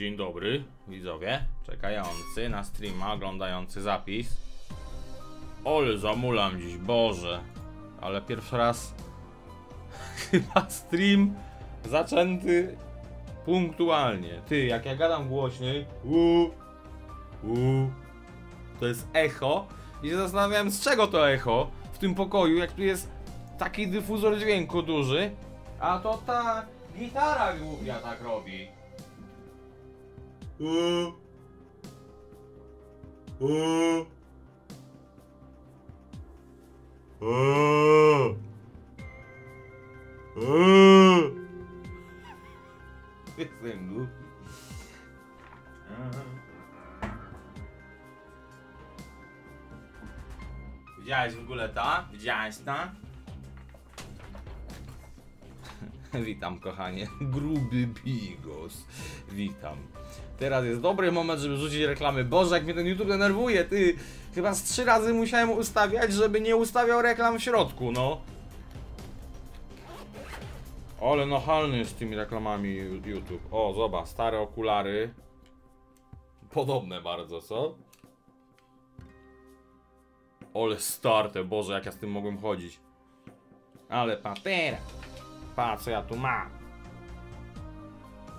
Dzień dobry, widzowie, czekający na streama, oglądający zapis. Ole, zamulam dziś, Boże. Ale pierwszy raz chyba stream zaczęty punktualnie. Ty, jak ja gadam głośniej, uu, uu, to jest echo. I się zastanawiałem, z czego to echo w tym pokoju, jak tu jest taki dyfuzor dźwięku duży, a to ta gitara główna tak robi. Uuu. Uuu. Uuu. Uuu. Jestem głupi. Widziałeś w ogóle to? Widziałeś to? Witam kochanie, gruby bigos. Witam. Teraz jest dobry moment, żeby rzucić reklamy. Boże, jak mnie ten YouTube denerwuje, ty! Chyba z trzy razy musiałem ustawiać, żeby nie ustawiał reklam w środku, no. Ale nachalny jest z tymi reklamami YouTube. O, zobacz, stare okulary. Podobne bardzo, co? Ole starte, Boże, jak ja z tym mogłem chodzić. Ale patera. Pa, co ja tu mam?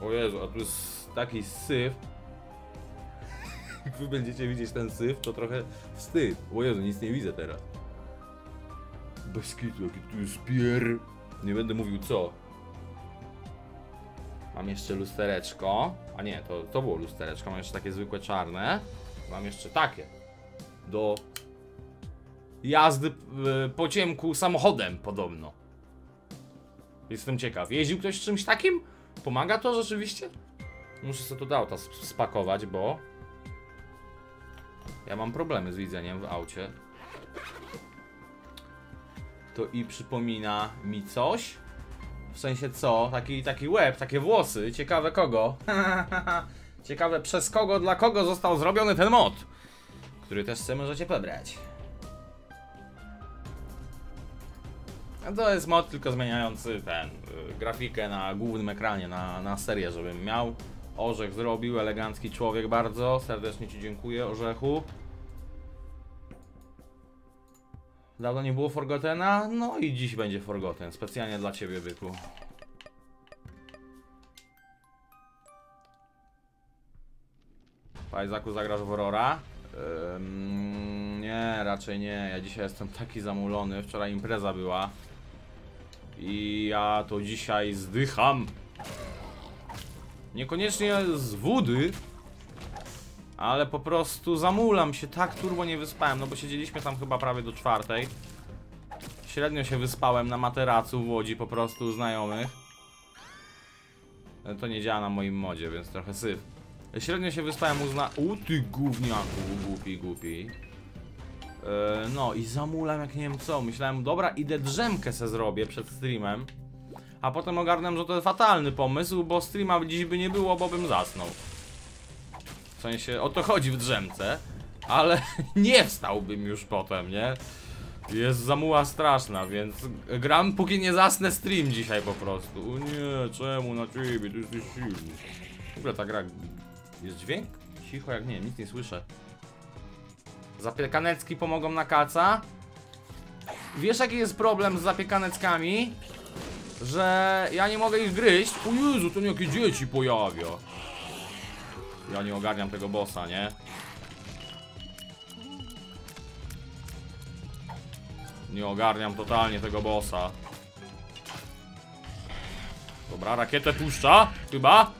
O Jezu, a tu jest taki syf. Jak wy będziecie widzieć ten syf, to trochę wstyd. O Jezu, nic nie widzę teraz. Bez kitu, jaki tu jest pier... Nie będę mówił co. Mam jeszcze lustereczko. A nie, to, to było lustereczko. Mam jeszcze takie zwykłe czarne. Mam jeszcze takie. Do jazdy y, po ciemku samochodem podobno. Jestem ciekaw. Jeździł ktoś czymś takim? Pomaga to rzeczywiście? Muszę sobie to do auta sp- spakować, bo ja mam problemy z widzeniem w aucie. To i przypomina mi coś. W sensie co? Taki, taki łeb, takie włosy. Ciekawe kogo. Ciekawe przez kogo, dla kogo został zrobiony ten mod. Który też sobie możecie pobrać. To jest mod tylko zmieniający ten y, grafikę na głównym ekranie, na, na serię, żebym miał. Orzech zrobił, elegancki człowiek bardzo. Serdecznie Ci dziękuję, Orzechu. Dawno nie było Forgotena, no i dziś będzie Forgotten, specjalnie dla Ciebie, byku. Pajzaku zagrasz w Aurora? Ym, nie, raczej nie. Ja dzisiaj jestem taki zamulony. Wczoraj impreza była. I ja to dzisiaj zdycham. Niekoniecznie z wody, ale po prostu zamulam się. Tak turbo nie wyspałem, no bo siedzieliśmy tam chyba prawie do czwartej. Średnio się wyspałem na materacu w Łodzi po prostu znajomych. To nie działa na moim modzie, więc trochę syf. Średnio się wyspałem u zna... U ty gówniaku, głupi, głupi. E, no i zamulam jak nie wiem co. Myślałem, dobra, idę drzemkę se zrobię przed streamem. A potem ogarnąłem, że to fatalny pomysł, bo streama dziś by nie było, bo bym zasnął. W sensie, o to chodzi w drzemce. Ale nie wstałbym już potem, nie? Jest zamuła straszna, więc gram póki nie zasnę stream dzisiaj po prostu. O nie, czemu na ciebie, ty jesteś silny. W ogóle ta gra... Jest dźwięk? Cicho jak nie, nic nie słyszę. Zapiekanecki pomogą na kaca. Wiesz jaki jest problem z zapiekaneckami? Że ja nie mogę ich gryźć. O Jezu, to nie jakieś dzieci pojawia. Ja nie ogarniam tego bossa, nie? Nie ogarniam totalnie tego bossa. Dobra, rakietę puszcza, chyba.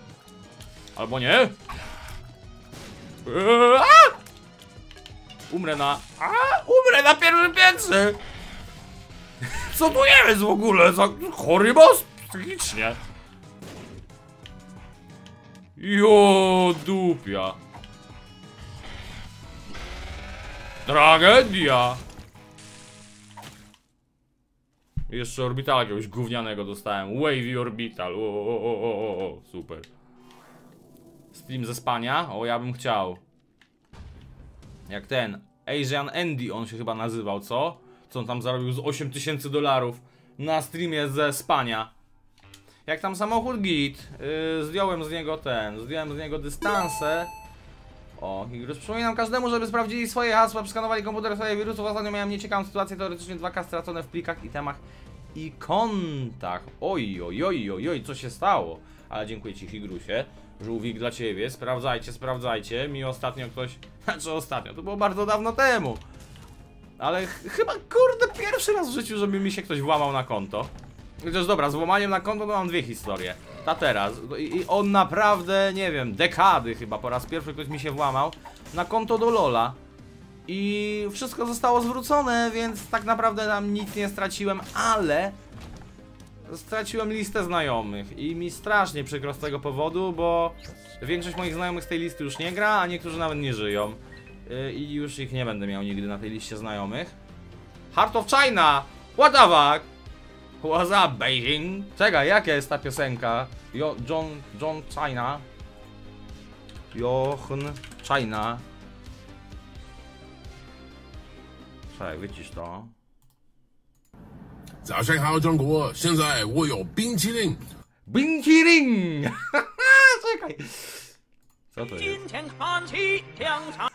Albo nie. Eee! Umrę na... A! Umrę na pierwszym piętrze! Co tu jest w ogóle za chory boss psychicznie? Jo, dupia. Tragedia. Jeszcze orbitala jakiegoś gównianego dostałem. Wavy orbital. O, o, o, o, o, super. Stream ze spania? O, ja bym chciał. Jak ten Asian Andy on się chyba nazywał, co? Co on tam zarobił z 8000 dolarów na streamie ze spania. Jak tam samochód git, yy, zdjąłem z niego ten, zdjąłem z niego dystansę. O, Higrus, przypominam każdemu, żeby sprawdzili swoje hasła, przeskanowali komputer swoje wirusów. Ostatnio miałem nieciekawą sytuację, teoretycznie 2K stracone w plikach, itemach i kontach. Oj, oj, oj, oj, oj, co się stało? Ale dziękuję Ci, Higrusie. Żółwik dla Ciebie, sprawdzajcie, sprawdzajcie. Mi ostatnio ktoś, znaczy ostatnio, to było bardzo dawno temu. Ale ch chyba, kurde, pierwszy raz w życiu, żeby mi się ktoś włamał na konto. Chociaż dobra, z włamaniem na konto to mam dwie historie. Ta teraz. I, I on naprawdę, nie wiem, dekady chyba po raz pierwszy ktoś mi się włamał na konto do Lola. I wszystko zostało zwrócone, więc tak naprawdę tam nic nie straciłem, ale straciłem listę znajomych i mi strasznie przykro z tego powodu, bo większość moich znajomych z tej listy już nie gra, a niektórzy nawet nie żyją. Yy, I już ich nie będę miał nigdy na tej liście znajomych. Heart of China! What the fuck? What's up, Beijing? Czekaj, jaka jest ta piosenka? Jo, John, John China. Jochen China. Czekaj, wycisz to. 早上好，中国！现在我有冰淇淋。冰淇淋哈哈，这个金钱看齐，两场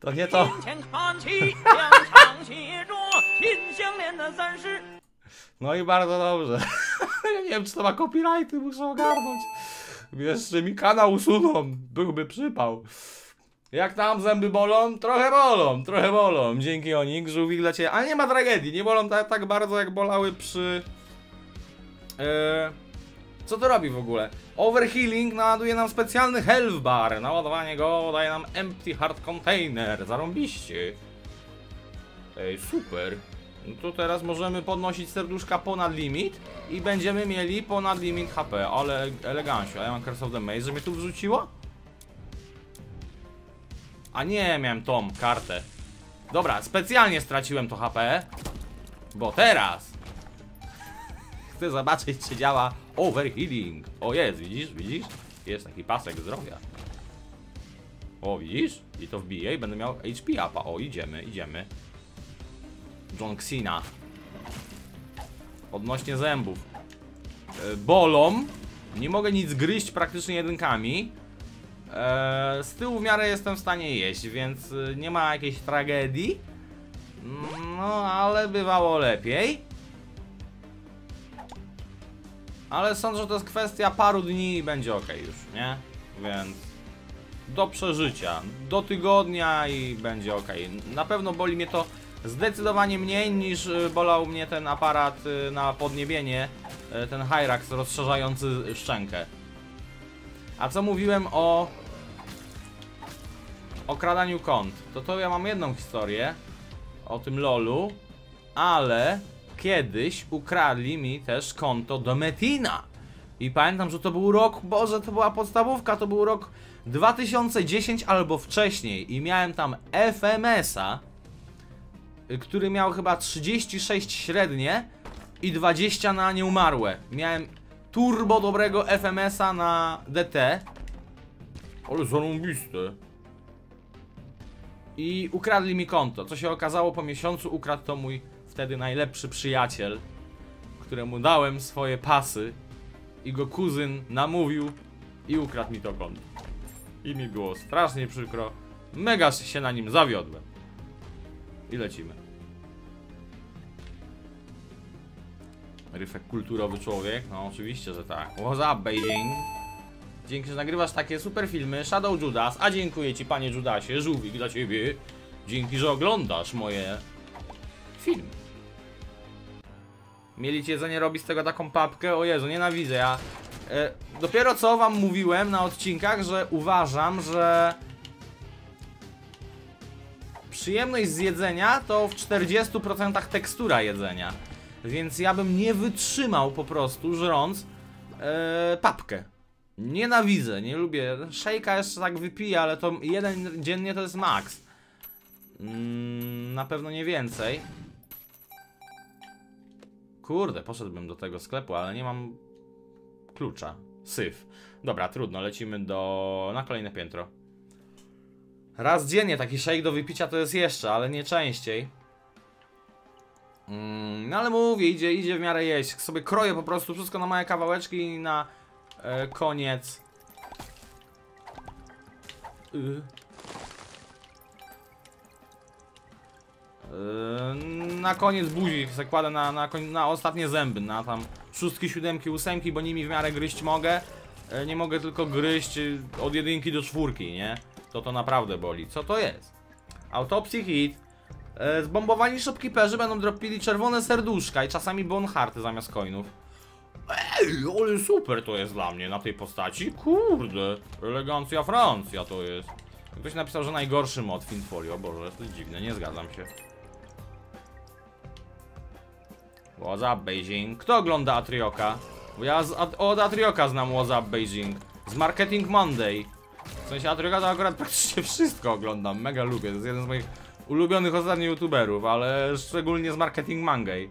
To nie to. 金钱看齐，两场协作，心相连的三十。No i bardzo dobrze. ja nie wiem, czy to ma copyrighty, muszę ogarnąć. Jeszcze mi kanał usuną, byłby przypał. Jak tam zęby bolą? Trochę bolą, trochę bolą. Dzięki Onik, żółwik dla ciebie. Ale nie ma tragedii, nie bolą tak, bardzo jak bolały przy... E, co to robi w ogóle? Overhealing naładuje nam specjalny health bar. Naładowanie go daje nam empty heart container. Zarąbiście. Ej, super. No to teraz możemy podnosić serduszka ponad limit i będziemy mieli ponad limit HP, ale elegancio. A ja mam Curse of the Maze, że mnie tu wrzuciło? A nie, miałem tą kartę. Dobra, specjalnie straciłem to HP, bo teraz chcę zobaczyć, czy działa overhealing. O jest, widzisz, widzisz? Jest taki pasek zdrowia. O, widzisz? I to wbije i będę miał HP upa. O, idziemy, idziemy. John. Odnośnie zębów. E, bolą. Nie mogę nic gryźć praktycznie jedynkami. E, z tyłu w miarę jestem w stanie jeść, więc e, nie ma jakiejś tragedii. No, ale bywało lepiej. Ale sądzę, że to jest kwestia paru dni i będzie ok już, nie? Więc do przeżycia, do tygodnia i będzie ok. Na pewno boli mnie to zdecydowanie mniej niż y, bolał mnie ten aparat y, na podniebienie, y, ten Hyrax rozszerzający szczękę. A co mówiłem o okradaniu kont, to to ja mam jedną historię o tym lolu, ale kiedyś ukradli mi też konto do Metina. I pamiętam, że to był rok, Boże, to była podstawówka, to był rok 2010 albo wcześniej i miałem tam FMS-a, który miał chyba 36 średnie i 20 na nieumarłe. Miałem turbo dobrego FMS-a na DT. Ale zarąbiste. I ukradli mi konto. Co się okazało po miesiącu, ukradł to mój wtedy najlepszy przyjaciel, któremu dałem swoje pasy i go kuzyn namówił i ukradł mi to konto. I mi było strasznie przykro. Mega się na nim zawiodłem. I lecimy. Ryfek kulturowy człowiek? No oczywiście, że tak. What's up, Beijing? Dzięki, że nagrywasz takie super filmy. Shadow Judas, a dziękuję ci panie Judasie, żółwik dla ciebie. Dzięki, że oglądasz moje filmy. Mieli jedzenie robić z tego taką papkę? O Jezu, nienawidzę, ja... E, dopiero co wam mówiłem na odcinkach, że uważam, że... Przyjemność z jedzenia to w 40% tekstura jedzenia. Więc ja bym nie wytrzymał po prostu żrąc e, papkę. Nienawidzę, nie lubię. Szejka jeszcze tak wypiję, ale to jeden dziennie to jest maks. Mm, na pewno nie więcej. Kurde, poszedłbym do tego sklepu, ale nie mam klucza. Syf. Dobra, trudno, lecimy do... na kolejne piętro. Raz dziennie taki shake do wypicia to jest jeszcze, ale nie częściej. Mm, no ale mówię, idzie, idzie w miarę jeść. Sobie kroję po prostu wszystko na małe kawałeczki i na e, koniec. Y. Y, na koniec buzi zakładę na, na, na ostatnie zęby, na tam szóstki, siódemki, ósemki, bo nimi w miarę gryźć mogę. E, Nie mogę tylko gryźć y, od jedynki do czwórki, nie? To to naprawdę boli. Co to jest? Autopsy hit. E, Zbombowani shopkeeperzy będą dropili czerwone serduszka i czasami bonharty zamiast coinów. Ej, ale super to jest dla mnie na tej postaci. Kurde, elegancja Francja to jest. Ktoś napisał, że najgorszy mod Finfolio. Boże, to jest dziwne, nie zgadzam się. What's up Beijing? Kto ogląda Atrioka? Bo ja z, od Atrioka znam What's up Beijing. Z Marketing Monday. W sensie Atrioka to akurat praktycznie wszystko oglądam, mega lubię. To jest jeden z moich ulubionych ostatnich youtuberów, ale szczególnie z Marketing Monday.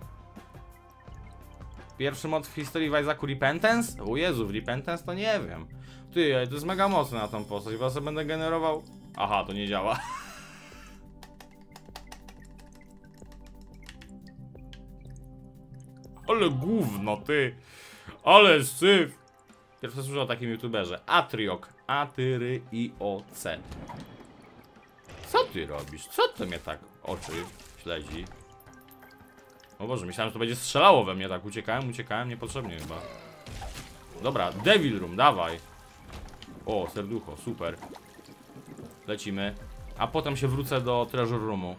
Pierwszy mod w historii w Isaacu Repentance? O Jezu, w Repentance to nie wiem. Ty, to jest mega mocne na tą postać, bo sobie będę generował... Aha, to nie działa. Ale gówno, ty. Ale syf. Pierwsze słyszę o takim youtuberze. Atriok. A-ty-ry i o c Co ty robisz? Co to mnie tak oczy śledzi? O Boże, myślałem, że to będzie strzelało we mnie tak. Uciekałem, uciekałem, niepotrzebnie chyba. Dobra, Devil Room, dawaj. O, serducho, super. Lecimy. A potem się wrócę do Treasure Roomu.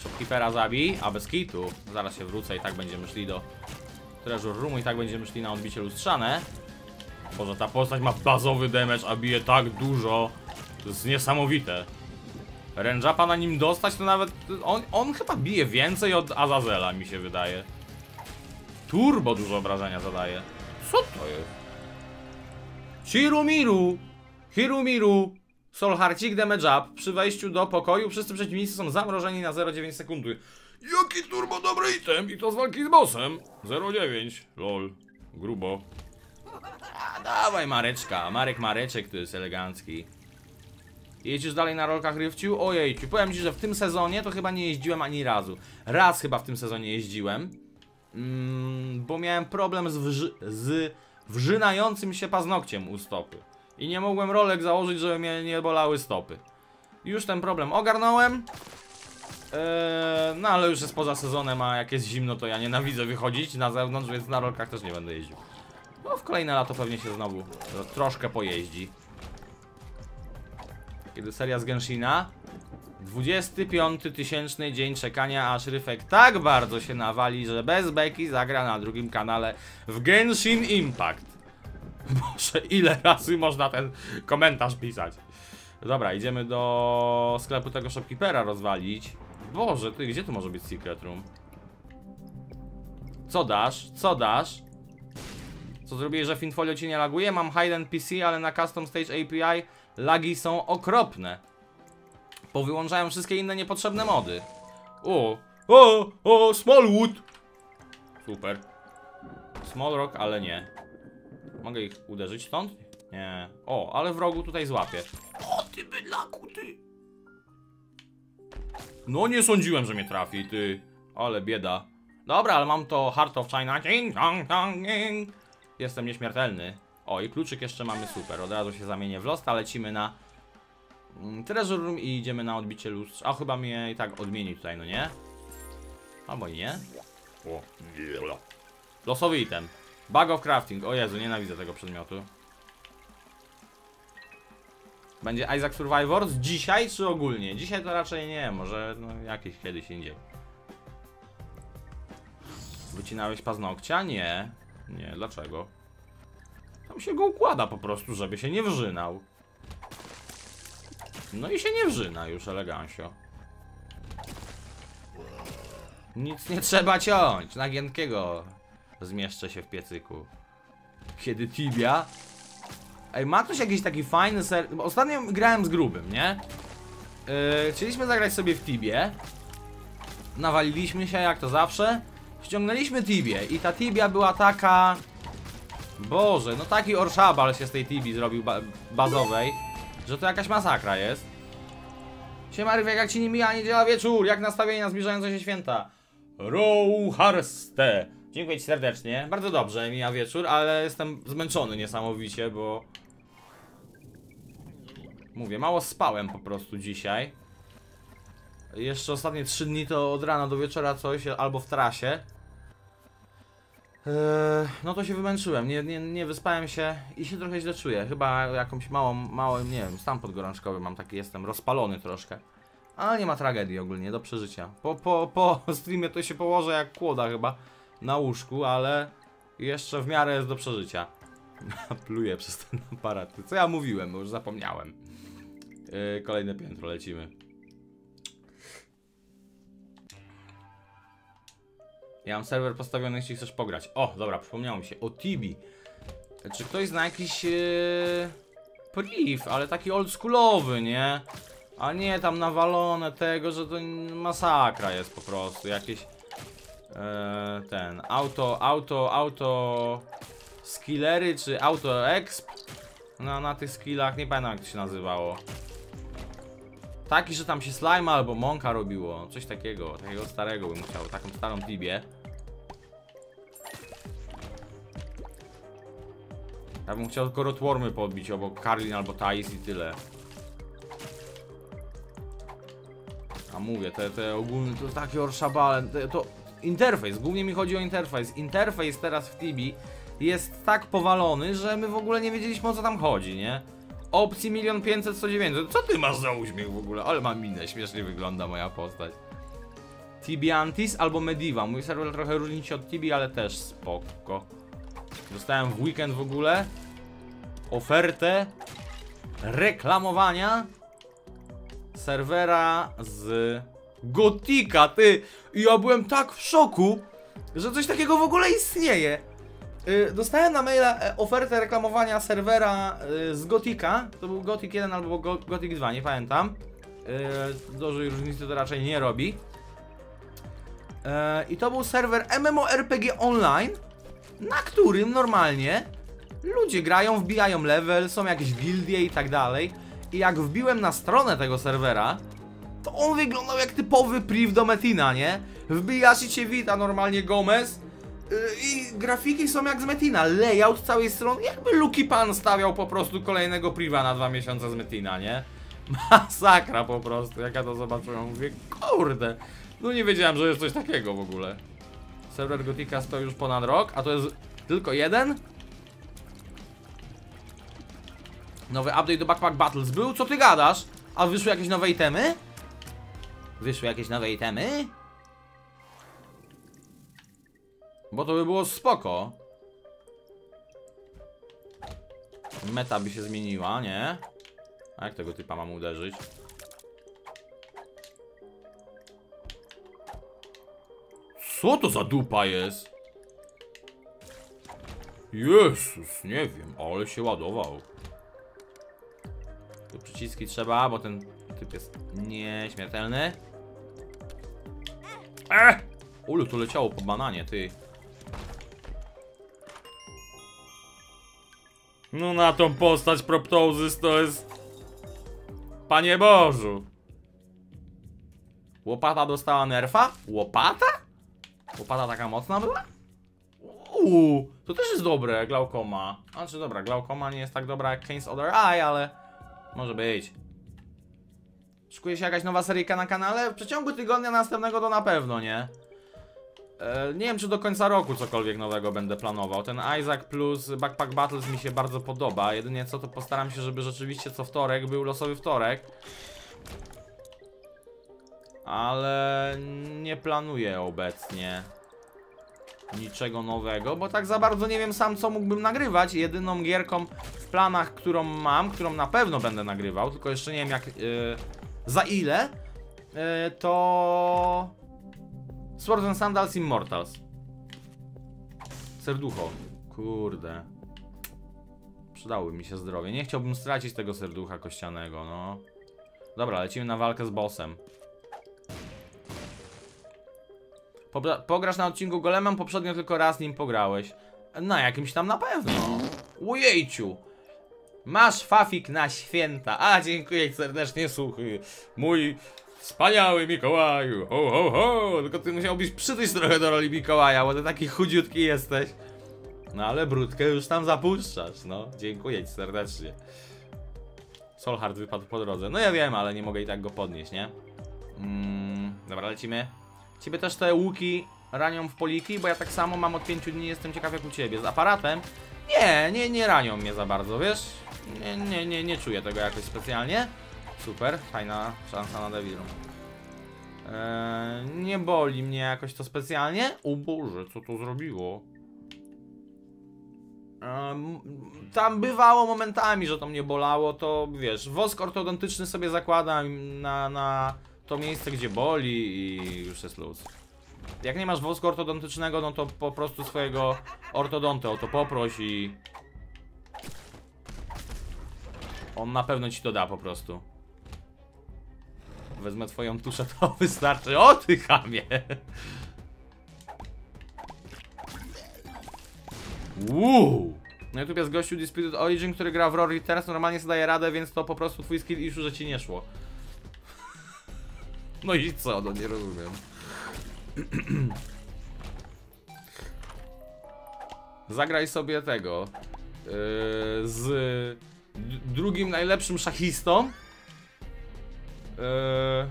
Shopkeepera zabij, a bez kitu. Zaraz się wrócę i tak będziemy szli do Treasure Roomu i tak będziemy szli na odbicie lustrzane. Boże, ta postać ma bazowy damage, a bije tak dużo. To jest niesamowite. Rężapa na nim dostać, to nawet... On, on chyba bije więcej od Azazela, mi się wydaje. Turbo dużo obrażenia zadaje. Co to jest? Shirumiru! Hirumiru! Solharcik damage up. Przy wejściu do pokoju wszyscy przeciwnicy są zamrożeni na 0,9 sekundy. Jaki turbo dobry item! I to z walki z bossem! 0,9. Lol. Grubo. A, dawaj Mareczka. Marek Mareczek to jest elegancki. Jedziesz dalej na rolkach rywciu? Ojejciu, powiem ci, że w tym sezonie to chyba nie jeździłem ani razu. Raz chyba w tym sezonie jeździłem. Mm, bo miałem problem z, wrzy z wrzynającym się paznokciem u stopy. I nie mogłem rolek założyć, żeby mnie nie bolały stopy. Już ten problem ogarnąłem. Eee, no ale już jest poza sezonem, a jak jest zimno, to ja nienawidzę wychodzić na zewnątrz, więc na rolkach też nie będę jeździł. No w kolejne lato pewnie się znowu troszkę pojeździ. Kiedy seria z Genshina 25 tysięczny dzień czekania, aż Ryfek tak bardzo się nawali, że bez beki zagra na drugim kanale w Genshin Impact. Boże, ile razy można ten komentarz pisać? Dobra, idziemy do sklepu tego shopkeepera rozwalić. Boże, ty, gdzie tu może być secret room? Co dasz? Co dasz? Co zrobiłeś, że Finfolio ci nie laguje? Mam hide NPC, ale na custom stage API lagi są okropne. Powyłączałem wszystkie inne niepotrzebne mody. O, o, o, Smallwood! Super. Small Rock, ale nie. Mogę ich uderzyć stąd? Nie. O, ale w rogu tutaj złapię. O, ty bydlaku, ty! No nie sądziłem, że mnie trafi, ty. Ale bieda. Dobra, ale mam to Heart of China. Jestem nieśmiertelny. O, i kluczyk jeszcze mamy super. Od razu się zamienię w Losta, lecimy na mm, Treasure Room i idziemy na odbicie lustr. A chyba mnie i tak odmieni tutaj, no nie? Albo nie? O, Losowy item. Bug of crafting. O Jezu, nienawidzę tego przedmiotu. Będzie Isaac Survivors dzisiaj czy ogólnie? Dzisiaj to raczej nie, może no, jakieś kiedyś indziej. Wycinałeś paznokcia? Nie. Nie, dlaczego? Tam się go układa po prostu, żeby się nie wrzynał. No i się nie wrzyna już elegancio. Nic nie trzeba ciąć. Nagiętkiego zmieszczę się w piecyku. Kiedy Tibia... Ej, ma ktoś jakiś taki fajny ser... bo Ostatnio grałem z grubym, nie? Yy, chcieliśmy zagrać sobie w Tibie. Nawaliliśmy się jak to zawsze. Ściągnęliśmy Tibię i ta Tibia była taka... Boże, no taki orszabal się z tej Tibii zrobił ba bazowej, że to jakaś masakra jest. Siema Rywek, jak ci nie mija niedziela wieczór? Jak nastawienie na zbliżające się święta? Rouharste. Dziękuję ci serdecznie. Bardzo dobrze mija wieczór, ale jestem zmęczony niesamowicie, bo... Mówię, mało spałem po prostu dzisiaj. Jeszcze ostatnie 3 dni to od rana do wieczora coś, albo w trasie. Eee, no to się wymęczyłem, nie, nie, nie wyspałem się i się trochę źle czuję. Chyba jakąś małą, małą, nie wiem, stan podgorączkowy mam taki, jestem rozpalony troszkę. Ale nie ma tragedii ogólnie, do przeżycia. Po, po, po streamie to się położę jak kłoda chyba na łóżku, ale jeszcze w miarę jest do przeżycia. Pluję przez ten aparat. Co ja mówiłem, bo już zapomniałem. Yy, kolejne piętro, lecimy. Ja mam serwer postawiony, jeśli chcesz pograć. O, dobra, przypomniało mi się. O Tibi. Czy ktoś zna jakiś yy, priv, ale taki oldschoolowy, nie? A nie tam nawalone tego, że to masakra jest po prostu. Jakieś e, ten auto, auto, auto skillery czy auto exp no, na tych skillach, nie pamiętam jak to się nazywało. Taki, że tam się slime albo monka robiło, coś takiego, takiego starego bym chciał, taką starą tibię. Ja bym chciał tylko rotwormy podbić obok Karlin albo Thais i tyle. A mówię, te, te ogólne, to takie orszabale, te, to interfejs, głównie mi chodzi o interfejs. Interfejs teraz w Tibi jest tak powalony, że my w ogóle nie wiedzieliśmy o co tam chodzi, nie? Opcji 1 500 100 900, co ty masz za uśmiech w ogóle? Ale mam minę, śmiesznie wygląda moja postać. Tibiantis albo Mediva, mój serwer trochę różni się od Tibi, ale też spoko. Dostałem w weekend w ogóle ofertę reklamowania serwera z Gotika, ty! I ja byłem tak w szoku, że coś takiego w ogóle istnieje. Y, Dostałem na maila e, ofertę reklamowania serwera y, z Gotika. To był Gothic 1 albo Go- Gothic 2, nie pamiętam. Y, Dużej różnicy to raczej nie robi. I to był serwer MMORPG Online, na którym normalnie ludzie grają, wbijają level, są jakieś gildie i tak dalej. I jak wbiłem na stronę tego serwera, to on wyglądał jak typowy priv do Metina, nie? Wbijasz i cię wita normalnie Gomez i grafiki są jak z Metina, layout całej strony, jakby Luki Pan stawiał po prostu kolejnego priva na dwa miesiące z Metina, nie? Masakra po prostu, jak ja to zobaczyłem, mówię, kurde, no nie wiedziałem, że jest coś takiego w ogóle. Serwer Gotika stoi już ponad rok, a to jest tylko jeden? Nowy update do Backpack Battles był? Co ty gadasz? A wyszły jakieś nowe itemy? Wyszły jakieś nowe itemy? Bo to by było spoko. Meta by się zmieniła, nie? A jak tego typa mam uderzyć? Co to za dupa jest? Jezus, nie wiem, ale się ładował. Tu przyciski trzeba, bo ten typ jest nieśmiertelny. Eh! Ulu, tu leciało po bananie, ty. No na tą postać Proptozys to jest... Panie Bożu. Łopata dostała nerfa? Łopata? Łopata taka mocna była? Uuu, to też jest dobre, glaukoma. Znaczy dobra, glaukoma nie jest tak dobra jak Kane's Other Eye, ale może być. Szykuje się jakaś nowa seryjka na kanale? W przeciągu tygodnia następnego to na pewno, nie? E, nie wiem, czy do końca roku cokolwiek nowego będę planował. Ten Isaac plus Backpack Battles mi się bardzo podoba. Jedynie co, to postaram się, żeby rzeczywiście co wtorek był losowy wtorek. Ale nie planuję obecnie niczego nowego, bo tak za bardzo nie wiem sam co mógłbym nagrywać. Jedyną gierką w planach, którą mam, którą na pewno będę nagrywał, tylko jeszcze nie wiem jak, yy, za ile, yy, to Swords and Sandals Immortals. Serducho. Kurde. Przydałoby mi się zdrowie. Nie chciałbym stracić tego serducha kościanego, no. Dobra, lecimy na walkę z bossem. Pograsz na odcinku Golemem, poprzednio tylko raz nim pograłeś. Na jakimś tam na pewno. Ujejciu. Masz fafik na święta. A, dziękuję serdecznie, słuchy. Mój wspaniały Mikołaju. Ho, ho, ho. Tylko ty musiałbyś przytyć trochę do roli Mikołaja, bo ty taki chudziutki jesteś. No ale brudkę już tam zapuszczasz, no. Dziękuję ci serdecznie. Solhard wypadł po drodze. No ja wiem, ale nie mogę i tak go podnieść, nie? Mm, dobra, lecimy. Ciebie też te łuki ranią w poliki, bo ja tak samo mam od 5 dni, jestem ciekaw jak u ciebie. Z aparatem? Nie, nie, nie ranią mnie za bardzo, wiesz? Nie, nie, nie, nie czuję tego jakoś specjalnie. Super, fajna szansa na Devilum. Eee, nie boli mnie jakoś to specjalnie. O Boże, co to zrobiło? Em, tam bywało momentami, że to mnie bolało, to wiesz, wosk ortodontyczny sobie zakładam na, na to miejsce, gdzie boli i już jest luz. Jak nie masz wosku ortodontycznego, no to po prostu swojego ortodontę o to poproś i... On na pewno ci to da po prostu. Wezmę twoją tuszę, to wystarczy. O ty chamie! Uuu! Na YouTube jest gościu Disputed Origin, który gra w Rory teraz normalnie sobie daje radę, więc to po prostu twój skill issue, że ci nie szło. No i co? No nie rozumiem. Zagraj sobie tego yy, z drugim najlepszym szachistą. Yy,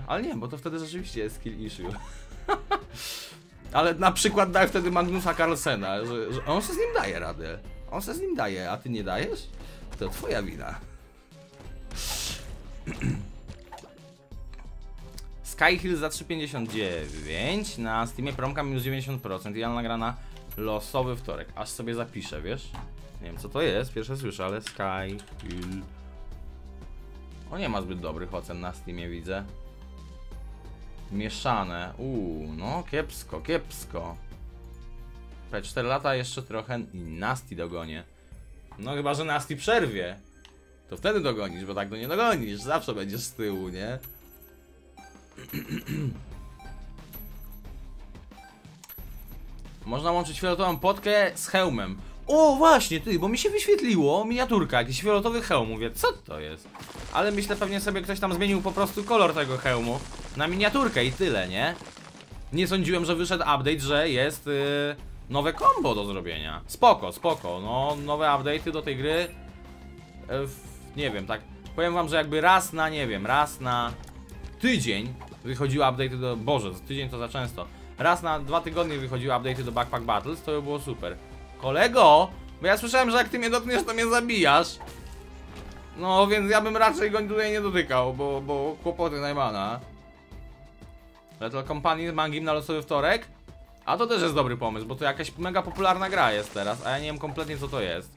ale nie, bo to wtedy rzeczywiście jest skill issue. ale na przykład daj wtedy Magnusa Carlsena, że, że on się z nim daje radę. On się z nim daje, a ty nie dajesz? To twoja wina. Skyhill za 3,59 na Steamie promka minus 90% i Anna gra na losowy wtorek. Aż sobie zapiszę, wiesz? Nie wiem co to jest, pierwsze słyszę, ale Skyhill... O nie ma zbyt dobrych ocen na Steamie, widzę. Mieszane, uuu, no kiepsko, kiepsko. P4 lata jeszcze trochę i Nasty dogonię. No chyba, że Nasty przerwie. To wtedy dogonisz, bo tak to nie dogonisz. Zawsze będziesz z tyłu, nie? Można łączyć fioletową potkę z hełmem. O, właśnie, ty, bo mi się wyświetliło miniaturka, jakiś fioletowy hełm. Mówię, co to jest? Ale myślę, pewnie sobie ktoś tam zmienił po prostu kolor tego hełmu na miniaturkę i tyle, nie? Nie sądziłem, że wyszedł update, że jest yy, nowe combo do zrobienia. Spoko, spoko, no, nowe update'y do tej gry. Yy, nie wiem, tak. Powiem wam, że jakby raz na, nie wiem, raz na tydzień wychodziły update'y do... Boże, tydzień to za często. Raz na dwa tygodnie wychodziły update'y do Backpack Battles, to by było super. Kolego! Bo ja słyszałem, że jak ty mnie dotkniesz, to mnie zabijasz. No, więc ja bym raczej go tutaj nie dotykał, bo, bo kłopoty Najmana. Little Company Mangim na losowy wtorek? A to też jest dobry pomysł, bo to jakaś mega popularna gra jest teraz, a ja nie wiem kompletnie co to jest.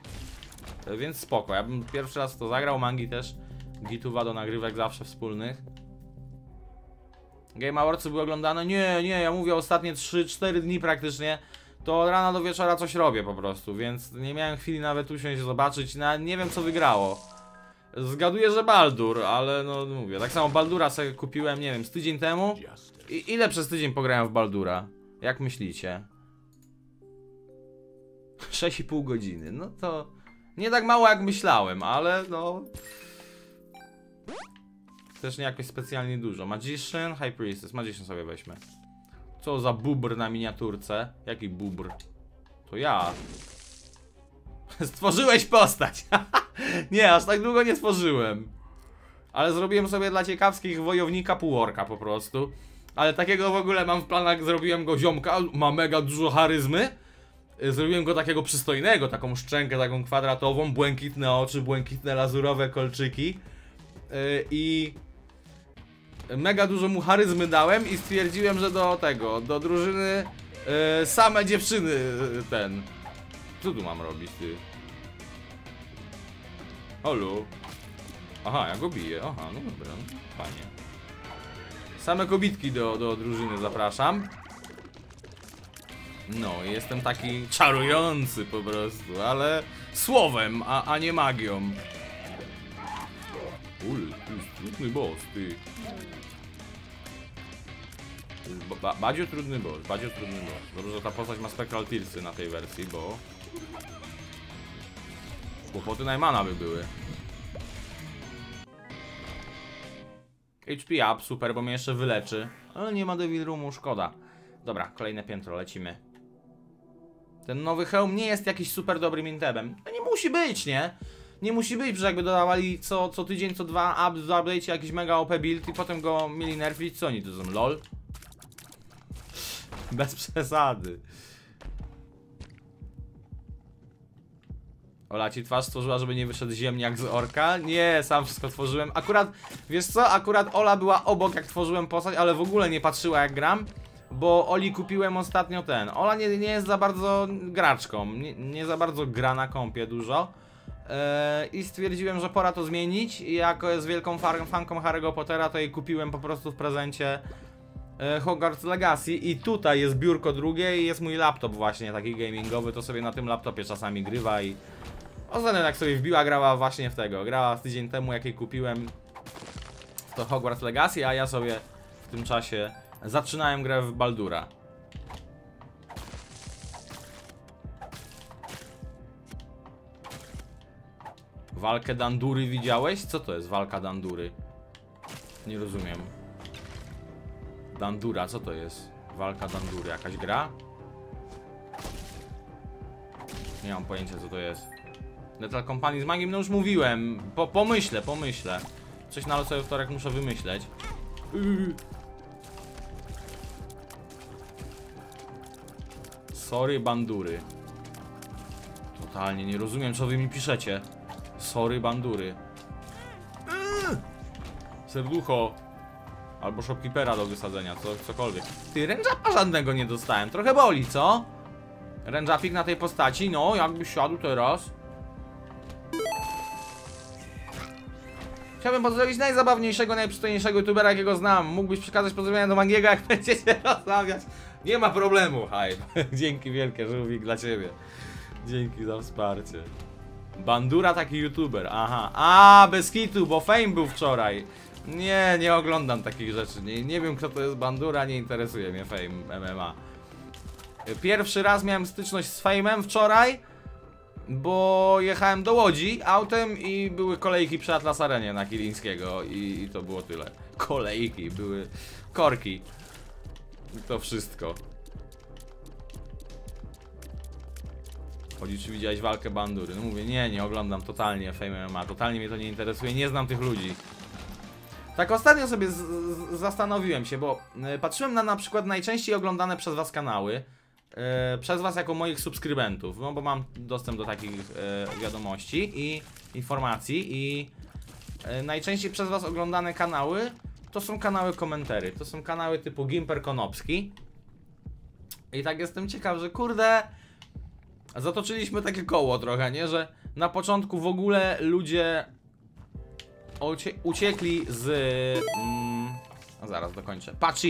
E, Więc spoko, ja bym pierwszy raz to zagrał, mangi też gituwa do nagrywek zawsze wspólnych. Game Awardsy były oglądane? Nie, nie, ja mówię ostatnie 3-4 dni praktycznie. To od rana do wieczora coś robię po prostu, więc nie miałem chwili nawet usiąść zobaczyć, na, nie wiem co wygrało. Zgaduję, że Baldur, ale no mówię, tak samo Baldura sobie kupiłem, nie wiem, z tydzień temu. I ile przez tydzień pograłem w Baldura? Jak myślicie? 6,5 godziny, no to nie tak mało jak myślałem, ale no... Też nie jakoś specjalnie dużo. Magician, High Priestess, Magician sobie weźmy. Co za bubr na miniaturce? Jaki bubr? To ja. Stworzyłeś postać! nie, aż tak długo nie stworzyłem. Ale zrobiłem sobie dla ciekawskich wojownika półorka po prostu. Ale takiego w ogóle mam w planach, zrobiłem go ziomka, ma mega dużo charyzmy. Y, Zrobiłem go takiego przystojnego, taką szczękę, taką kwadratową, błękitne oczy, błękitne lazurowe kolczyki. Yy, I mega dużo mu charyzmy dałem i stwierdziłem, że do tego, do drużyny yy, same dziewczyny yy, ten. Co tu mam robić, ty? Holu. Aha, ja go biję. Aha, no dobra, no, fajnie. Same kobitki do, do drużyny zapraszam. No, jestem taki czarujący po prostu, ale słowem, a, a nie magią. Ul, tu jest trudny boss, ty. Ba trudny boss, Badziu trudny boss. Dobrze, że ta postać ma Spectral Tilsy na tej wersji, bo... Kłopoty Najmana by były. HP up, super, bo mnie jeszcze wyleczy. Ale nie ma Devil Roomu, szkoda. Dobra, kolejne piętro, lecimy. Ten nowy hełm nie jest jakiś super dobrym intebem. No nie musi być, nie? Nie musi być, że jakby dodawali co, co tydzień, co dwa up, update jakiś mega OP build i potem go mieli nerfić, co oni to są, lol? Bez przesady. Ola ci twarz stworzyła, żeby nie wyszedł ziemniak z orka? Nie, sam wszystko tworzyłem. Akurat, wiesz co, akurat Ola była obok jak tworzyłem postać, ale w ogóle nie patrzyła jak gram. Bo Oli kupiłem ostatnio ten. Ola nie, nie jest za bardzo graczką, nie, nie za bardzo gra na kompie dużo. Eee, I stwierdziłem, że pora to zmienić. I jako jest wielką fanką Harry'ego Pottera, to jej kupiłem po prostu w prezencie e, Hogwarts Legacy. I tutaj jest biurko drugie i jest mój laptop właśnie taki gamingowy. To sobie na tym laptopie czasami grywa i Ostatnio jak sobie wbiła, grała właśnie w tego. Grała tydzień temu, jak jej kupiłem w to Hogwarts Legacy, a ja sobie w tym czasie zaczynałem grę w Baldura. Walkę Dandury widziałeś? Co to jest walka Dandury? Nie rozumiem. Dandura, co to jest? Walka Dandury, jakaś gra? Nie mam pojęcia co to jest. Lethal Company z magiem, no już mówiłem. Po, pomyślę, pomyślę. Coś na losowy wtorek muszę wymyśleć. Sorry, bandury. Totalnie nie rozumiem, co wy mi piszecie. Sorry, bandury. Serducho. Albo shopkeepera do wysadzenia, co, cokolwiek. Ty, ręczapa żadnego nie dostałem. Trochę boli, co? Ręczapik na tej postaci, no, jakby siadł teraz. Chciałbym pozdrowić najzabawniejszego, najprzystojniejszego youtubera, jakiego znam. Mógłbyś przekazać pozdrowienia do Mangiego, jak będziecie rozmawiać. Nie ma problemu, hype. Dzięki wielkie, żółwik dla ciebie. Dzięki za wsparcie. Bandura taki youtuber, aha. A, bez kitu, bo Fame był wczoraj. Nie, nie oglądam takich rzeczy. Nie, nie wiem kto to jest Bandura, nie interesuje mnie Fame MMA. Pierwszy raz miałem styczność z Fame'em wczoraj bo jechałem do Łodzi autem i były kolejki przy Atlas Arenie na Kilińskiego i, i to było tyle. Kolejki, były korki. I to wszystko. Chodzi, czy widziałeś walkę bandury? No mówię, nie, nie oglądam totalnie Fame MMA, totalnie mnie to nie interesuje, nie znam tych ludzi. Tak ostatnio sobie zastanowiłem się, bo y, patrzyłem na na przykład najczęściej oglądane przez was kanały e, przez was jako moich subskrybentów, no bo mam dostęp do takich e, wiadomości i informacji i najczęściej przez was oglądane kanały to są kanały komentary, to są kanały typu Gimper Konopski. I tak jestem ciekaw, że kurde zatoczyliśmy takie koło trochę, nie, że na początku w ogóle ludzie ucie uciekli z... Mm, no zaraz dokończę. Patrz,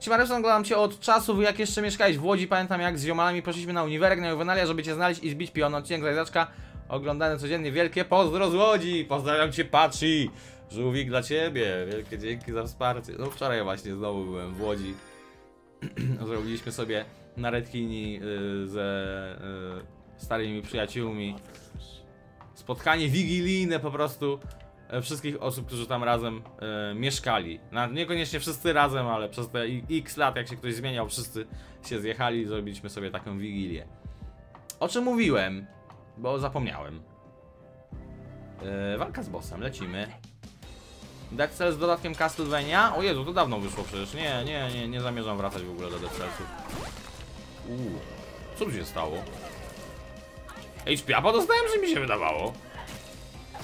Siemarewson, oglądam cię od czasów, jak jeszcze mieszkałeś w Łodzi. Pamiętam, jak z ziomalami poszliśmy na uniwerek, na Juvenalia, żeby cię znaleźć i zbić pion. Odcinek Zajdaczka oglądany codziennie. Wielkie pozdro z Łodzi! Pozdrawiam cię, Patrzi! Żółwik dla ciebie. Wielkie dzięki za wsparcie. No wczoraj właśnie znowu byłem w Łodzi. Zrobiliśmy sobie na yy, ze yy, starymi przyjaciółmi spotkanie wigilijne po prostu wszystkich osób, którzy tam razem e, mieszkali. No, niekoniecznie wszyscy razem, ale przez te x lat, jak się ktoś zmieniał, wszyscy się zjechali i zrobiliśmy sobie taką wigilię. O czym mówiłem? Bo zapomniałem. E, walka z bossem, lecimy. Dead z dodatkiem Castlevania? O Jezu, to dawno wyszło przecież. Nie, nie, nie, nie zamierzam wracać w ogóle do Dead Cellsów. Uuu, co tu się stało? HP-a dostałem, że mi się wydawało.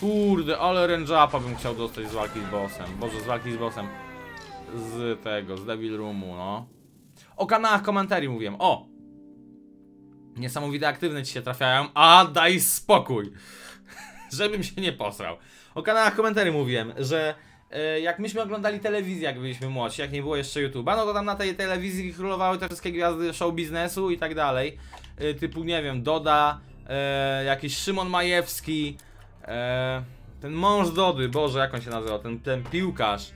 Kurde, ale range'upa bym chciał dostać z walki z bossem. Boże, z walki z bossem. Z tego, z Devil Roomu, no. O kanałach komentarii mówiłem. O! Niesamowite aktywne ci się trafiają. A, daj spokój! Żebym się nie posrał. O kanałach komentarii mówiłem, że e, jak myśmy oglądali telewizję, jak byliśmy młodsi, jak nie było jeszcze YouTube'a, no to tam na tej telewizji królowały te wszystkie gwiazdy show biznesu i tak dalej. E, typu, nie wiem, Doda, e, jakiś Szymon Majewski, e, ten mąż Dody, Boże, jak on się nazywa, ten, ten piłkarz.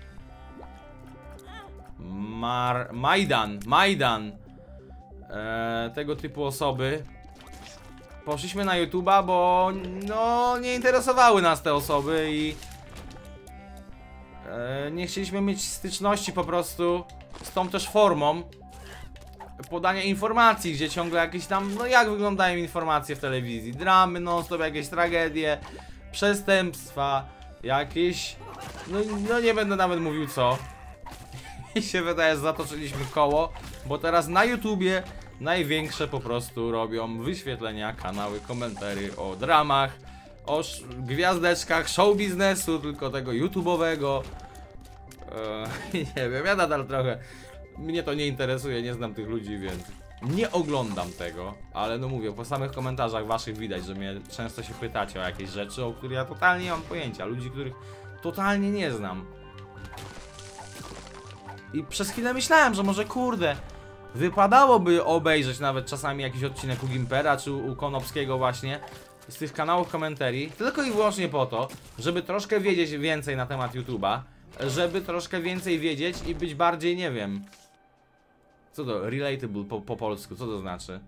Mar... Majdan, Majdan. E, tego typu osoby. Poszliśmy na YouTube'a, bo no nie interesowały nas te osoby i E, nie chcieliśmy mieć styczności po prostu z tą też formą podania informacji, gdzie ciągle jakieś tam, no jak wyglądają informacje w telewizji, dramy, non stop, jakieś tragedie, przestępstwa, jakieś, no, no nie będę nawet mówił co. Mi się wydaje, że zatoczyliśmy koło, bo teraz na YouTubie największe po prostu robią wyświetlenia, kanały, komentary o dramach, o gwiazdeczkach show biznesu, tylko tego YouTube'owego. Eee, nie wiem, ja nadal trochę. Mnie to nie interesuje, nie znam tych ludzi, więc nie oglądam tego, ale no mówię, po samych komentarzach waszych widać, że mnie często się pytacie o jakieś rzeczy, o których ja totalnie nie mam pojęcia. Ludzi, których totalnie nie znam. I przez chwilę myślałem, że może kurde, wypadałoby obejrzeć nawet czasami jakiś odcinek u Gimpera czy u Konopskiego właśnie z tych kanałów komentarii, tylko i wyłącznie po to, żeby troszkę wiedzieć więcej na temat YouTube'a, żeby troszkę więcej wiedzieć i być bardziej, nie wiem. Co to? Relatable po, po polsku, co to znaczy?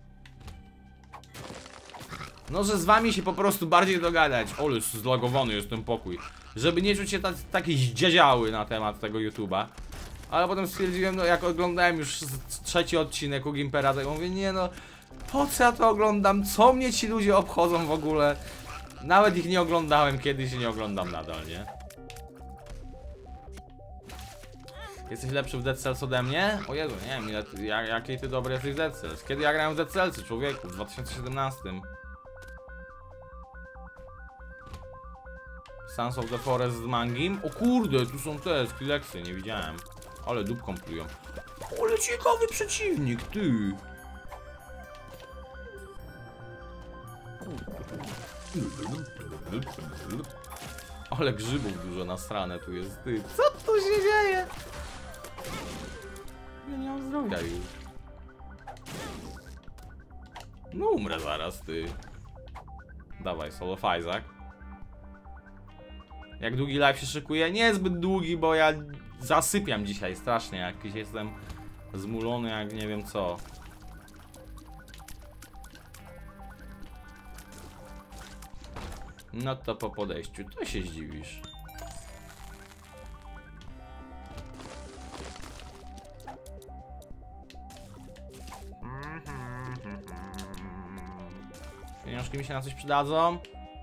No, że z wami się po prostu bardziej dogadać. Ole, zlogowany jest ten pokój. Żeby nie czuć się ta, taki zdziedziały na temat tego YouTube'a. Ale potem stwierdziłem, no jak oglądałem już trzeci odcinek u Gimpera, to mówię, nie no, po co ja to oglądam? Co mnie ci ludzie obchodzą w ogóle? Nawet ich nie oglądałem kiedyś i nie oglądam nadal, nie? Jesteś lepszy w Dead Cells ode mnie? O Jezu, nie wiem, ty, jak, ty dobry jesteś w Dead Cells. Kiedy ja grałem w Dead Cellsy, człowieku? W 2017. Sons of the Forest z Mangim? O kurde, tu są te Skrilleksy, nie widziałem. Ale dupką plują. Ale ciekawy przeciwnik, ty! Ale grzybów dużo na stronę tu jest, ty. Co tu się dzieje? Ja nie mam zdrowia już. No umrę zaraz, ty. Dawaj, solo Isaac. Jak długi live się szykuje? Niezbyt długi, bo ja zasypiam dzisiaj strasznie. Jakiś jestem zmulony jak nie wiem co. No to po podejściu, to się zdziwisz. Pieniążki mi się na coś przydadzą?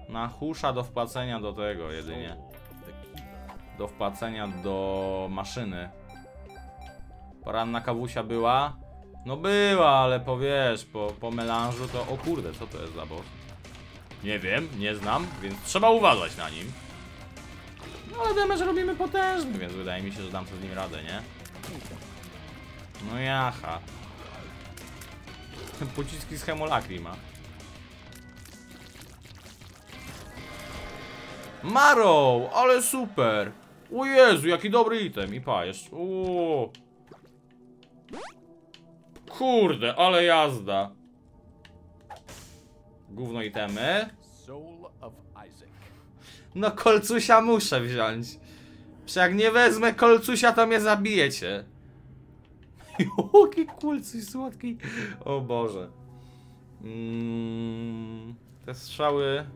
Na husza do wpłacenia do tego jedynie. Do wpłacenia do maszyny. Poranna kawusia była? No była, ale powiesz, po, po melanżu to... O kurde, co to jest za boss? Nie wiem, nie znam, więc trzeba uważać na nim. No ale damage robimy potężny, więc wydaje mi się, że dam sobie z nim radę, nie? No jaha. Pociski z hemolakri Marrow, ale super! O Jezu, jaki dobry item. I pa, jeszcze... Uuu. Kurde, ale jazda. Gówno itemy. No kolcusia muszę wziąć. Przecież jak nie wezmę kolcusia, to mnie zabijecie. Jaki kulcuś słodki. O Boże. Mm, te strzały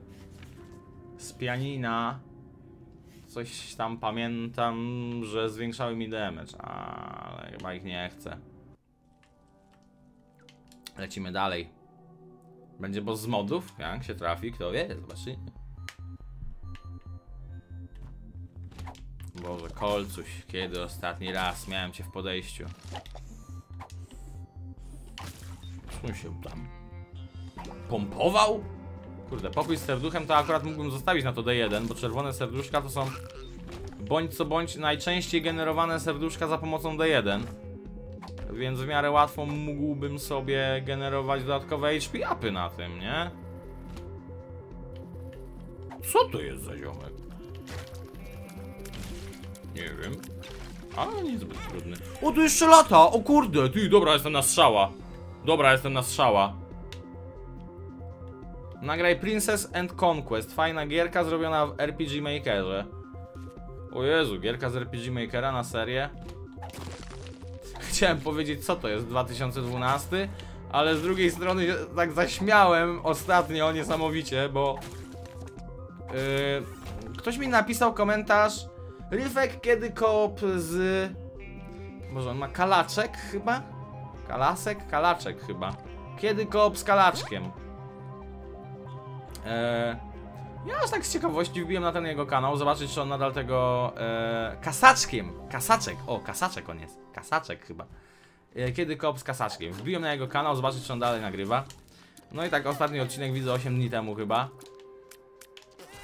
z pianina. Coś tam pamiętam, że zwiększały mi damage, ale chyba ich nie chcę. Lecimy dalej. Będzie boss z modów, jak się trafi, kto wie, zobaczymy. Boże, kolcuś, kiedy ostatni raz miałem cię w podejściu? Co się tam pompował? Kurde, pokój z serduchem to akurat mógłbym zostawić na to D1, bo czerwone serduszka to są bądź co bądź najczęściej generowane serduszka za pomocą D1. Więc w miarę łatwo mógłbym sobie generować dodatkowe HP upy na tym, nie? Co to jest za ziomek? Nie wiem. Ale niezbyt trudny. O, tu jeszcze lata! O kurde, ty, dobra, jestem na strzała. Dobra, jestem na strzała. Nagraj Princess and Conquest. Fajna gierka zrobiona w RPG Makerze. O Jezu, gierka z RPG Makera na serię. Chciałem powiedzieć, co to jest 2012, ale z drugiej strony tak zaśmiałem ostatnio niesamowicie, bo yy, ktoś mi napisał komentarz, Ryfek kiedy koop z... Może on ma kalaczek chyba? Kalasek? Kalaczek chyba. Kiedy koop z kalaczkiem. Eee, ja aż tak z ciekawości wbiłem na ten jego kanał, zobaczyć czy on nadal tego e, kasaczkiem, kasaczek, o kasaczek on jest, kasaczek chyba. E, kiedy koop z kasaczkiem. Wbiłem na jego kanał, zobaczyć czy on dalej nagrywa. No i tak ostatni odcinek widzę 8 dni temu chyba.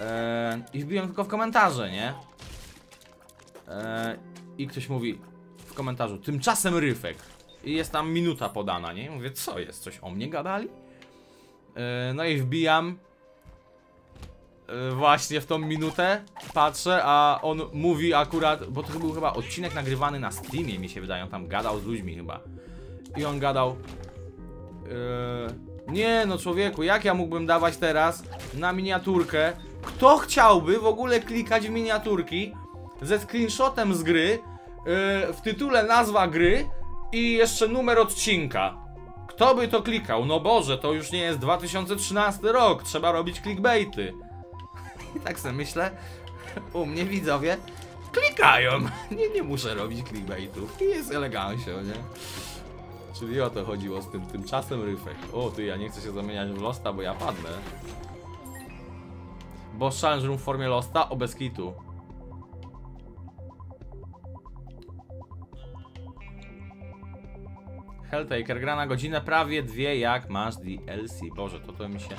E, I wbiłem tylko w komentarze, nie? E, I ktoś mówi w komentarzu, tymczasem ryfek. I jest tam minuta podana, nie? Mówię, co jest? Coś o mnie gadali? E, no i wbijam e, właśnie w tą minutę, patrzę, a on mówi akurat, bo to był chyba odcinek nagrywany na streamie, mi się wydaje, on tam gadał z ludźmi chyba. I on gadał, e, nie no człowieku, jak ja mógłbym dawać teraz na miniaturkę? Kto chciałby w ogóle klikać w miniaturki ze screenshotem z gry, e, w tytule nazwa gry i jeszcze numer odcinka? Kto by to klikał? No Boże, to już nie jest 2013 rok, trzeba robić clickbaity. Tak sobie myślę, u mnie widzowie klikają. Nie, nie muszę robić clickbaitów. Jest elegancio, nie? Czyli o to chodziło z tym tymczasem ryfek. O, ty, ja nie chcę się zamieniać w Losta, bo ja padnę. Bo Challenge Room w formie Losta o bez kitu. Helltaker gra na godzinę prawie dwie jak masz DLC. Boże, to to mi się...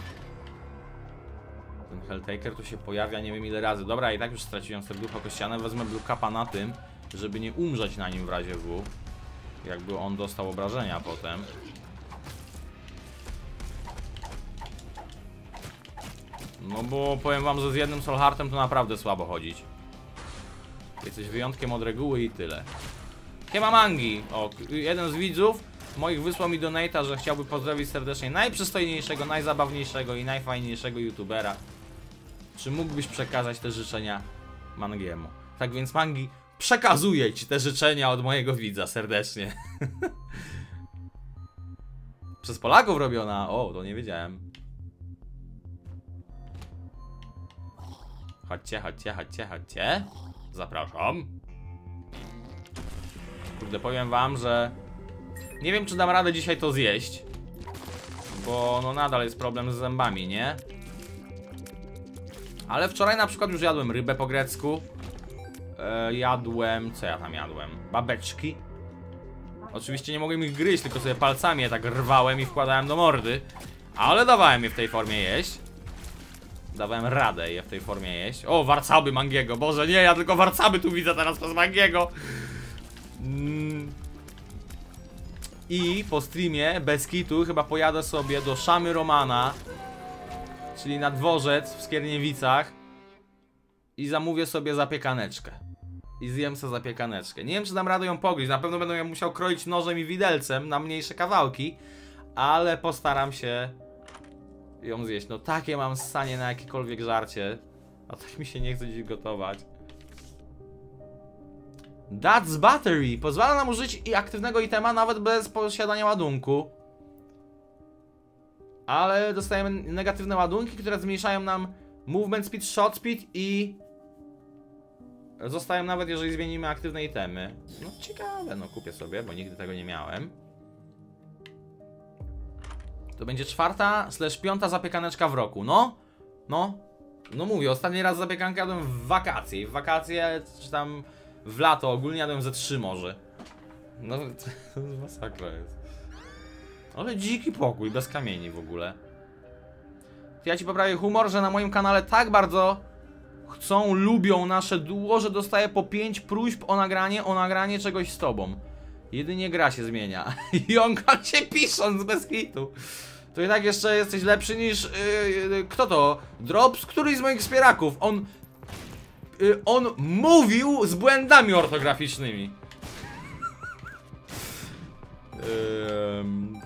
Ten Helltaker tu się pojawia nie wiem ile razy. Dobra, i tak już straciłem serducho kościane. Wezmę Blue Capa na tym, żeby nie umrzeć na nim w razie W. Jakby on dostał obrażenia potem. No bo powiem wam, że z jednym Solhartem to naprawdę słabo chodzić. Jesteś wyjątkiem od reguły i tyle. Siema Mangi! O, jeden z widzów moich wysłał mi donata, że chciałby pozdrowić serdecznie najprzystojniejszego, najzabawniejszego i najfajniejszego youtubera. Czy mógłbyś przekazać te życzenia Mangiemu? Tak więc Mangi, przekazuję ci te życzenia od mojego widza serdecznie. Przez Polaków robiona. O, to nie wiedziałem. Chodźcie, chodźcie, chodźcie, chodźcie. Zapraszam. Kurde, powiem wam, że nie wiem, czy dam radę dzisiaj to zjeść. Bo no nadal jest problem z zębami, nie? Ale wczoraj na przykład już jadłem rybę po grecku. E, jadłem... co ja tam jadłem? Babeczki. Oczywiście nie mogłem ich gryźć, tylko sobie palcami je tak rwałem i wkładałem do mordy. Ale dawałem je w tej formie jeść. Dawałem radę je w tej formie jeść. O, warcaby Mangiego. Boże, nie, ja tylko warcaby tu widzę teraz przez Mangiego. Mm. I po streamie, bez kitu, chyba pojadę sobie do Szamy Romana. Czyli na dworzec w Skierniewicach. I zamówię sobie zapiekaneczkę. I zjem sobie zapiekaneczkę. Nie wiem, czy dam radę ją pogryźć. Na pewno będę ją musiał kroić nożem i widelcem na mniejsze kawałki. Ale postaram się ją zjeść. No takie mam stanie na jakiekolwiek żarcie. A tak mi się nie chce dziś gotować. That's Battery pozwala nam użyć i aktywnego itema nawet bez posiadania ładunku. Ale dostajemy negatywne ładunki, które zmniejszają nam movement speed, shot speed i zostają nawet jeżeli zmienimy aktywne itemy. No ciekawe, no kupię sobie, bo nigdy tego nie miałem. To będzie czwarta slash piąta zapiekaneczka w roku, no? No? No mówię, ostatni raz zapiekankę jadłem w wakacje. W wakacje, czy tam w lato ogólnie jadłem ze trzy może. No, to masakra jest. Ale dziki pokój, bez kamieni w ogóle. Ja ci poprawię humor, że na moim kanale tak bardzo chcą, lubią nasze duo, że dostaję po 5 próśb o nagranie, o nagranie czegoś z tobą. Jedynie gra się zmienia. On się pisząc bez hitu. To i tak jeszcze jesteś lepszy niż... Yy, yy, kto to? Drops? Któryś z moich wspieraków. On... Yy, on mówił z błędami ortograficznymi.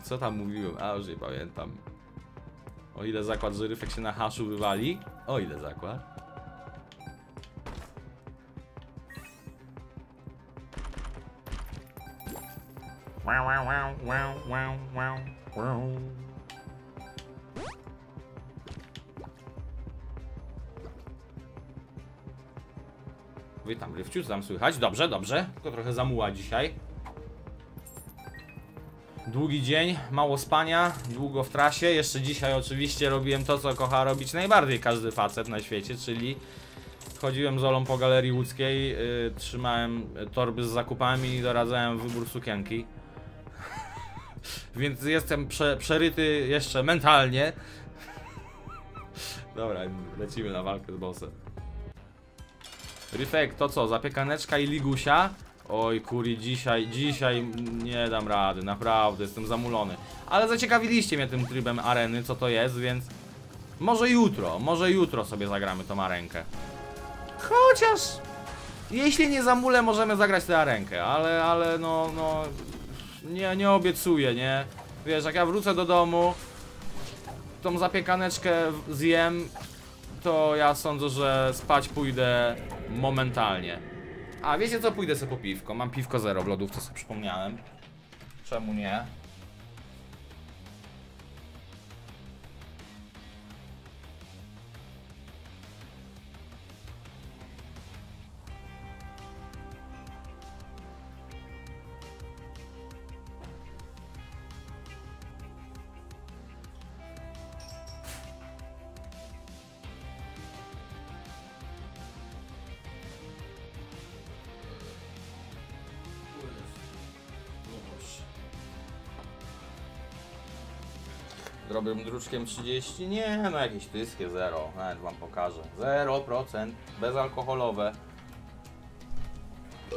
Co tam mówiłem? A, już nie pamiętam. O ile zakład, że Ryfek się na haszu wywali? O ile zakład? Wow, wow, wow, wow, wow, wow, wow. Witam, Rywciu, tam słychać? Dobrze, dobrze. Tylko trochę zamuła dzisiaj. Długi dzień, mało spania, długo w trasie. Jeszcze dzisiaj oczywiście robiłem to, co kocha robić najbardziej każdy facet na świecie, czyli chodziłem z Olą po galerii łódzkiej, yy, trzymałem torby z zakupami i doradzałem wybór sukienki. Więc jestem prze, przeryty jeszcze mentalnie. Dobra, lecimy na walkę z bossem. Ryfek, to co, zapiekaneczka i ligusia? Oj kuri, dzisiaj, dzisiaj nie dam rady, naprawdę, jestem zamulony. Ale zaciekawiliście mnie tym trybem areny, co to jest, więc... Może jutro, może jutro sobie zagramy tą arenkę. Chociaż... Jeśli nie zamulę, możemy zagrać tę arenkę, ale, ale no, no... Nie, nie obiecuję, nie? Wiesz, jak ja wrócę do domu, tą zapiekaneczkę zjem, to ja sądzę, że spać pójdę momentalnie. A wiecie co? Pójdę sobie po piwko. Mam piwko zero w lodówce, sobie przypomniałem. Czemu nie? Drobnym druczkiem 30? Nie, no jakieś tyskie, zero. Nawet wam pokażę. 0%, bezalkoholowe.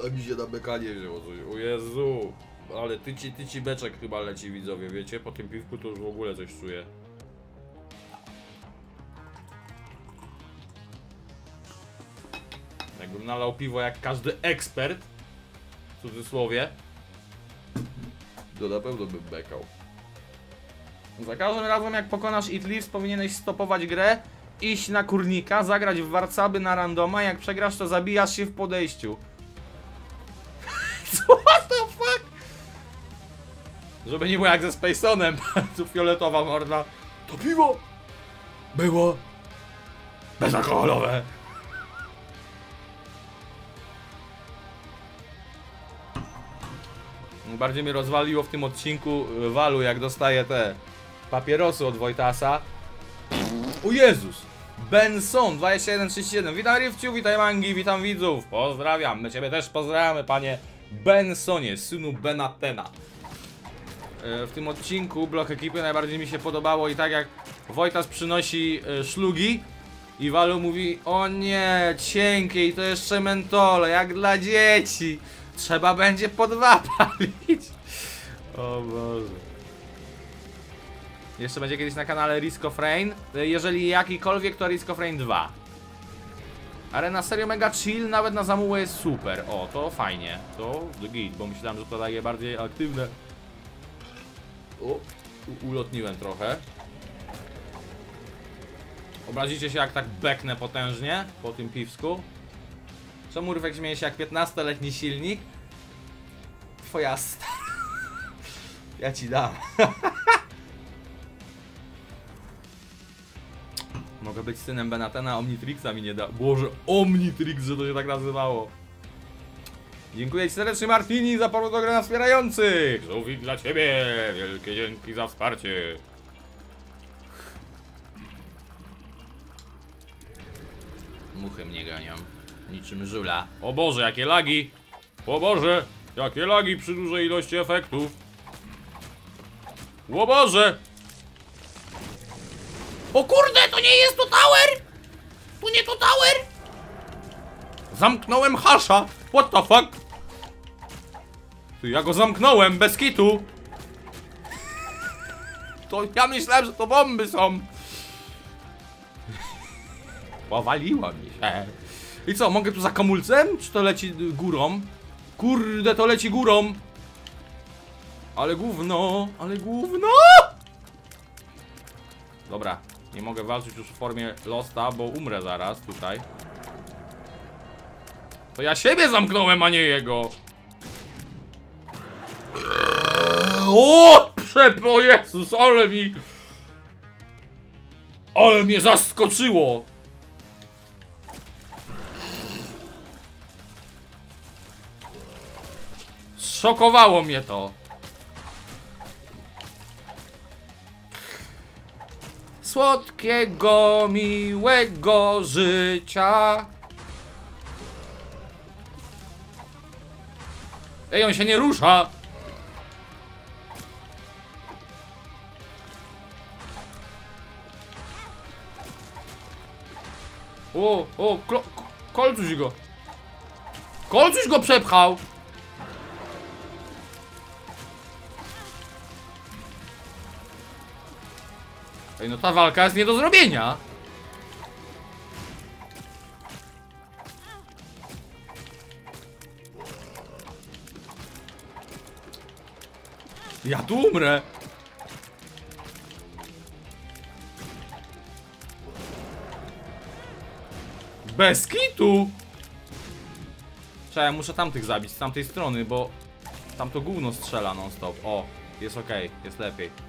A mi się na bekanie wzięło coś. O Jezu! Ale tyci, tyci beczek chyba leci widzowie, wiecie? Po tym piwku to już w ogóle coś czuję. Jakbym nalał piwo jak każdy ekspert, w cudzysłowie, to na pewno bym bekał. Za każdym razem jak pokonasz It Lives powinieneś stopować grę, iść na kurnika, zagrać w warcaby na randoma, jak przegrasz to zabijasz się w podejściu. What the fuck? Żeby nie było jak ze Spaceonem, tu fioletowa morda. To piwo było bezalkoholowe. Bardziej mnie rozwaliło w tym odcinku y, Walu, jak dostaje te papierosy od Wojtasa. O Jezus! Benson 2137. Witam Rifciu, witam Mangi, witam widzów. Pozdrawiam. My ciebie też pozdrawiamy, panie Bensonie, synu Benatena. E, W tym odcinku blok ekipy najbardziej mi się podobało i tak jak Wojtas przynosi e, szlugi i Walu mówi o nie, cienkie i to jeszcze mentole, jak dla dzieci. Trzeba będzie po dwa palić. O Boże. Jeszcze będzie kiedyś na kanale Risk of Rain. Jeżeli jakikolwiek, to Risk of Rain 2. Arena serio mega chill, nawet na zamułę jest super. O, to fajnie. To git, bo myślałem, że to daje bardziej aktywne. O, ulotniłem trochę. Obrazicie się jak tak beknę potężnie po tym piwsku. Czemu Rywek śmieje się jak 15-letni silnik? Twoja stara. Ja ci dam. Mogę być synem Benatena, Omnitrixa mi nie da. Boże, Omnitrix, że to się tak nazywało. Dziękuję ci serdecznie Martini za powrót do grę na wspierających. Żółwik dla ciebie. Wielkie dzięki za wsparcie. Muchy mnie gonią. Niczym żula. O Boże, jakie lagi! O Boże, jakie lagi przy dużej ilości efektów. O Boże! O kurde, to nie jest to tower! To nie to tower! Zamknąłem hasza! What the fuck? Ja go zamknąłem, bez kitu! To ja myślałem, że to bomby są! Powaliła mi się. I co, mogę tu za kamulcem? Czy to leci górą? Kurde, to leci górą! Ale gówno, ale gówno! Dobra, nie mogę walczyć już w formie Losta, bo umrę zaraz tutaj. To ja siebie zamknąłem, a nie jego. O, przep, o Jezus, ale mi... Ale mnie zaskoczyło. Szokowało mnie to. Słodkiego, miłego życia. Ej, on się nie rusza. O, o, kolcuś go. Kolcuś go przepchał. Ej, no ta walka jest nie do zrobienia. Ja tu umrę. Bez kitu! Czekaj, muszę tamtych zabić z tamtej strony, bo tam to gówno strzela non stop. O, jest okej, jest lepiej.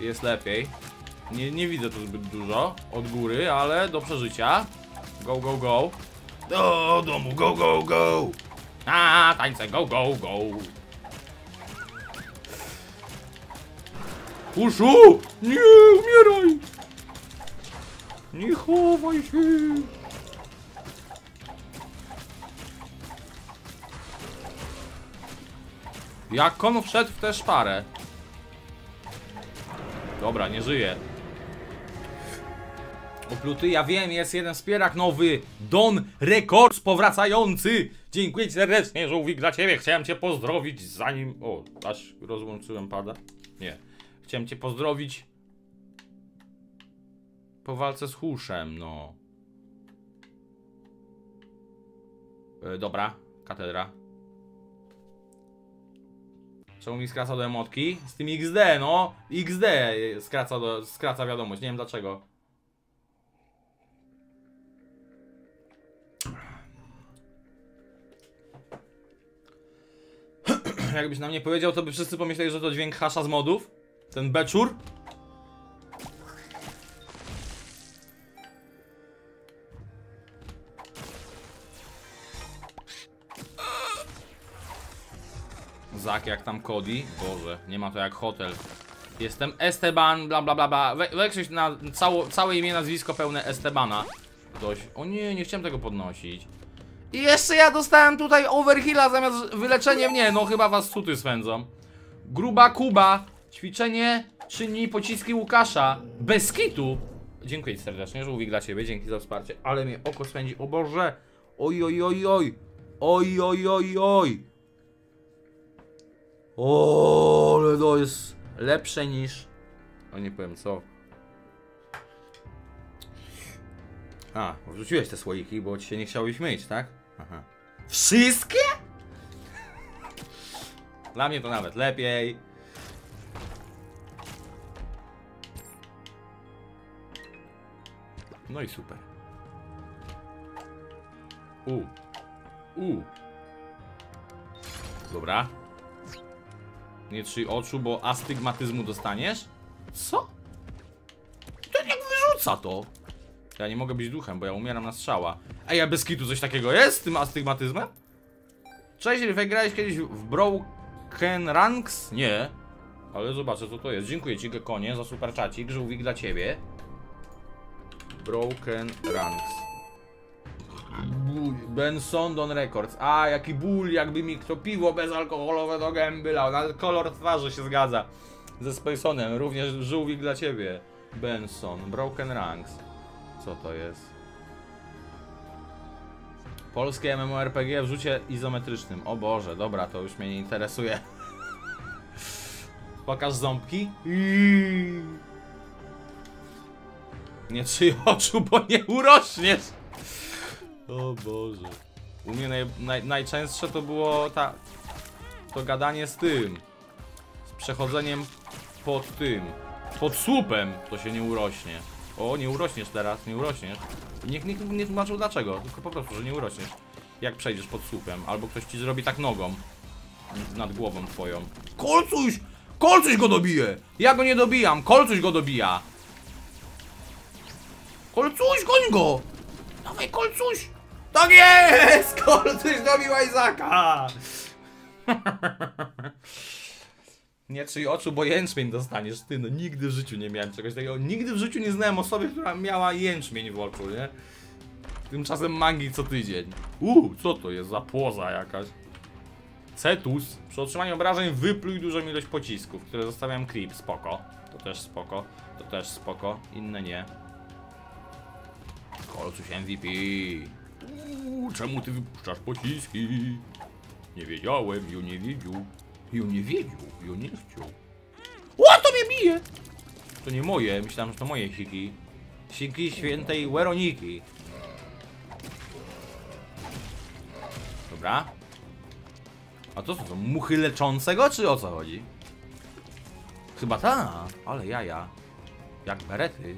Jest lepiej. Nie, nie widzę tu zbyt dużo od góry, ale do przeżycia. Go, go, go. Do domu, go, go, go. A, tańce, go, go, go. Uszu! Nie, umieraj! Nie chowaj się! Jak on wszedł w tę szparę? Dobra, nie żyje. Opluty, ja wiem, jest jeden wspierak nowy. Don Records powracający. Dziękuję serdecznie, żółwik dla ciebie. Chciałem cię pozdrowić zanim... O, aż rozłączyłem pada. Nie. Chciałem cię pozdrowić po walce z Huszem, no. E, dobra, katedra. Czemu mi skraca do emotki? Z tym XD, no. XD skraca, do, skraca wiadomość, nie wiem dlaczego. Jakbyś nam nie powiedział, to by wszyscy pomyśleli, że to dźwięk hasza z modów. Ten beczur. Zak jak tam Cody. Boże, nie ma to jak hotel. Jestem Esteban, bla bla bla bla. We, weź na cało, całe imię, nazwisko pełne Estebana. Ktoś. O nie, nie chciałem tego podnosić. I jeszcze ja dostałem tutaj overheala zamiast wyleczeniem. Nie, no chyba was suty swędzą. Gruba Kuba. Ćwiczenie czyni pociski Łukasza. Bez kitu. Dziękuję ci serdecznie, żółwik dla ciebie. Dzięki za wsparcie. Ale mnie oko swędzi. O Boże. Oj, oj, oj, oj. Oj, oj, oj, oj. O, ale to jest lepsze niż. No nie powiem co. A, wrzuciłeś te słoiki, bo ci się nie chciałeś myć, tak? Aha. Wszystkie? Dla mnie to nawet lepiej. No i super. U. U. Dobra. Nie trzyj oczu, bo astygmatyzmu dostaniesz? Co? To jak wyrzuca to? Ja nie mogę być duchem, bo ja umieram na strzała. Ej, ja bez kitu coś takiego jest z tym astygmatyzmem? Cześć, Ryfek, grałeś kiedyś w Broken Ranks? Nie. Ale zobaczę co to jest. Dziękuję ci, Gekonie, za super czacik. Żółwik dla ciebie. Broken Ranks. Benson Don Records. A, jaki ból, jakby mi kto piwo bezalkoholowe do gęby lał. Nawet kolor twarzy się zgadza. Ze Spaceonem, również żółwik dla ciebie. Benson, Broken Ranks. Co to jest? Polskie MMORPG w rzucie izometrycznym. O Boże, dobra, to już mnie nie interesuje. Pokaż ząbki. Nie trzyj oczu, bo nie urośniesz. O Boże. U mnie naj, naj, najczęstsze to było ta, to gadanie z tym. Z przechodzeniem pod tym. Pod słupem to się nie urośnie. O, nie urośniesz teraz, nie urośniesz. Nikt nikt nie tłumaczył dlaczego, tylko po prostu, że nie urośniesz. Jak przejdziesz pod słupem, albo ktoś ci zrobi tak nogą. Nad głową twoją. Kolcuś! Kolcuś go dobije! Ja go nie dobijam, Kolcuś go dobija! Kolcuś, goń go! Dawaj, Kolcuś! Tak jest! Kolczyś dobił Izaka! Nie trzyj oczu, bo jęczmień dostaniesz. Ty, no nigdy w życiu nie miałem czegoś takiego. Nigdy w życiu nie znałem osoby, która miała jęczmień w oczu, nie? Tymczasem mangi co tydzień. Uuu, co to jest za płoza jakaś? Cetus. Przy otrzymaniu obrażeń wypluj dużą ilość pocisków, które zostawiam creep. Spoko. To też spoko. To też spoko. Inne nie. Kolcuś MVP. Uuu, czemu ty wypuszczasz pociski? Nie wiedziałem, ju nie wiedział. Ju nie wiedział, ju nie chciał. O, to mnie bije! To nie moje, myślałem, że to moje siki. Siki świętej Weroniki. Dobra. A to co, to muchy leczącego, czy o co chodzi? Chyba ta, ale jaja. Jak berety.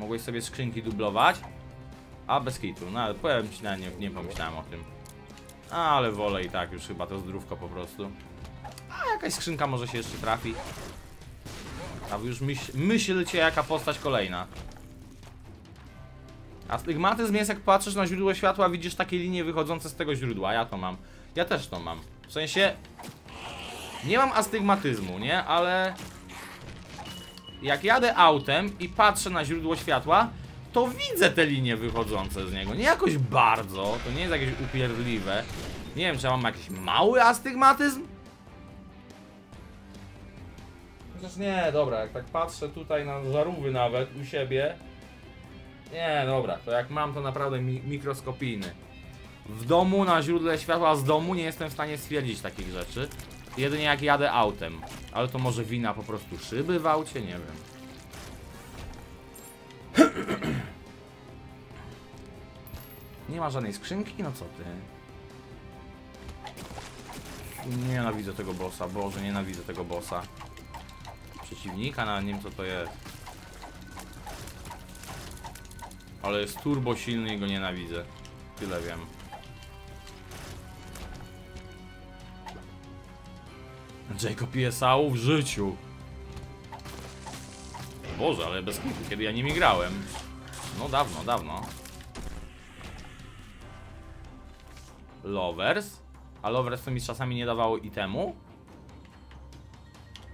Mogłeś sobie skrzynki dublować? A bez kitu, no powiem ci, na nie, nie pomyślałem o tym. Ale wolę i tak już chyba to zdrówko po prostu. A jakaś skrzynka może się jeszcze trafi. A już myśl, myślcie jaka postać kolejna. Astygmatyzm jest jak patrzysz na źródło światła, widzisz takie linie wychodzące z tego źródła. Ja to mam. Ja też to mam. W sensie... Nie mam astygmatyzmu, nie? Ale... Jak jadę autem i patrzę na źródło światła, to widzę te linie wychodzące z niego. Nie jakoś bardzo, to nie jest jakieś upierdliwe. Nie wiem, czy ja mam jakiś mały astygmatyzm? Chociaż nie, dobra, jak tak patrzę tutaj na żarówy nawet u siebie. Nie, dobra, to jak mam to naprawdę mi mikroskopijny. W domu, na źródle światła z domu nie jestem w stanie stwierdzić takich rzeczy. Jedynie jak jadę autem. Ale to może wina po prostu szyby w aucie, nie wiem. Nie ma żadnej skrzynki? No co ty? Nienawidzę tego bossa, Boże, nienawidzę tego bossa. Przeciwnika, nie wiem co to jest. Ale jest turbo silny i go nienawidzę. Tyle wiem. Jacob PSA w życiu. Boże, ale bez kitu, kiedy ja nimi grałem. No dawno, dawno. Lovers? A Lovers to mi czasami nie dawało itemu?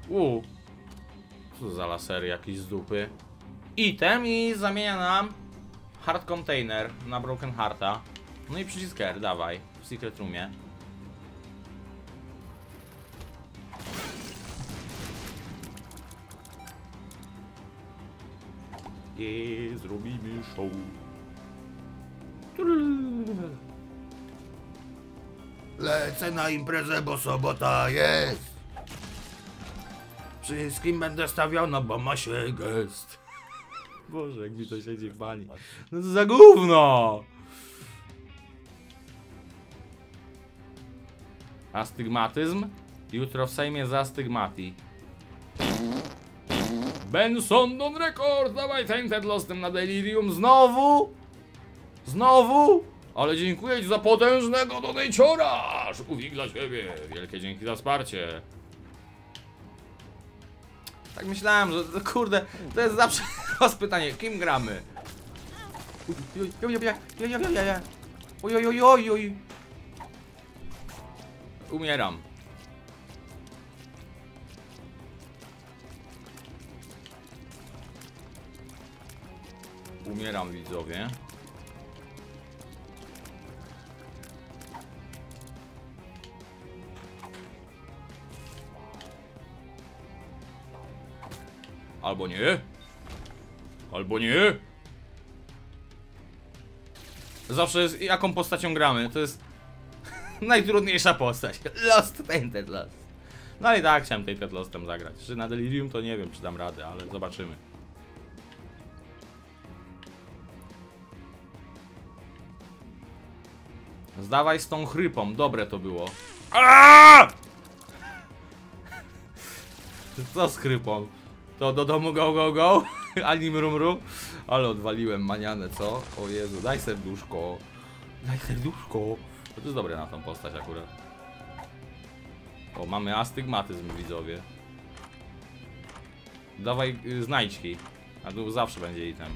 Uuu. Co za lasery jakiś z dupy? Item i zamienia nam hard container na broken hearta. No i przycisk R, dawaj. W secret roomie. I zrobimy show. Lecę na imprezę, bo sobota jest. Wszystkim będę stawiał, no bo ma się gest. Boże, jak mi to siedzi w bani. No to za gówno! Astygmatyzm? Jutro w Sejmie za astygmati. Benson non record, dawaj Tainted Lostem na Delirium znowu? Znowu? Ale dziękuję ci za potężnego donajciora! Żółwik dla ciebie. Wielkie dzięki za wsparcie. Tak myślałem, że kurde, to jest zawsze was pytanie, kim gramy? Oj, Umieram widzowie. Albo nie. Albo nie. Zawsze jest, jaką postacią gramy, to jest najtrudniejsza postać. Lost Tainted Lost. No i tak chciałem Tainted Lostem zagrać. Czy na Delirium to nie wiem, czy dam radę, ale zobaczymy. Zdawaj z tą chrypą, dobre to było. Aaaa! Co z chrypą? To do domu go go go? Anim rum rum? Ale odwaliłem manianę, co? O Jezu, daj serduszko. Daj serduszko. To jest dobre na tą postać akurat. O, mamy astygmatyzm, widzowie. Dawaj y, znajdźki. A tu zawsze będzie item.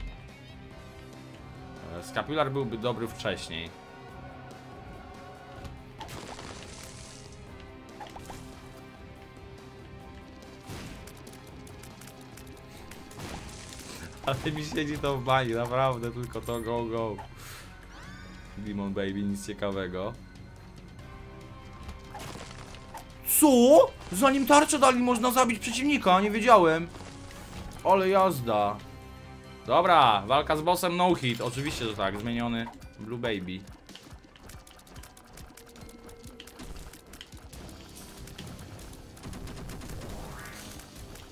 E, Skapular byłby dobry wcześniej. Ale mi siedzi to w bani, naprawdę, tylko to go, go. Demon Baby, nic ciekawego. Co? Zanim tarczę dali, można zabić przeciwnika, nie wiedziałem. Ale jazda. Dobra, walka z bossem no hit, oczywiście, że tak, zmieniony Blue Baby.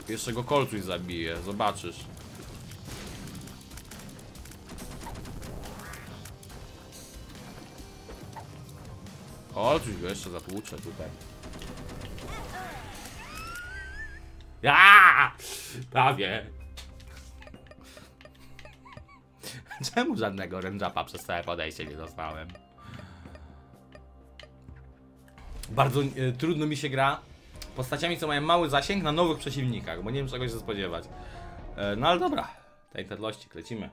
Jeszcze go kolczuś zabije, zobaczysz. Kolczuś go jeszcze zatłuczę tutaj. Ja! Prawie. Czemu żadnego ręczapa przez całe podejście nie dostałem? Bardzo e, trudno mi się gra postaciami, co mają mały zasięg na nowych przeciwnikach, bo nie wiem czego się spodziewać. E, no ale dobra, tej terlości lecimy.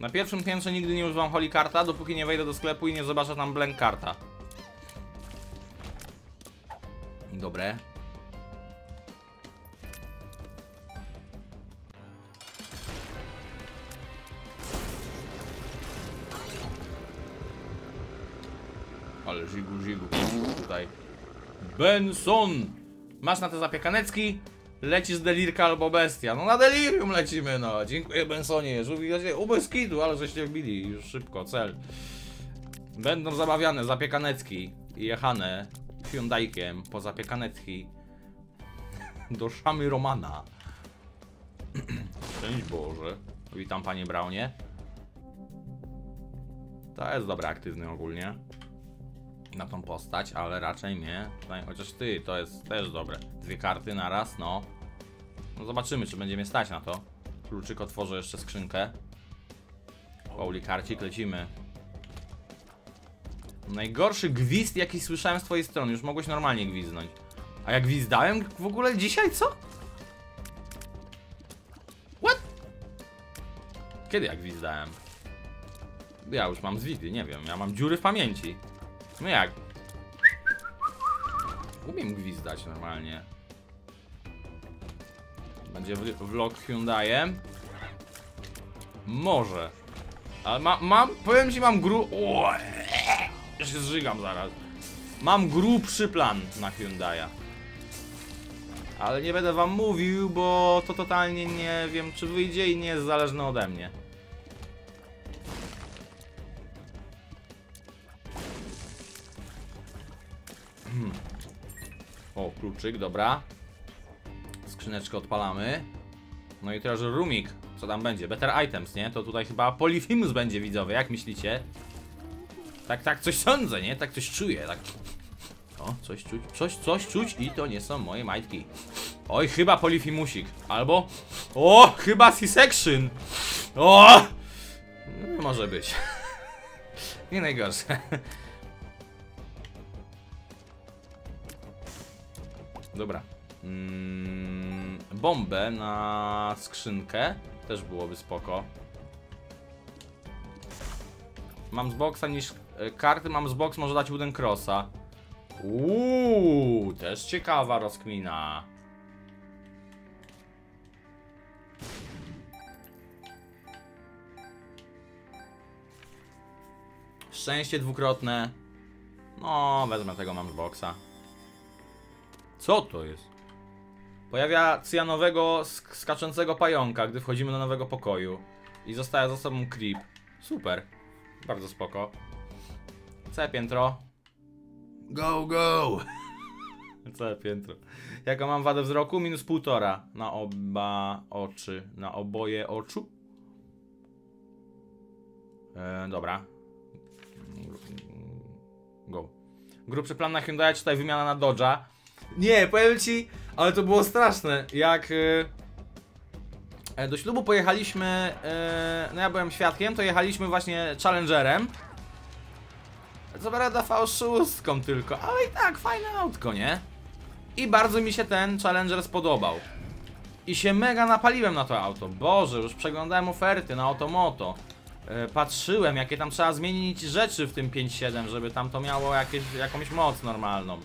Na pierwszym piętrze nigdy nie używam Holy Karta, dopóki nie wejdę do sklepu i nie zobaczę tam Blank Karta. Dobre. Ale zigu, zigu. Tutaj. Benson! Masz na te zapiekanecki? Lecisz delirka albo bestia. No na delirium lecimy, no. Dziękuję Bensonie. Żółwi u Beskidu, ale żeście wbili. Już szybko, cel. Będą zamawiane zapiekanecki jechane Hyundaikiem po zapiekanecki do Szamy Romana. Szczęść Boże. Witam panie Braunie. To jest dobry aktywny ogólnie. Na tą postać, ale raczej nie. Chociaż ty, to jest też dobre. Dwie karty na raz, no. No zobaczymy, czy będzie mnie stać na to. Kluczyk otworzę jeszcze skrzynkę. Holy karcik, lecimy. Najgorszy gwizd, jaki słyszałem z twojej strony. Już mogłeś normalnie gwizdnąć. A jak gwizdałem w ogóle dzisiaj, co? What? Kiedy jak gwizdałem? Ja już mam zwizdy, nie wiem. Ja mam dziury w pamięci. No jak? Umiem gwizdać normalnie. Będzie vl- vlog Hyundaiem? Może. Ale ma, mam, powiem ci, mam gru... O, ja się zżygam zaraz. Mam grubszy plan na Hyundai'a. Ale nie będę wam mówił, bo to totalnie nie wiem, czy wyjdzie i nie jest zależne ode mnie. O, kluczyk, dobra. Skrzyneczkę odpalamy. No i teraz roomik. Co tam będzie? Better items, nie? To tutaj chyba Polyphemus będzie widzowie, jak myślicie? Tak, tak, coś sądzę, nie? Tak coś czuję, tak. O, coś czuć, coś, coś czuć i to nie są moje majtki. Oj, chyba Polyphemusik. Albo... O, chyba C-section. O! No, może być. nie najgorsze. Dobra. Mm, bombę na skrzynkę też byłoby spoko. Mam z boxa niż e, karty, mam z box, może dać Wooden Crossa. Uuu, też ciekawa rozkmina. Szczęście dwukrotne. No, wezmę tego mam z boxa. Co to jest? Pojawia cyjanowego sk skaczącego pająka, gdy wchodzimy do nowego pokoju. I zostaje za sobą creep. Super. Bardzo spoko. Całe piętro. Go, go! Całe piętro. Jaką mam wadę wzroku? Minus półtora. Na oba oczy. Na oboje oczu. E, dobra. Go. Grubszy plan na Hyundai, tutaj wymiana na Dodge'a. Nie, powiem ci, ale to było straszne. Jak y, e, do ślubu pojechaliśmy, y, no ja byłem świadkiem, to jechaliśmy właśnie Challengerem. Co prawda V6 tylko, ale i tak fajne autko, nie? I bardzo mi się ten Challenger spodobał. I się mega napaliłem na to auto. Boże, już przeglądałem oferty na Automoto. e, patrzyłem, jakie tam trzeba zmienić rzeczy w tym 5.7, żeby tam to miało jakieś, jakąś moc normalną.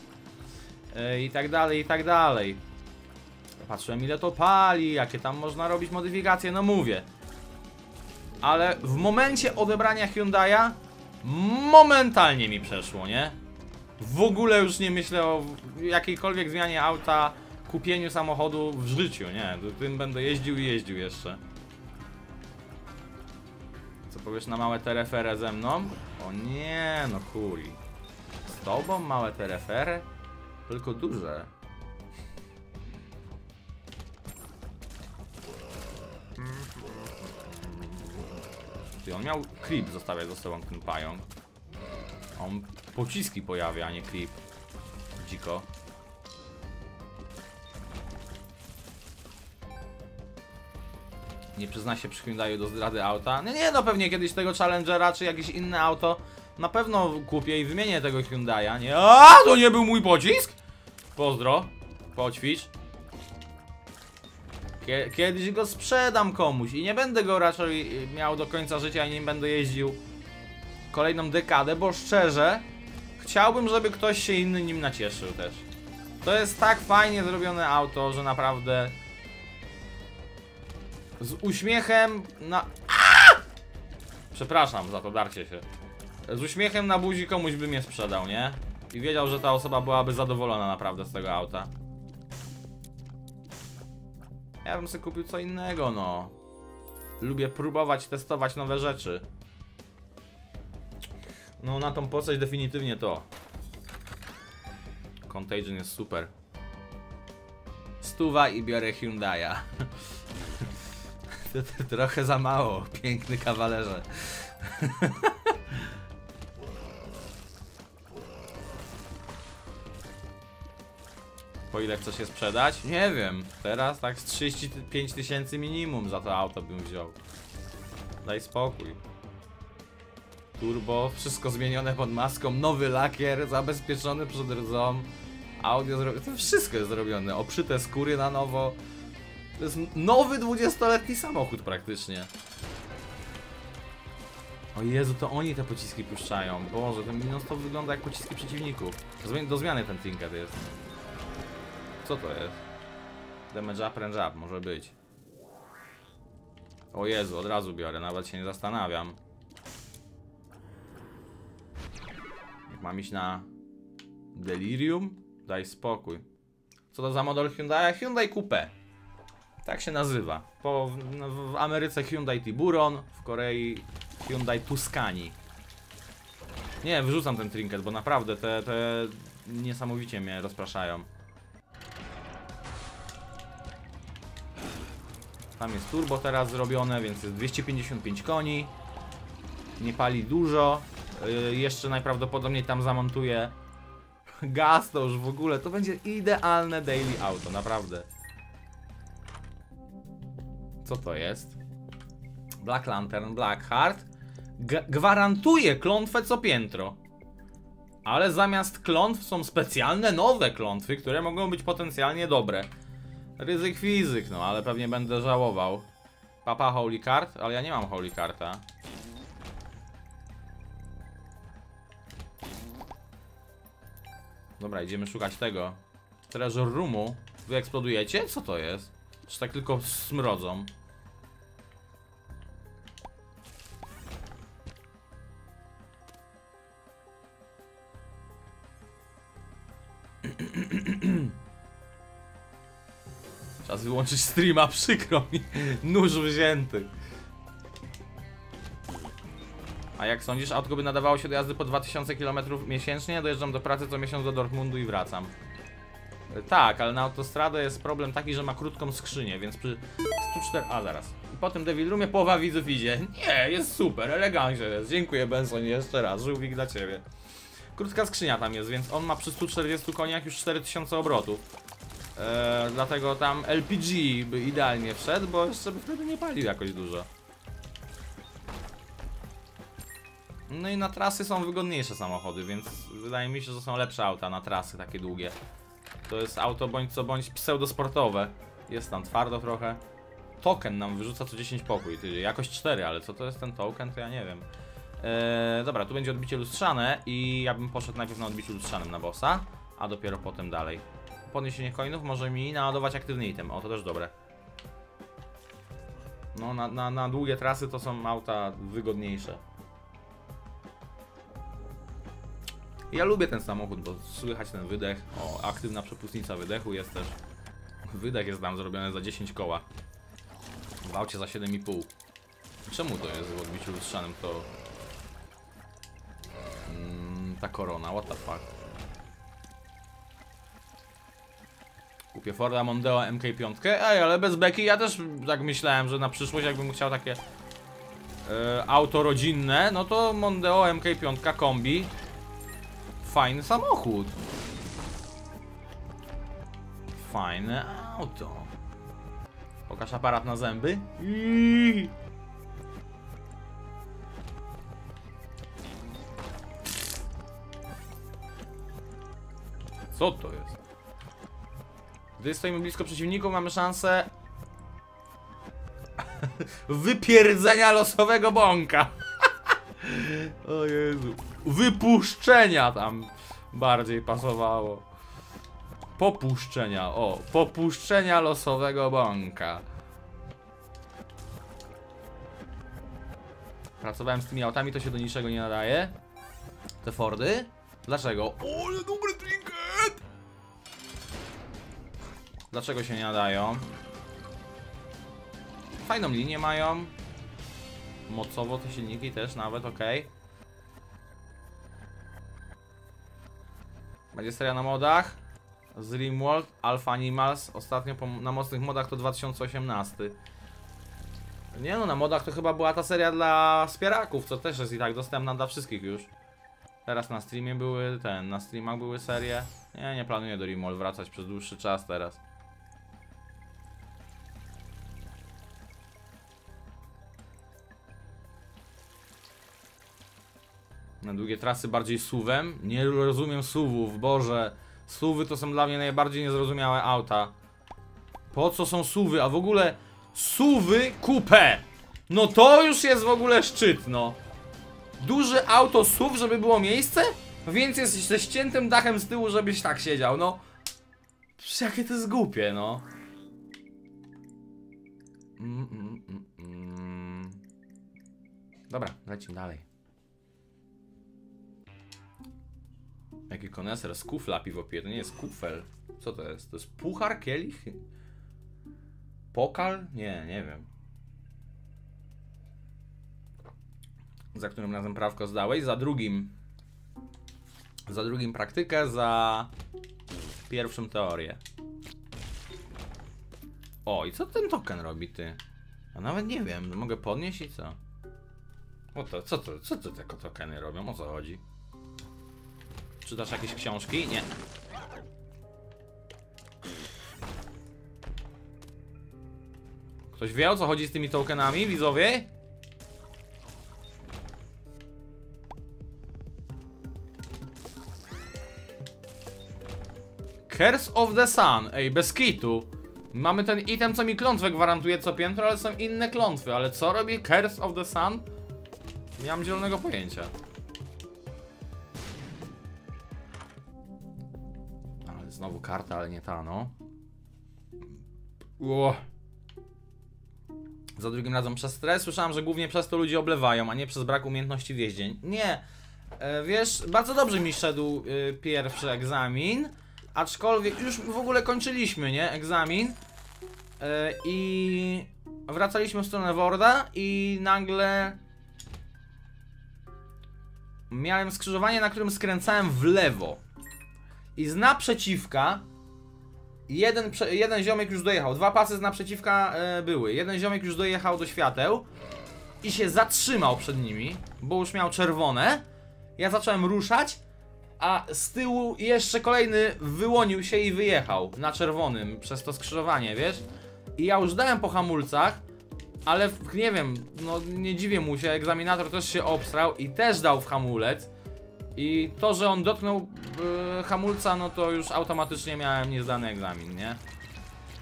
E, I tak dalej, i tak dalej. Patrzyłem ile to pali, jakie tam można robić modyfikacje, no mówię. Ale w momencie odebrania Hyundai'a momentalnie mi przeszło, nie? W ogóle już nie myślę o jakiejkolwiek zmianie auta, kupieniu samochodu w życiu, nie? Tym będę jeździł i jeździł jeszcze. Co powiesz na małe tereferę ze mną? O nie, no kuli. Z tobą małe terefery? Tylko duże. Ty, on miał creep zostawiać ze sobą ten pająk. On pociski pojawia, a nie creep. Dziko. Nie przyzna się przy Hyundaiu do zdrady auta. Nie, nie, no pewnie kiedyś tego Challengera czy jakieś inne auto na pewno kupię i wymienię tego Hyundai'a, nie? A, to nie był mój pocisk? Pozdro. Poćwicz. Kie- Kiedyś go sprzedam komuś i nie będę go raczej y, miał do końca życia i nie będę jeździł kolejną dekadę, bo szczerze chciałbym, żeby ktoś się inny nim nacieszył też. To jest tak fajnie zrobione auto, że naprawdę z uśmiechem na... Przepraszam za to darcie się. Z uśmiechem na buzi komuś bym je sprzedał, nie? I wiedział, że ta osoba byłaby zadowolona naprawdę z tego auta. Ja bym sobie kupił co innego, no. Lubię próbować, testować nowe rzeczy. No na tą postać definitywnie to. Contagion jest super. Stuwa i biorę Hyundai'a. Trochę za mało, piękny kawalerze. Po ile chcesz się sprzedać? Nie wiem. Teraz tak z 35 tysięcy minimum za to auto bym wziął. Daj spokój. Turbo, wszystko zmienione pod maską, nowy lakier, zabezpieczony przed rdzą. Audio zrobione, to wszystko jest zrobione. Oprzyte skóry na nowo. To jest nowy 20-letni samochód praktycznie. O Jezu, to oni te pociski puszczają. Boże, ten minus to wygląda jak pociski przeciwników. Do zmiany ten Tinker jest. Co to jest? Damage up, range up, może być. O Jezu, od razu biorę, nawet się nie zastanawiam. Jak mam iść na Delirium? Daj spokój. Co to za model Hyundai? Hyundai Coupe. Tak się nazywa. Po, w, w Ameryce Hyundai Tiburon, w Korei Hyundai Tuscani. Nie, wyrzucam ten trinket, bo naprawdę te, te niesamowicie mnie rozpraszają. Tam jest turbo teraz zrobione, więc jest 255 koni. Nie pali dużo. Yy, jeszcze najprawdopodobniej tam zamontuję gaz, to już w ogóle. To będzie idealne daily auto, naprawdę. Co to jest? Black Lantern, Black Heart. G gwarantuje klątwę co piętro. Ale zamiast klątw są specjalne nowe klątwy, które mogą być potencjalnie dobre. Ryzyk fizyk, no ale pewnie będę żałował. Papa Holy Card, ale ja nie mam Holy Carta. Dobra, idziemy szukać tego. Treasure Roomu. Wy eksplodujecie? Co to jest? Czy tak tylko smrodzą? Czas wyłączyć streama, przykro mi. Nóż wzięty. A jak sądzisz, autko by nadawało się do jazdy po 2000 km miesięcznie? Dojeżdżam do pracy co miesiąc do Dortmundu i wracam. E, Tak, ale na autostradę jest problem taki, że ma krótką skrzynię, więc przy 104... A, zaraz. I po tym Devil Roomie połowa widzów idzie. Nie, jest super, elegancie jest. Dziękuję Benson jeszcze raz, żółwik dla ciebie. Krótka skrzynia tam jest, więc on ma przy 140 koniach już 4000 obrotów. Eee, dlatego tam LPG by idealnie wszedł, bo jeszcze by wtedy nie palił jakoś dużo. No i na trasy są wygodniejsze samochody, więc wydaje mi się, że są lepsze auta na trasy takie długie. To jest auto bądź co bądź pseudosportowe. Jest tam twardo trochę. token nam wyrzuca co 10 pokój. Jakoś 4, ale co to jest ten token, to ja nie wiem. Eee, dobra, tu będzie odbicie lustrzane i ja bym poszedł najpierw na odbiciu lustrzanym na bossa, a dopiero potem dalej. Podniesienie coinów może mi naładować aktywny item, o to też dobre. No, na, na, na długie trasy to są auta wygodniejsze. Ja lubię ten samochód, bo słychać ten wydech. O, aktywna przepustnica wydechu jest też. Wydech jest tam zrobiony za 10 koła. W aucie za 7,5. Czemu to jest w odbiciu lustrzanym to... Mm, ta korona, what the fuck. Kupię Forda Mondeo MK5. Ej, ale bez beki ja też tak myślałem, że na przyszłość jakbym chciał takie e, auto rodzinne, no to Mondeo MK5 kombi. Fajny samochód. Fajne auto. Pokaż aparat na zęby. Iii. Co to jest? Gdy stoimy blisko przeciwników, mamy szansę wypierdzenia losowego bąka. o Jezu. Wypuszczenia tam bardziej pasowało. Popuszczenia, o, popuszczenia losowego bąka. Pracowałem z tymi autami, to się do niczego nie nadaje. Te Fordy? Dlaczego? O, dobry trinket! Dlaczego się nie nadają? Fajną linię mają. Mocowo te silniki też nawet, ok. Będzie seria na modach. Z Rimworld, Alpha Animals. Ostatnio na mocnych modach to 2018. Nie no, na modach to chyba była ta seria dla wspieraków, co też jest i tak dostępna dla wszystkich już. Teraz na streamie były ten, na streamach były serie. Nie, nie planuję do Rimworld wracać przez dłuższy czas teraz. Na długie trasy bardziej suwem. Nie rozumiem suwów, boże. Suwy to są dla mnie najbardziej niezrozumiałe auta. Po co są suwy? A w ogóle suwy kupę. No to już jest w ogóle szczyt, no. Duże auto suw, żeby było miejsce? Więc jest ze ściętym dachem z tyłu, żebyś tak siedział, no. Przecież jakie to jest głupie, no. Mm, mm, mm. Dobra, lecimy dalej. Jaki koneser z kufla piwo pije, to nie jest kufel. Co to jest? To jest puchar, kielich? Pokal? Nie, nie wiem. Za którym razem prawko zdałeś? Za drugim. Za drugim praktykę, za pierwszym teorię. O, i co ten token robi, ty? Ja nawet nie wiem, mogę podnieść i co? O to, co to, co to te tokeny robią? O co chodzi? Czytasz jakieś książki? Nie. Ktoś wie o co chodzi z tymi tokenami, widzowie? Curse of the Sun, ej, bez kitu. Mamy ten item, co mi klątwę gwarantuje co piętro, ale są inne klątwy. Ale co robi Curse of the Sun? Nie mam zielonego pojęcia. Znowu karta, ale nie ta, no. Ło. Za drugim razem przez stres. Słyszałem, że głównie przez to ludzie oblewają, a nie przez brak umiejętności w. Nie. E, wiesz, bardzo dobrze mi szedł y, pierwszy egzamin. Aczkolwiek już w ogóle kończyliśmy, nie? Egzamin. E, I wracaliśmy w stronę Worda i nagle miałem skrzyżowanie, na którym skręcałem w lewo. I z naprzeciwka jeden, jeden ziomek już dojechał. Dwa pasy z naprzeciwka e, były. Jeden ziomek już dojechał do świateł i się zatrzymał przed nimi, bo już miał czerwone. Ja zacząłem ruszać, a z tyłu jeszcze kolejny wyłonił się i wyjechał na czerwonym przez to skrzyżowanie, wiesz? I ja już dałem po hamulcach, ale nie wiem, no nie dziwię mu się, egzaminator też się obstrał i też dał w hamulec. I to, że on dotknął e, hamulca, no to już automatycznie miałem niezdany egzamin, nie?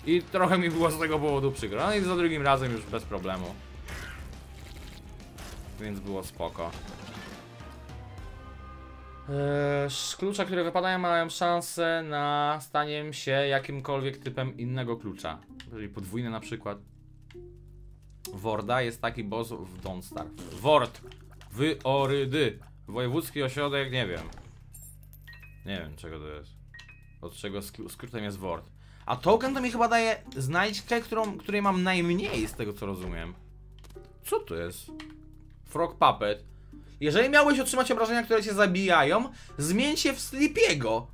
I trochę mi było z tego powodu przykro. No i za drugim razem już bez problemu. Więc było spoko. Eee, klucze, które wypadają, mają szansę na staniem się jakimkolwiek typem innego klucza. Czyli podwójny na przykład. Worda jest taki boss w Don't Starve. Word! Wyorydy! Wojewódzki ośrodek, nie wiem. Nie wiem czego to jest. Od czego skr- skrótem jest Word. A token to mi chyba daje znajdźkę, którą, której mam najmniej z tego co rozumiem. Co to jest? Frog Puppet. Jeżeli miałeś otrzymać obrażenia, które cię zabijają, zmień się w Sleepiego.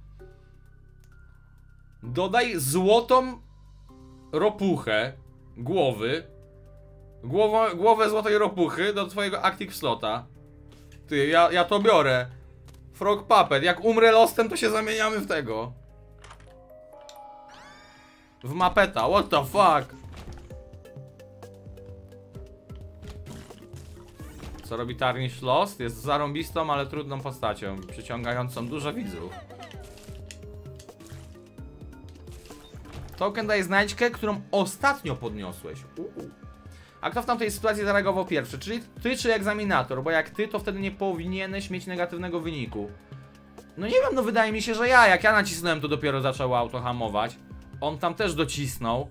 Dodaj złotą ropuchę głowy. Głowo, głowę złotej ropuchy do twojego active slota. Ty, ja, ja to biorę. Frog Puppet. Jak umrę lostem, to się zamieniamy w tego. W mapeta. What the fuck? Co robi Tarnish Lost? Jest zarąbistą, ale trudną postacią, przyciągającą dużo widzów. Token daje znajdźkę, którą ostatnio podniosłeś. Uuu. A kto w tamtej sytuacji zareagował pierwszy? Czyli ty czy egzaminator? Bo jak ty, to wtedy nie powinieneś mieć negatywnego wyniku. No nie wiem, no wydaje mi się, że ja. Jak ja nacisnąłem, to dopiero zaczęło auto hamować. On tam też docisnął.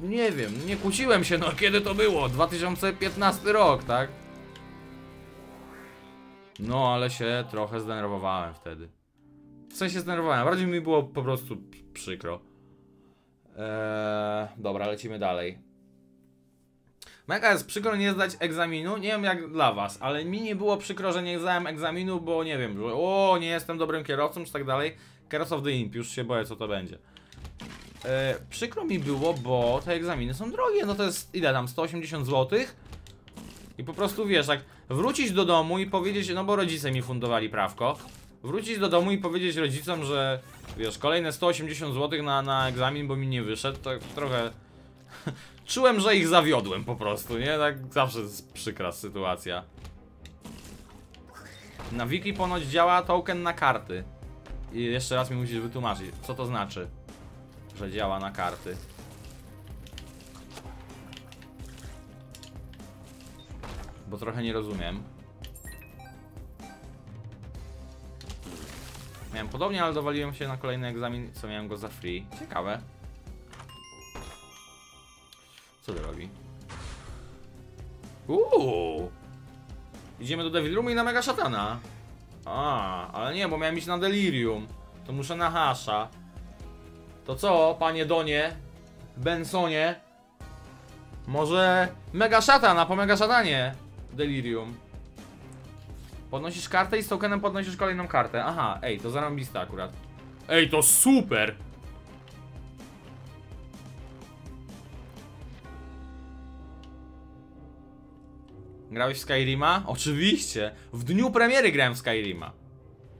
Nie wiem, nie kłóciłem się, no kiedy to było? 2015 rok, tak? No, ale się trochę zdenerwowałem wtedy. W sensie zdenerwowałem, bardziej mi było po prostu przykro. Eee, dobra, lecimy dalej. Mega jest przykro nie zdać egzaminu, nie wiem jak dla was, ale mi nie było przykro, że nie zdałem egzaminu, bo nie wiem, że o, nie jestem dobrym kierowcą, czy tak dalej. Kierowca of the Imp, już się boję co to będzie. E, przykro mi było, bo te egzaminy są drogie, no to jest ile tam, 180 zł? I po prostu wiesz, tak wrócić do domu i powiedzieć, no bo rodzice mi fundowali prawko, wrócić do domu i powiedzieć rodzicom, że wiesz, kolejne 180 zł na, na egzamin, bo mi nie wyszedł, to trochę... Czułem, że ich zawiodłem po prostu, nie? Tak zawsze jest przykra sytuacja. Na wiki ponoć działa token na karty. I jeszcze raz mi musisz wytłumaczyć, co to znaczy że działa na karty. Bo trochę nie rozumiem. Miałem podobnie, ale dowaliłem się na kolejny egzamin, co miałem go za free. Ciekawe. Co to robi? Uuu! Idziemy do Devil Roomu i na Mega Szatana. A, ale nie, bo miałem iść na Delirium. To muszę na Hasha. To co, panie Donie? Bensonie? Może Mega Szatan, a po Mega Szatanie Delirium. Podnosisz kartę i z tokenem podnosisz kolejną kartę. Aha, ej, to zarąbiste akurat. Ej, to super! Grałeś w Skyrima? Oczywiście! W dniu premiery grałem w Skyrima.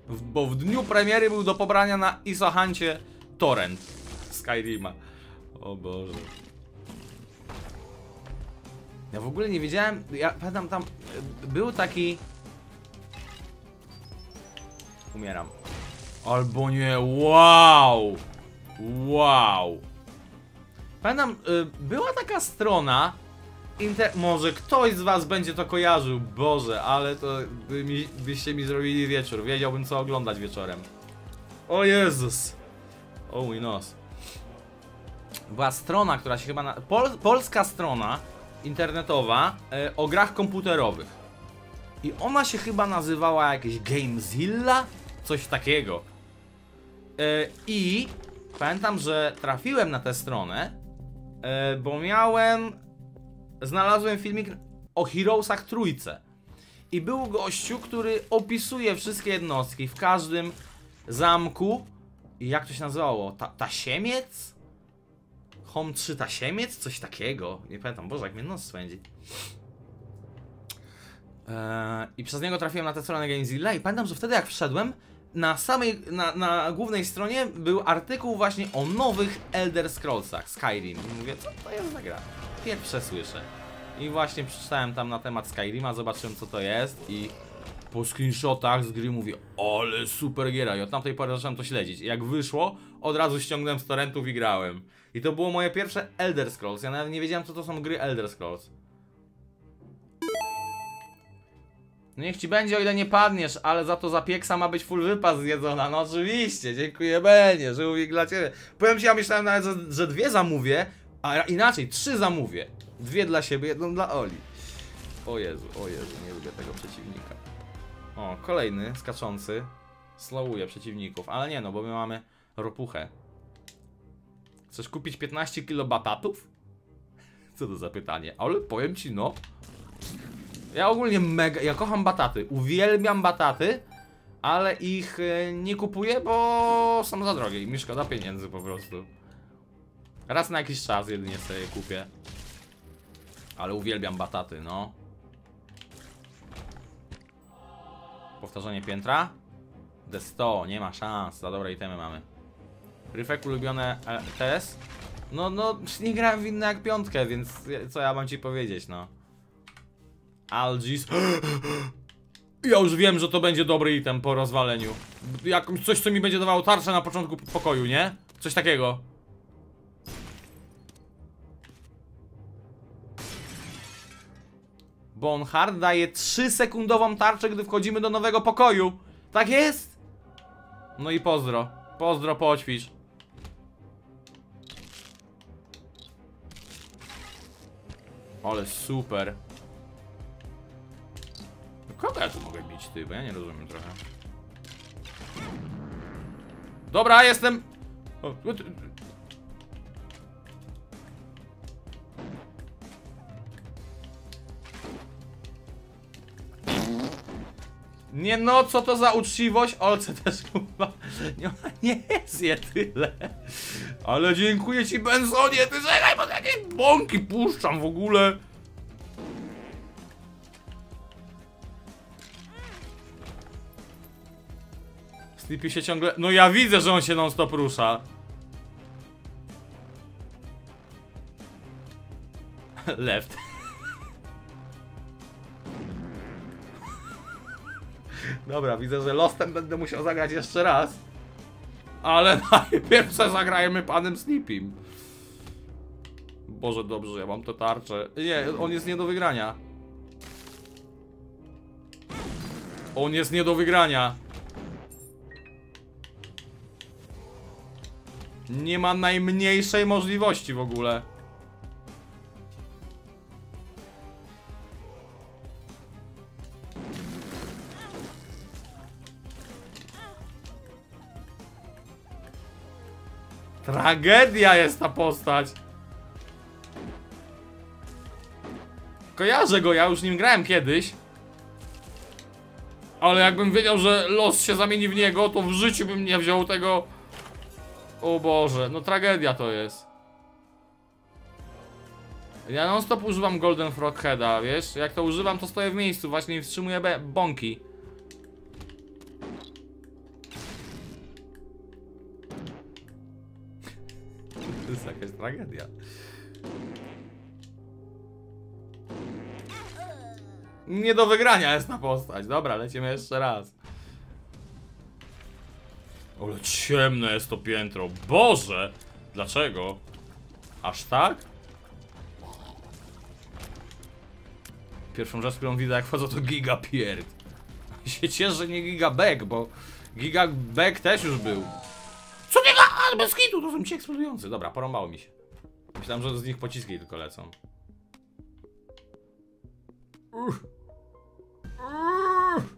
W, bo w dniu premiery był do pobrania na Isohancie torrent Skyrima. O Boże. Ja w ogóle nie wiedziałem, ja pamiętam tam, był taki... Umieram. Albo nie, wow! Wow! Pamiętam, y, była taka strona, Inter może ktoś z was będzie to kojarzył, Boże, ale to by mi, byście mi zrobili wieczór, wiedziałbym co oglądać wieczorem. O Jezus! O mój nos. Była strona, która się chyba. Na... Pol... Polska strona internetowa e, o grach komputerowych. I ona się chyba nazywała jakieś Gamezilla? Coś takiego. E, I pamiętam, że trafiłem na tę stronę, e, bo miałem. Znalazłem filmik o Heroesach Trójce. I był gościu, który opisuje wszystkie jednostki w każdym zamku i jak to się nazywało? Ta, tasiemiec? Home 3 tasiemiec? Coś takiego. Nie pamiętam, Boże, jak mnie nos swędzi. Eee, I przez niego trafiłem na tę stronę Gamezilla i pamiętam, że wtedy jak wszedłem, na samej, na, na głównej stronie był artykuł właśnie o nowych Elder Scrollsach, Skyrim. I mówię, co to jest za gra? Pierwsze słyszę. I właśnie przeczytałem tam na temat Skyrima, zobaczyłem co to jest i po screenshotach z gry mówię, ale super giera i od tamtej pory zacząłem to śledzić. I jak wyszło, od razu ściągnąłem z torrentów i grałem. I to było moje pierwsze Elder Scrolls, ja nawet nie wiedziałem co to są gry Elder Scrolls. Niech ci będzie, o ile nie padniesz, ale za to za pieksa ma być full wypas zjedzona. No oczywiście, dziękuję Benie, żółwik dla ciebie. Powiem ci, ja myślałem nawet, że, że dwie zamówię, a inaczej, trzy zamówię. Dwie dla siebie, jedną dla Oli. O Jezu, o Jezu, nie lubię tego przeciwnika. O, kolejny, skaczący. Slowuje przeciwników, ale nie no, bo my mamy ropuchę. Chcesz kupić 15 kilo batatów? Co to za pytanie? Ale powiem ci, no. Ja ogólnie mega, ja kocham bataty, uwielbiam bataty, ale ich e, nie kupuję, bo są za drogie i mi szkoda pieniędzy po prostu. Raz na jakiś czas jedynie sobie kupię. Ale uwielbiam bataty, no. Powtarzanie piętra. D100, nie ma szans, za dobre itemy mamy. Ryfek ulubione e, TS? No, no, nie grałem w inne jak piątkę, więc co ja mam ci powiedzieć, no. Algis. Ja już wiem, że to będzie dobry item po rozwaleniu. Jakąś coś, co mi będzie dawało tarczę na początku pokoju, nie? Coś takiego. Bonhard daje 3-sekundową tarczę, gdy wchodzimy do nowego pokoju. Tak jest? No i pozdro. Pozdro, poćwicz. Ale super. Kogo ja tu mogę bić, ty? Bo ja nie rozumiem trochę. Dobra, jestem... Nie no, co to za uczciwość? Olce też chyba nie, nie jest je tyle. Ale dziękuję ci Benzonie, ty czekaj, bo jakieś bąki puszczam w ogóle. Sleepy się ciągle... No ja widzę, że on się non stop rusza. Left. Dobra, widzę, że Lostem będę musiał zagrać jeszcze raz. Ale najpierw se zagrajmy panem Sleepym. Boże, dobrze, ja mam te tarcze. Nie, on jest nie do wygrania. On jest nie do wygrania. Nie ma najmniejszej możliwości w ogóle. Tragedia jest ta postać. Kojarzę go, ja już nim grałem kiedyś. Ale jakbym wiedział, że los się zamieni w niego, to w życiu bym nie wziął tego. O Boże, no tragedia to jest. Ja non stop używam Golden Frogheada, wiesz? Jak to używam, to stoję w miejscu, właśnie i wstrzymuję bąki. Jest jakaś tragedia. Nie do wygrania jest ta postać. Dobra, lecimy jeszcze raz. Ale ciemne jest to piętro. Boże! Dlaczego? Aż tak? Pierwszą rzecz, którą widzę jak wchodzę to Giga Pierd. się cieszę, że nie Giga Back, bo Giga Back też już był. Co nie ga? Bez hitu, to ci eksplodujący. Dobra, porąbało mi się. Myślałem, że z nich pociski tylko lecą. Uff. Uff.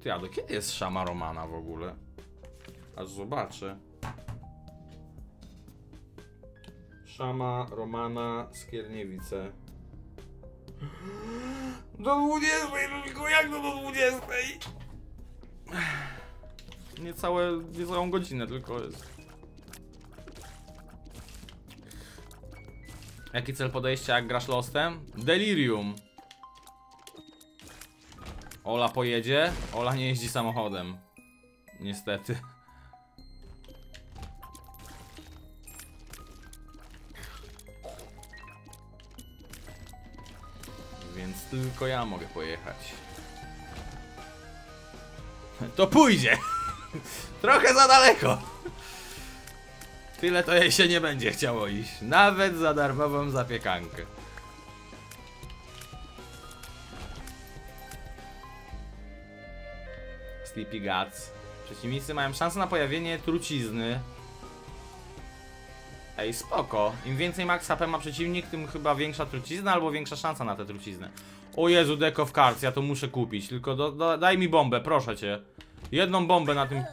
Ty, a do kiedy jest szama Romana w ogóle? Aż zobaczę. Szama Romana Skierniewice. Do 20, tylko jak to do 20? Niecałe, niecałą godzinę tylko jest. Jaki cel podejścia jak grasz Lostem? Delirium. Ola pojedzie. Ola nie jeździ samochodem. Niestety. Tylko ja mogę pojechać. To pójdzie! Trochę za daleko! Tyle to jej się nie będzie chciało iść. Nawet za darmową zapiekankę. Sleepy Guts. Przeciwnicy mają szansę na pojawienie trucizny. Ej, spoko. Im więcej max HP ma przeciwnik, tym chyba większa trucizna albo większa szansa na tę truciznę. O Jezu, Deck of Cards, ja to muszę kupić. Tylko do, do, daj mi bombę, proszę cię. Jedną bombę na tym...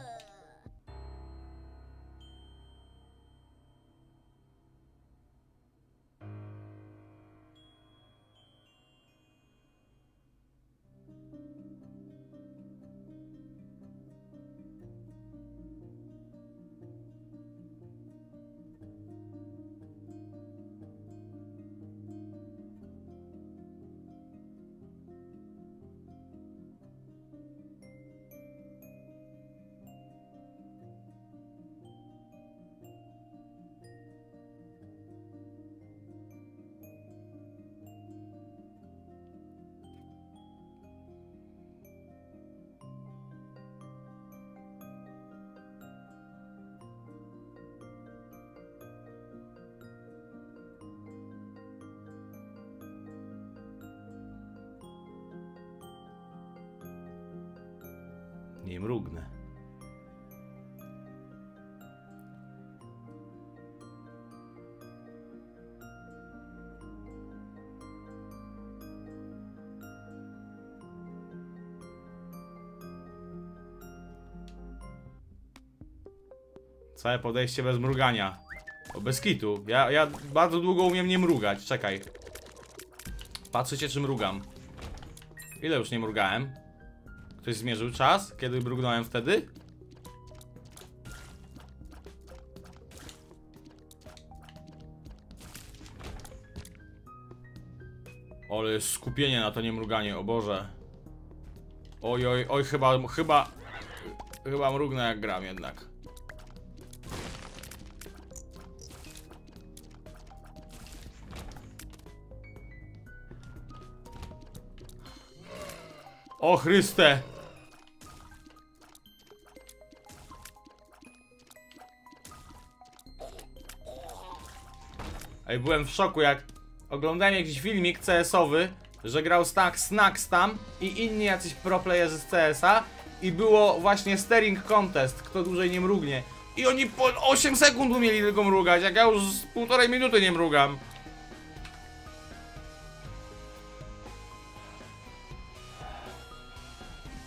Nie mrugnę. Całe podejście bez mrugania. O, bez kitu. Ja, ja bardzo długo umiem nie mrugać. Czekaj. Patrzycie, czy mrugam. Ile już nie mrugałem? Ktoś zmierzył czas, kiedy mrugnąłem wtedy? Ale skupienie na to nie mruganie, o Boże. Oj, oj, oj, chyba, chyba, chyba mrugnę jak gram jednak. O Chryste! Ej, byłem w szoku, jak oglądałem jakiś filmik CS-owy, że grał Stack Snacks tam i inni jacyś proplayerzy z CS-a i było właśnie steering contest, kto dłużej nie mrugnie. I oni po 8 sekund umieli tylko mrugać, jak ja już z półtorej minuty nie mrugam.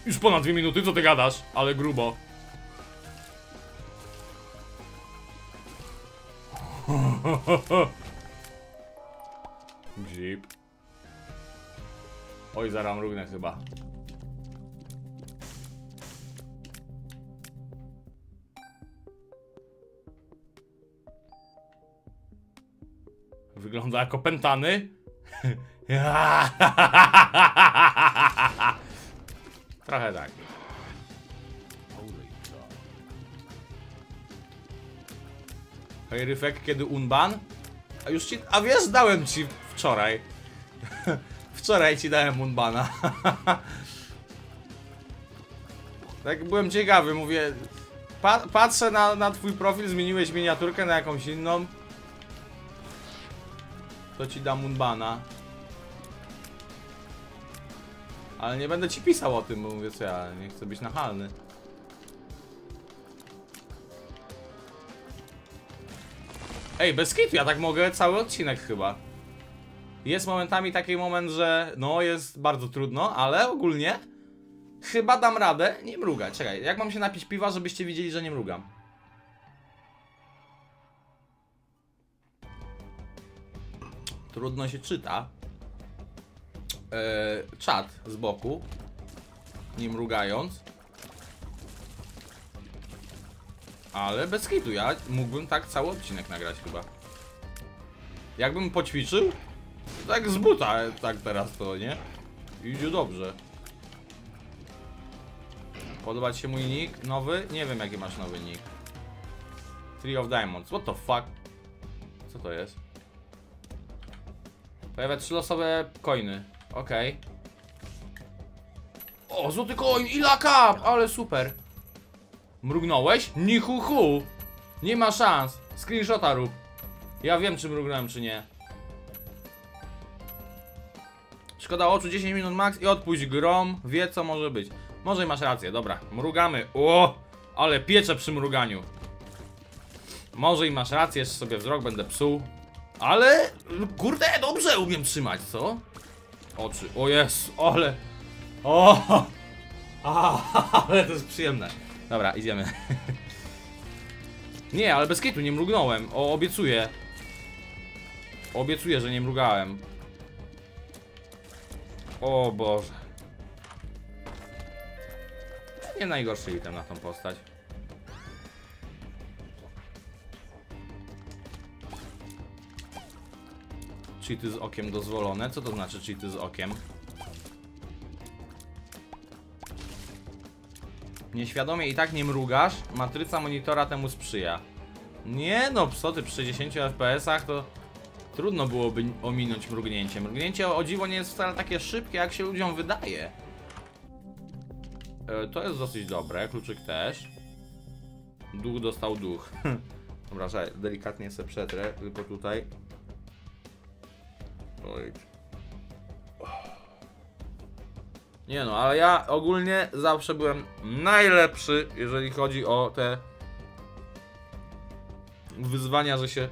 Już ponad dwie minuty, co ty gadasz? Ale grubo. Jeep. Oj, zaraz mrugnę chyba. Wygląda jako pętany. Trochę tak. Hej, Ryfek, kiedy unban? A już ci... A wiesz, dałem ci wczoraj. wczoraj ci dałem unbana. tak byłem ciekawy, mówię... Pa patrzę na, na twój profil, zmieniłeś miniaturkę na jakąś inną. To ci dam unbana. Ale nie będę ci pisał o tym, bo mówię co ja, nie chcę być nachalny. Ej, bez kitu, ja tak mogę cały odcinek chyba. Jest momentami taki moment, że no jest bardzo trudno, ale ogólnie chyba dam radę nie mrugać. Czekaj, jak mam się napić piwa, żebyście widzieli, że nie mrugam? Trudno się czyta. Eee, czat z boku, nie mrugając. Ale bez kitu, ja mógłbym tak cały odcinek nagrać chyba. Jakbym poćwiczył, tak z buta, tak teraz to, nie? Idzie dobrze. Podoba ci się mój nick? Nowy? Nie wiem jaki masz nowy nick. Tree of Diamonds, what the fuck? Co to jest? Pojawia trzy losowe coiny. Okej. O, złoty coin i lakap, ale super. Mrugnąłeś? Ni hu hu. Nie ma szans. Screenshota rób. Ja wiem, czy mrugnąłem, czy nie. Szkoda oczu, 10 minut max i odpuść grom. Wie, co może być. Może i masz rację, dobra. Mrugamy. O, ale piecze przy mruganiu. Może i masz rację, jeszcze sobie wzrok będę psuł. Ale, kurde, dobrze umiem trzymać, co? Oczy, o jest, ale... O! A, ale to jest przyjemne. Dobra, idziemy. Nie, ale bez kitu nie mrugnąłem. O, obiecuję. Obiecuję, że nie mrugałem. O Boże. Nie najgorszy item na tą postać. Cheaty z okiem dozwolone. Co to znaczy cheaty z okiem? Nieświadomie i tak nie mrugasz, matryca monitora temu sprzyja. Nie no, co ty, przy 60 FPS-ach to trudno byłoby ominąć mrugnięcie. Mrugnięcie o dziwo nie jest wcale takie szybkie, jak się ludziom wydaje. E, to jest dosyć dobre, kluczyk też. Duch dostał duch. Dobra, że delikatnie sobie przetrę, tylko tutaj. Oj. Nie no, ale ja ogólnie zawsze byłem najlepszy, jeżeli chodzi o te wyzwania, że się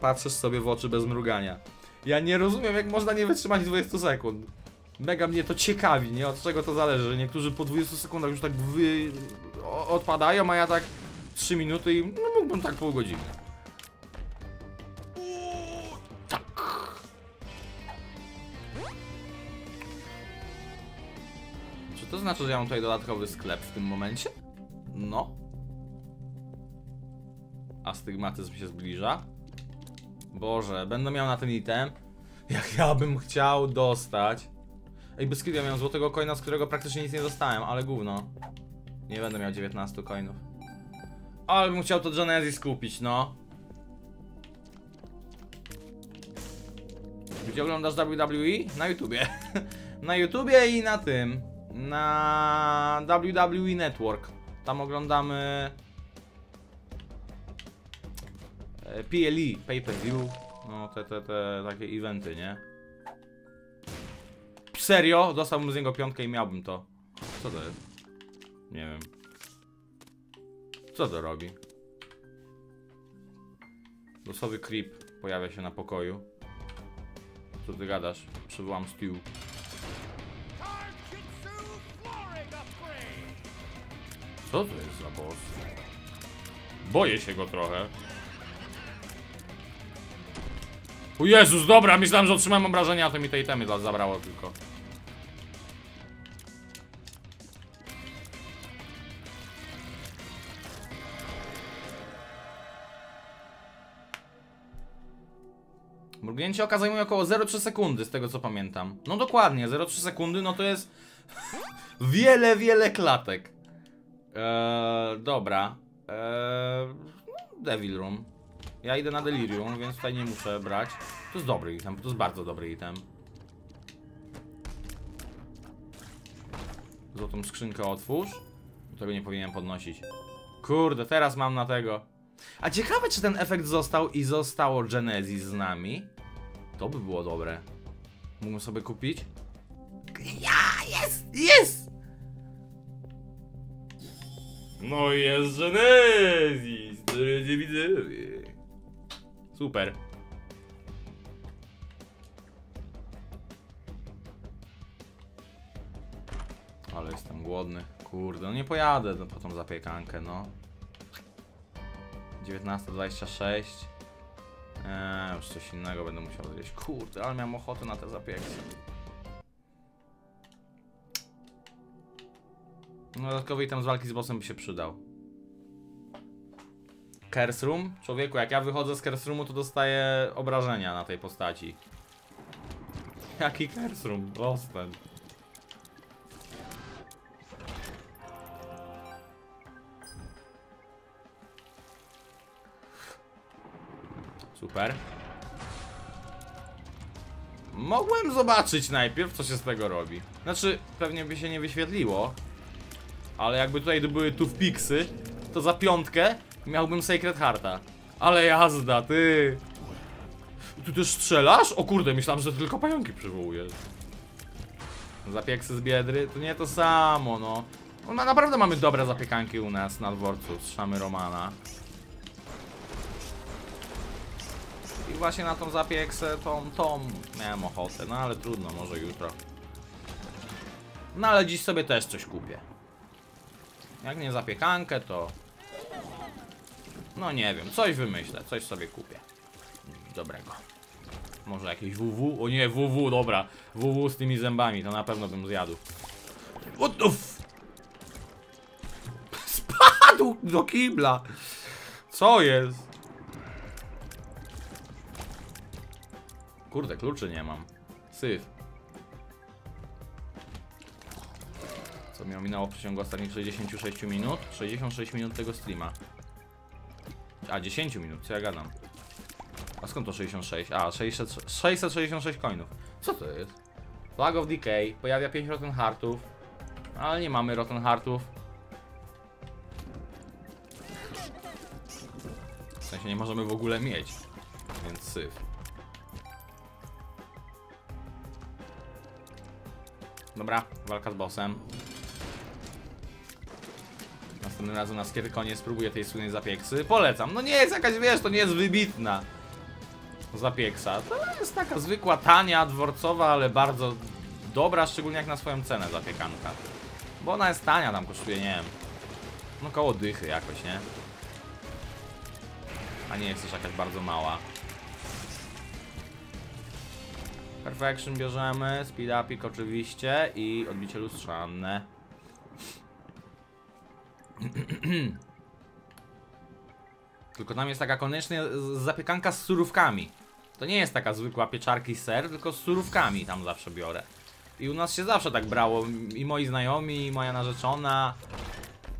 patrzysz sobie w oczy bez mrugania. Ja nie rozumiem, jak można nie wytrzymać 20 sekund. Mega mnie to ciekawi, nie? Od czego to zależy, niektórzy po 20 sekundach już tak wy... odpadają, a ja tak 3 minuty i no, mógłbym tak pół godziny. Tak. Czy to znaczy, że ja mam tutaj dodatkowy sklep w tym momencie? No. Astygmatyzm się zbliża. Boże, będę miał na ten item. Jak ja bym chciał dostać. Ej, bez kitu, miałem złotego coina, z którego praktycznie nic nie dostałem, ale gówno. Nie będę miał 19 coinów. Ale bym chciał to Genesis kupić, no. Gdzie oglądasz WWE? Na YouTubie. na YouTubie i na tym. Na WWE Network. Tam oglądamy PLE, pay per view. No, te, te, te takie eventy, nie? Serio? Dostałbym z niego piątkę i miałbym to. Co to jest? Nie wiem. Co to robi? Losowy creep pojawia się na pokoju. Co ty gadasz? Przywołam Stew. Co to jest za boss? Boję się go trochę. O Jezus, dobra, myślałem, że otrzymałem obrażenia, a to mi tej temy za- zabrało tylko. Mrugnięcie oka zajmuje około 0,3 sekundy, z tego co pamiętam. No dokładnie, 0,3 sekundy, no to jest wiele, wiele klatek. Eee, dobra. Eee, Devil Room. Ja idę na Delirium, więc tutaj nie muszę brać. To jest dobry item, to jest bardzo dobry item. Złotą skrzynkę otwórz. Tego nie powinienem podnosić. Kurde, teraz mam na tego. A ciekawe, czy ten efekt został i zostało Genesis z nami. To by było dobre. Mógłbym sobie kupić? Ja, jest, jest! No jest Genesis, drodzy widzowie. Super. Ale jestem głodny. Kurde, no nie pojadę no, po tą zapiekankę, no. 19.26 Eee, już coś innego będę musiał zjeść. Kurde, ale miałem ochotę na te zapieki. No, dodatkowy item z walki z bossem by się przydał. Curse Room? Człowieku, jak ja wychodzę z Curse Roomu, to dostaję obrażenia na tej postaci. Jaki Curse Room? Dostęp. Super. Mogłem zobaczyć najpierw, co się z tego robi. Znaczy, pewnie by się nie wyświetliło. Ale jakby tutaj były tu wpiksy, to za piątkę miałbym Sacred Hearta. Ale jazda, ty! Ty też strzelasz? O kurde, myślałem, że tylko pająki przywołujesz. Zapieksy z Biedry, to nie to samo, no. no na- naprawdę mamy dobre zapiekanki u nas na dworcu z Szamy Romana. I właśnie na tą zapieksę, tą, tą miałem ochotę, no ale trudno, może jutro. No ale dziś sobie też coś kupię. Jak nie zapiekankę, to... No nie wiem, coś wymyślę, coś sobie kupię. Dobrego. Może jakieś WW? O nie, WW, dobra. WW z tymi zębami, to na pewno bym zjadł. What the f... Spadł do kibla! Co jest? Kurde, kluczy nie mam. Syf. Co mi minęło w przeciągu ostatnich 66 minut? 66 minut tego streama. A, 10 minut, co ja gadam? A skąd to 66? A, 600, 666 coinów. Co to jest? Flag of Decay, pojawia 5 Rotten Heartów. Ale nie mamy Rotten Heartów. W sensie nie możemy w ogóle mieć. Więc syf. Dobra, walka z bossem. Następnym razem na Skierkonie spróbuję tej słynnej zapieksy. Polecam. No nie jest jakaś, wiesz, to nie jest wybitna zapieksa. To jest taka zwykła, tania, dworcowa, ale bardzo dobra, szczególnie jak na swoją cenę zapiekanka. Bo ona jest tania, tam kosztuje, nie wiem, no koło dychy jakoś, nie? A nie jest też jakaś bardzo mała. Perfection bierzemy, speed upik oczywiście i odbicie lustrzane. Tylko tam jest taka koniecznie zapiekanka z surówkami. To nie jest taka zwykła pieczarki ser, tylko z surówkami tam zawsze biorę. I u nas się zawsze tak brało. I moi znajomi, i moja narzeczona.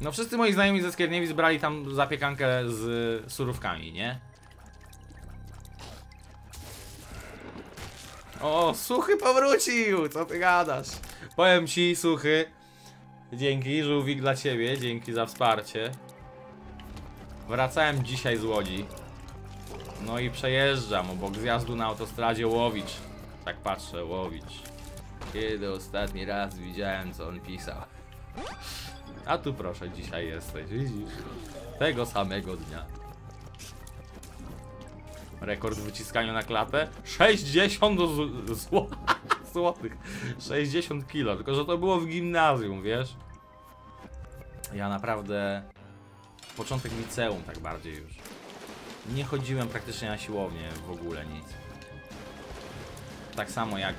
No wszyscy moi znajomi ze Skierniewic brali tam zapiekankę z surówkami, nie? O, Suchy powrócił! Co ty gadasz? Powiem ci, Suchy. Dzięki, żółwik dla ciebie, dzięki za wsparcie. Wracałem dzisiaj z Łodzi. No i przejeżdżam obok zjazdu na autostradzie Łowicz. Tak patrzę, Łowicz. Kiedy ostatni raz widziałem, co on pisał. A tu proszę, dzisiaj jesteś, widzisz? Tego samego dnia. Rekord w wyciskaniu na klatę? 60 z- zł złotych. 60 kilo, tylko że to było w gimnazjum, wiesz? Ja naprawdę... Początek liceum tak bardziej już. Nie chodziłem praktycznie na siłownię w ogóle nic. Tak samo jak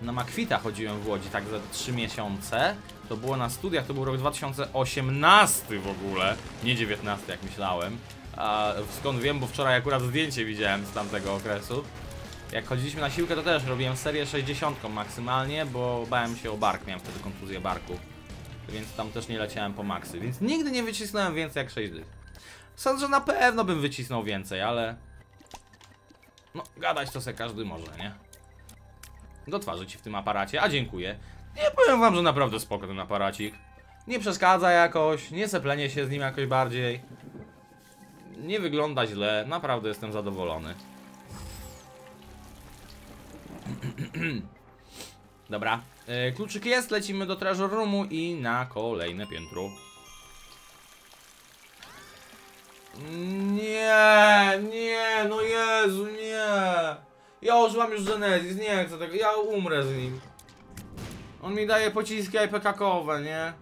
yy, na Makwita chodziłem w Łodzi tak za 3 miesiące. To było na studiach, to był rok 2018 w ogóle, nie 19 jak myślałem. A skąd wiem, bo wczoraj akurat zdjęcie widziałem z tamtego okresu. Jak chodziliśmy na siłkę, to też robiłem serię 60 maksymalnie, bo bałem się o bark, miałem wtedy kontuzję barku. Więc tam też nie leciałem po maksy, więc nigdy nie wycisnąłem więcej jak 6 dych. Sądzę, że na pewno bym wycisnął więcej, ale... No, gadać to se każdy może, nie? Do twarzy ci w tym aparacie, a dziękuję. Nie powiem wam, że naprawdę spoko ten aparacik. Nie przeszkadza jakoś, nie seplenie się z nim jakoś bardziej. Nie wygląda źle, naprawdę jestem zadowolony. Dobra, e, kluczyk jest, lecimy do treasure roomu i na kolejne piętro. Nie, nie, no Jezu, nie. Ja używam już Genesis, nie chcę tego, ja umrę z nim. On mi daje pociski IPK-kowe, nie?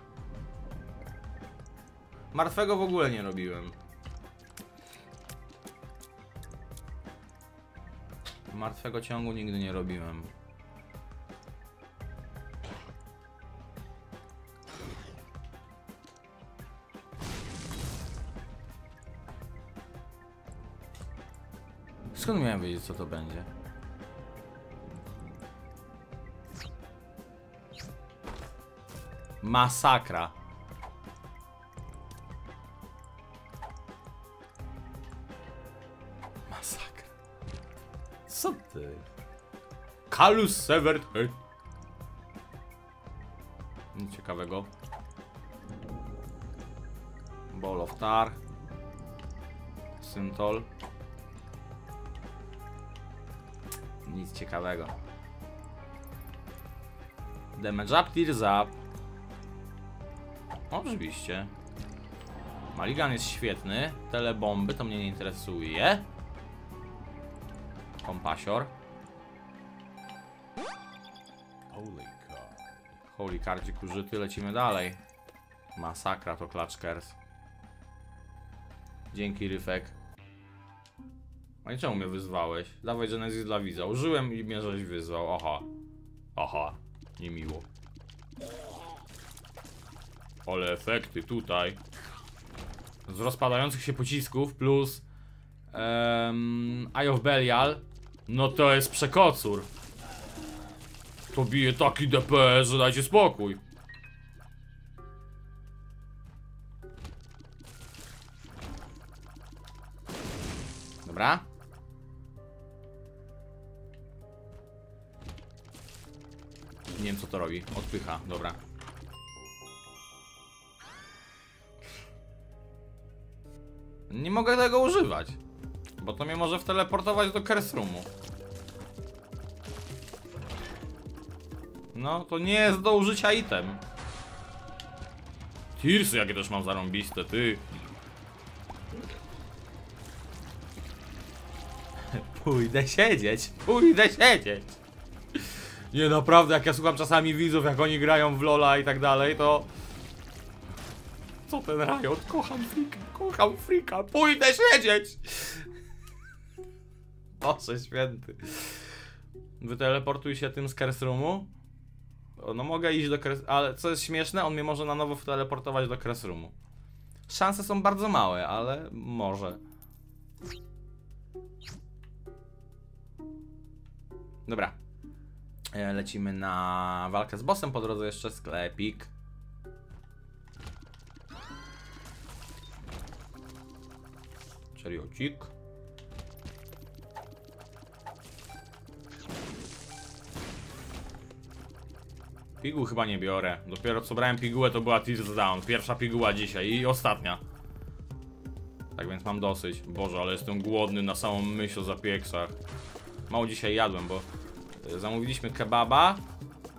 Martwego w ogóle nie robiłem. Martwego ciągu nigdy nie robiłem. Skąd miałem wiedzieć co to będzie? Masakra. Co ty? Kalus Head. Nic ciekawego. Ball of Tar. Syntol. Nic ciekawego. Damage up, tears up. Oczywiście. Maligan jest świetny. Telebomby to mnie nie interesuje. Kompasior. Holy card. Holy cardzik użyty, lecimy dalej. Masakra to Clutchkers. Dzięki Ryfek. No i czemu mnie wyzwałeś? Dawaj Genesis dla widza. Użyłem i mnie żeś wyzwał. Aha. Aha. Niemiło. Ale efekty tutaj. Z rozpadających się pocisków plus um, Eye of Belial. No to jest przekocur. To bije taki DPS, że dajcie spokój. Dobra. Nie wiem co to robi. Odpycha, dobra. Nie mogę tego używać. Bo to mnie może wteleportować do Curse Roomu. No, to nie jest do użycia item. Tearsy jakie też mam zarąbiste, ty. Pójdę siedzieć, pójdę siedzieć. Nie, naprawdę, jak ja słucham czasami widzów, jak oni grają w Lola i tak dalej, to... Co ten Riot? Kocham frika, kocham frika, pójdę siedzieć! Boże święty. Wyteleportuj się tym z. O, No mogę iść do Curse... Ale co jest śmieszne, on mnie może na nowo wteleportować do Curse Roomu. Szanse są bardzo małe, ale może. Dobra. E, Lecimy na walkę z bossem, po drodze jeszcze sklepik. Czeriocik. Piguł chyba nie biorę. Dopiero co brałem pigułę to była Tears Down. Pierwsza piguła dzisiaj i ostatnia. Tak więc mam dosyć. Boże, ale jestem głodny na samą myśl o zapieksach. Mało dzisiaj jadłem, bo e, zamówiliśmy kebaba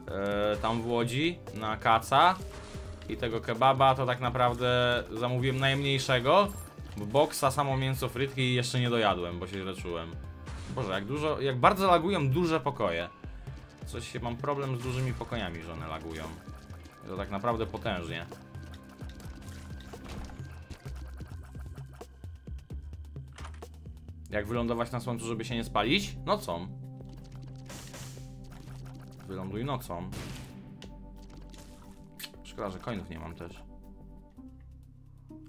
e, tam w Łodzi na kaca i tego kebaba to tak naprawdę zamówiłem najmniejszego, bo boksa, samo mięso, frytki jeszcze nie dojadłem, bo się źle czułem. Boże, jak dużo, jak bardzo lagują duże pokoje. Coś mam problem z dużymi pokojami, że one lagują. I To tak naprawdę potężnie. Jak wylądować na słońcu, żeby się nie spalić? Nocą. Wyląduj nocą. Szkoda, że coinów nie mam też.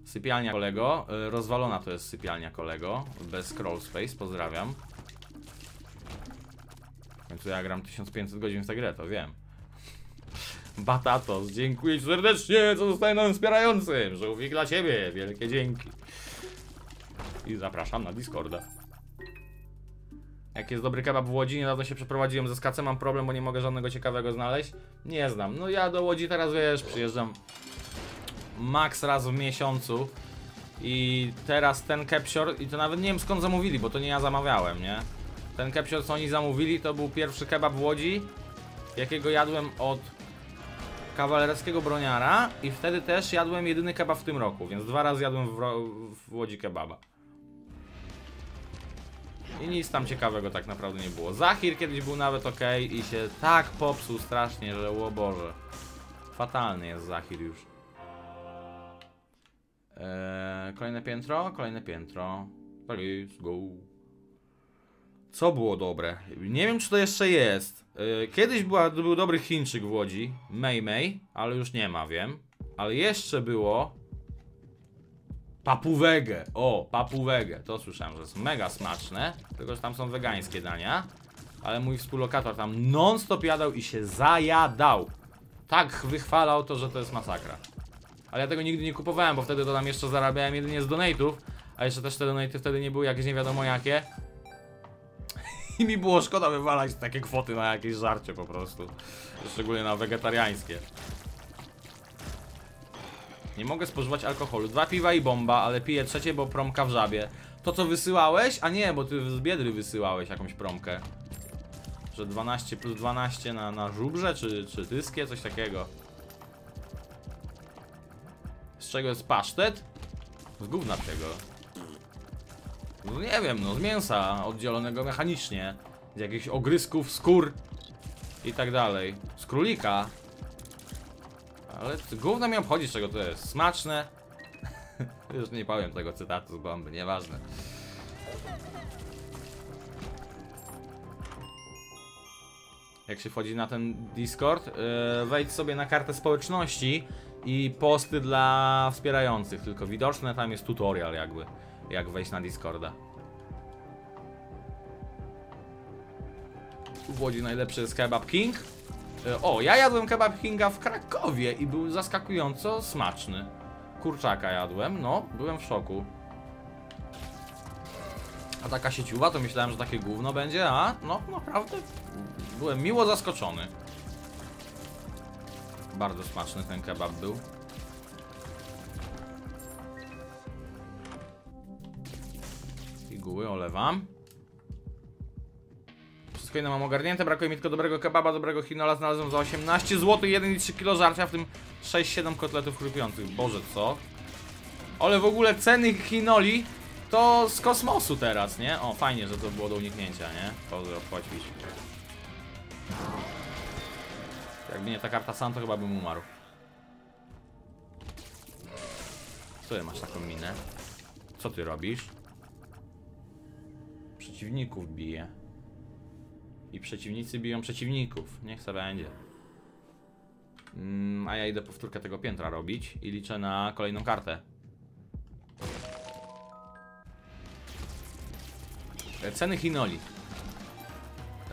Sypialnia kolego. Y, Rozwalona to jest sypialnia kolego. Bez scroll space, pozdrawiam. W końcu ja gram 1500 godzin w tę grę, to wiem. Batatos, dziękuję ci serdecznie, co zostaje nowym wspierającym. Żółwik dla ciebie, wielkie dzięki. I zapraszam na Discorda. Jak jest dobry kebab w Łodzi, niedawno się przeprowadziłem ze skacem, mam problem, bo nie mogę żadnego ciekawego znaleźć. Nie znam. No ja do Łodzi teraz, wiesz, przyjeżdżam max raz w miesiącu. I teraz ten kepsior, i to nawet nie wiem skąd zamówili, bo to nie ja zamawiałem, nie? Ten kepsior, co oni zamówili, to był pierwszy kebab w Łodzi, jakiego jadłem od kawalerskiego broniara i wtedy też jadłem jedyny kebab w tym roku, więc dwa razy jadłem w, w Łodzi kebaba. I nic tam ciekawego tak naprawdę nie było. Zachir kiedyś był nawet ok i się tak popsuł strasznie, że o Boże. Fatalny jest Zachir już. Eee, kolejne piętro, kolejne piętro. Let's go. Co było dobre? Nie wiem, czy to jeszcze jest. Eee, kiedyś była, był dobry Chińczyk w Łodzi. Mei Mei, ale już nie ma, wiem. Ale jeszcze było Papuwegę. O, papuwegę. To słyszałem, że jest mega smaczne. Tylko, że tam są wegańskie dania. Ale mój współlokator tam non-stop jadał i się zajadał. Tak wychwalał to, że to jest masakra. Ale ja tego nigdy nie kupowałem, bo wtedy to tam jeszcze zarabiałem jedynie z donate'ów. A jeszcze też te donate'y wtedy nie były jakieś nie wiadomo jakie. I mi było szkoda wywalać takie kwoty na jakieś żarcie po prostu. Szczególnie na wegetariańskie. Nie mogę spożywać alkoholu. Dwa piwa i bomba, ale piję trzecie, bo promka w żabie. To co wysyłałeś? A nie, bo ty z Biedry wysyłałeś jakąś promkę. Że 12 plus 12 na, na żubrze, czy, czy dyskie, coś takiego. Z czego jest pasztet? Z gówna tego. No nie wiem, no z mięsa oddzielonego mechanicznie. Z jakichś ogrysków, skór i tak dalej. Z królika. Ale gówno mi obchodzi, czego to jest. Smaczne. Już nie powiem tego cytatu z bomby, nieważne. Jak się wchodzi na ten Discord, yy, wejdź sobie na kartę społeczności i posty dla wspierających, tylko widoczne tam jest tutorial jakby, jak wejść na Discorda. W Łodzi najlepszy jest Kebab King. E, O, ja jadłem Kebab Kinga w Krakowie i był zaskakująco smaczny. Kurczaka jadłem, no, byłem w szoku. A taka sieciuwa, to myślałem, że takie gówno będzie, a no, naprawdę byłem miło zaskoczony. Bardzo smaczny ten kebab był. Figuły olewam. Wszystko inne mam ogarnięte, brakuje mi tylko dobrego kebaba, dobrego chinola znalazłem za 18 zł, 1,3 kg żarcia, w tym 6-7 kotletów chrupiących. Boże, co? Ale w ogóle ceny chinoli to z kosmosu teraz, nie? O, fajnie, że to było do uniknięcia, nie? Pozdro, poćwicz. Jakby nie ta karta sam, to chyba bym umarł. Co ty masz taką minę? Co ty robisz? Przeciwników bije. I przeciwnicy biją przeciwników. Niech sobie będzie. Mm, a ja idę powtórkę tego piętra robić i liczę na kolejną kartę. E, Ceny Hinoli.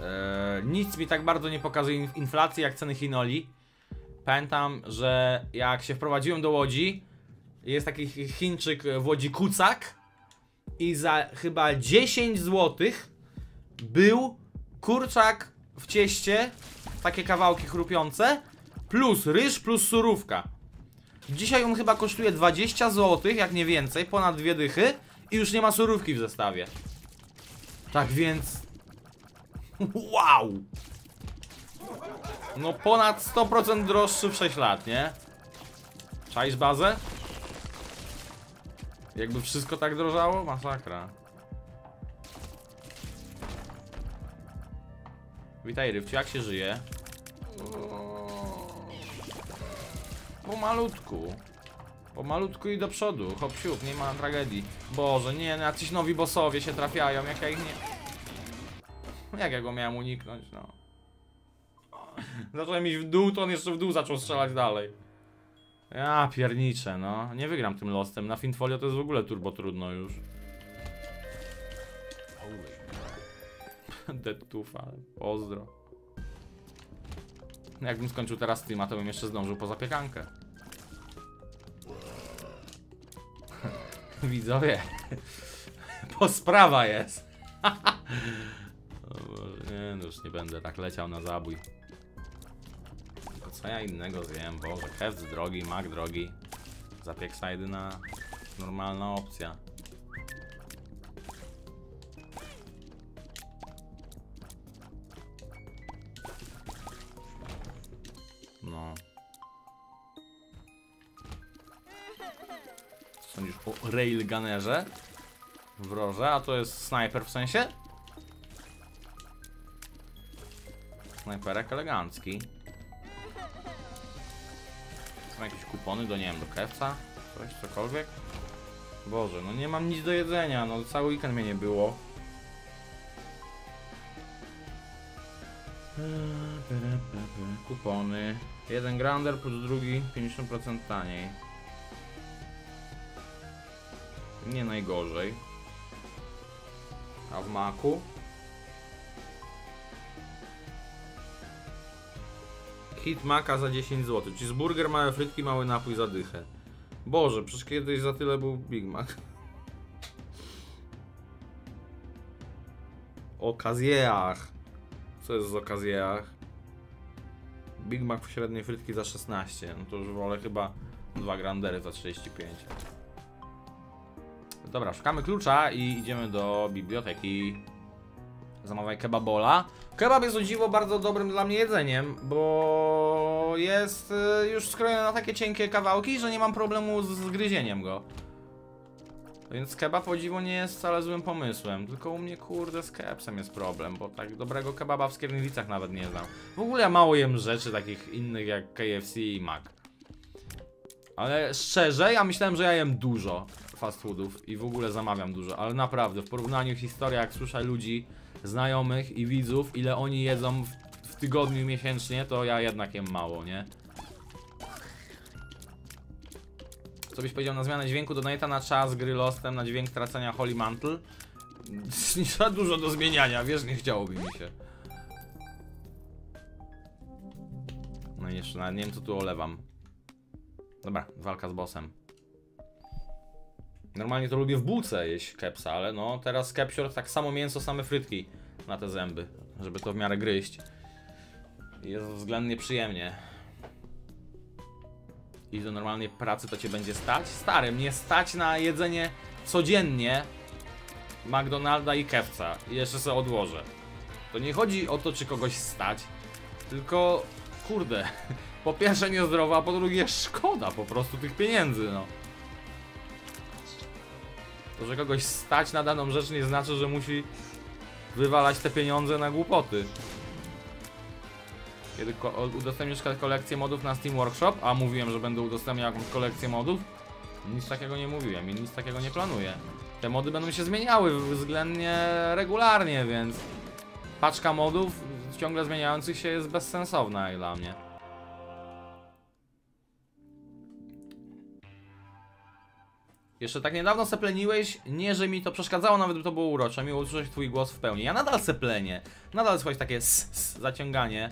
Eee, nic mi tak bardzo nie pokazuje in- inflacji jak ceny Hinoli. Pamiętam, że jak się wprowadziłem do Łodzi, jest taki chi- Chińczyk w Łodzi Kucak i za chyba 10 zł był kurczak w cieście, takie kawałki chrupiące, plus ryż, plus surówka. Dzisiaj on chyba kosztuje 20 zł, jak nie więcej, ponad dwie dychy i już nie ma surówki w zestawie. Tak więc... Wow! No ponad 100% droższy w 6 lat, nie? Czaisz bazę? Jakby wszystko tak drożało? Masakra. Witaj Rywciu, jak się żyje? Pomalutku. Pomalutku i do przodu, hop siup, nie ma tragedii. Boże, nie, no jacyś nowi bossowie się trafiają, jak ja ich nie... Jak ja go miałem uniknąć, no. Zacząłem iść w dół, to on jeszcze w dół zaczął strzelać dalej. Ja pierniczę, no. Nie wygram tym lostem. Na Finfolio to jest w ogóle turbo trudno już. Detufa, pozdro. Jakbym skończył teraz streama, to bym jeszcze zdążył po zapiekankę. Widzowie. Po sprawa jest. Boże, nie, no już nie będę tak leciał na zabój. Co ja innego zjem, Boże. Heft drogi, mak drogi. Zapiek jedyna normalna opcja. No. Sądzisz o Railgunnerze? W roże, a to jest snajper w sensie? Snajperek elegancki. Są jakieś kupony do, nie wiem, do kewca? Coś, cokolwiek? Boże, no nie mam nic do jedzenia, no cały weekend mnie nie było. Kupony. Jeden grander plus drugi 50% taniej. Nie najgorzej. A w maku? Hit maka za 10 zł. Cheeseburger, małe frytki, mały napój za dychę. Boże, przecież kiedyś za tyle był Big Mac. okazjach. Co jest z okazjach? Big Mac w średniej frytki za 16. No to już wolę chyba dwa grandery za 35. Dobra, szukamy klucza i idziemy do biblioteki. Zamawiaj kebabola. Kebab jest o dziwo bardzo dobrym dla mnie jedzeniem, bo jest y, już skrojony na takie cienkie kawałki, że nie mam problemu z zgryzieniem go. Więc kebab o dziwo nie jest wcale złym pomysłem, tylko u mnie kurde z kepsem jest problem, bo tak dobrego kebaba w Skierniewicach nawet nie znam. W ogóle ja mało jem rzeczy takich innych jak KFC i Mac. Ale szczerze, ja myślałem, że ja jem dużo fast foodów i w ogóle zamawiam dużo, ale naprawdę w porównaniu historia, jak słyszę ludzi, znajomych i widzów, ile oni jedzą w, w tygodniu miesięcznie, to ja jednak jem mało, nie? Co byś powiedział na zmianę dźwięku donate'a na czas gry Lostem, na dźwięk tracenia Holy Mantle? Nie za dużo do zmieniania, wiesz, nie chciałoby mi się. No i jeszcze nie wiem co tu olewam. Dobra, walka z bossem. Normalnie to lubię w bułce jeść kepsa, ale no teraz kepsior tak samo mięso, same frytki na te zęby, żeby to w miarę gryźć. Jest względnie przyjemnie. I do normalnej pracy to cię będzie stać? Stary, mnie stać na jedzenie codziennie McDonalda i kewca. I jeszcze sobie odłożę. To nie chodzi o to, czy kogoś stać, tylko kurde, po pierwsze niezdrowo, a po drugie szkoda po prostu tych pieniędzy, no. To, że kogoś stać na daną rzecz nie znaczy, że musi wywalać te pieniądze na głupoty. Kiedy udostępnisz ko- kolekcję modów na Steam Workshop, a mówiłem, że będę udostępniał jakąś kolekcję modów, nic takiego nie mówiłem i nic takiego nie planuję. Te mody będą się zmieniały względnie regularnie, więc paczka modów ciągle zmieniających się jest bezsensowna dla mnie. Jeszcze tak niedawno sepleniłeś, nie że mi to przeszkadzało, nawet by to było urocze, miło usłyszeć twój głos w pełni. Ja nadal seplenię, nadal słychać takie s, s, zaciąganie.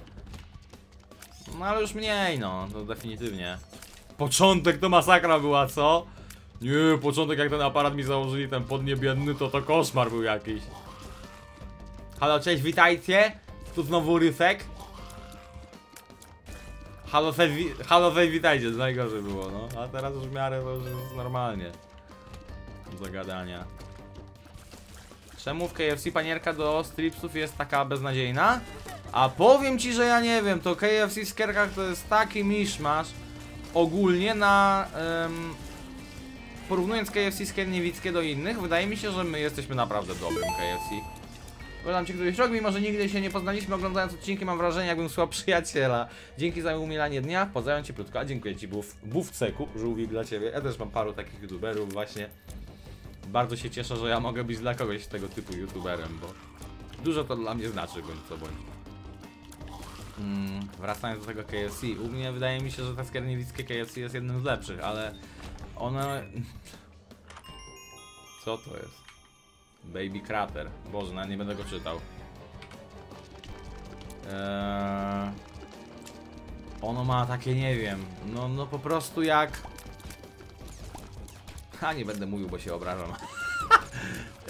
No ale już mniej no, to definitywnie. Początek to masakra była, co? Nie, początek jak ten aparat mi założyli, ten podniebiedny, to to koszmar był jakiś. Halo, cześć, witajcie. Tu znowu Rysek. Halo, cześć, halo, cześć, witajcie, najgorzej było, no. A teraz już w miarę to już jest normalnie. Do gadania. Czemu w KFC panierka do stripsów jest taka beznadziejna? A powiem ci, że ja nie wiem, to KFC w skierkach to jest taki miszmasz ogólnie na... porównując KFC Skierniewickie do innych, wydaje mi się, że my jesteśmy naprawdę dobrym KFC. Oglądam cię któryś rok, mimo że nigdy się nie poznaliśmy, oglądając odcinki mam wrażenie, jakbym słuchał przyjaciela. Dzięki za umilanie dnia, pozdrawiam cię krótko, a dziękuję ci Buf, Bufceku, żółwik dla ciebie. Ja też mam paru takich youtuberów właśnie. Bardzo się cieszę, że ja mogę być dla kogoś tego typu youtuberem, bo dużo to dla mnie znaczy, bądź co bądź. Mm, wracając do tego KFC, u mnie wydaje mi się, że ta skierniewickie KFC jest jednym z lepszych, ale one... Co to jest? Baby Crater. Boże, nawet nie będę go czytał. Eee... Ono ma takie, nie wiem, no, no po prostu jak... Ha, nie będę mówił, bo się obrażam.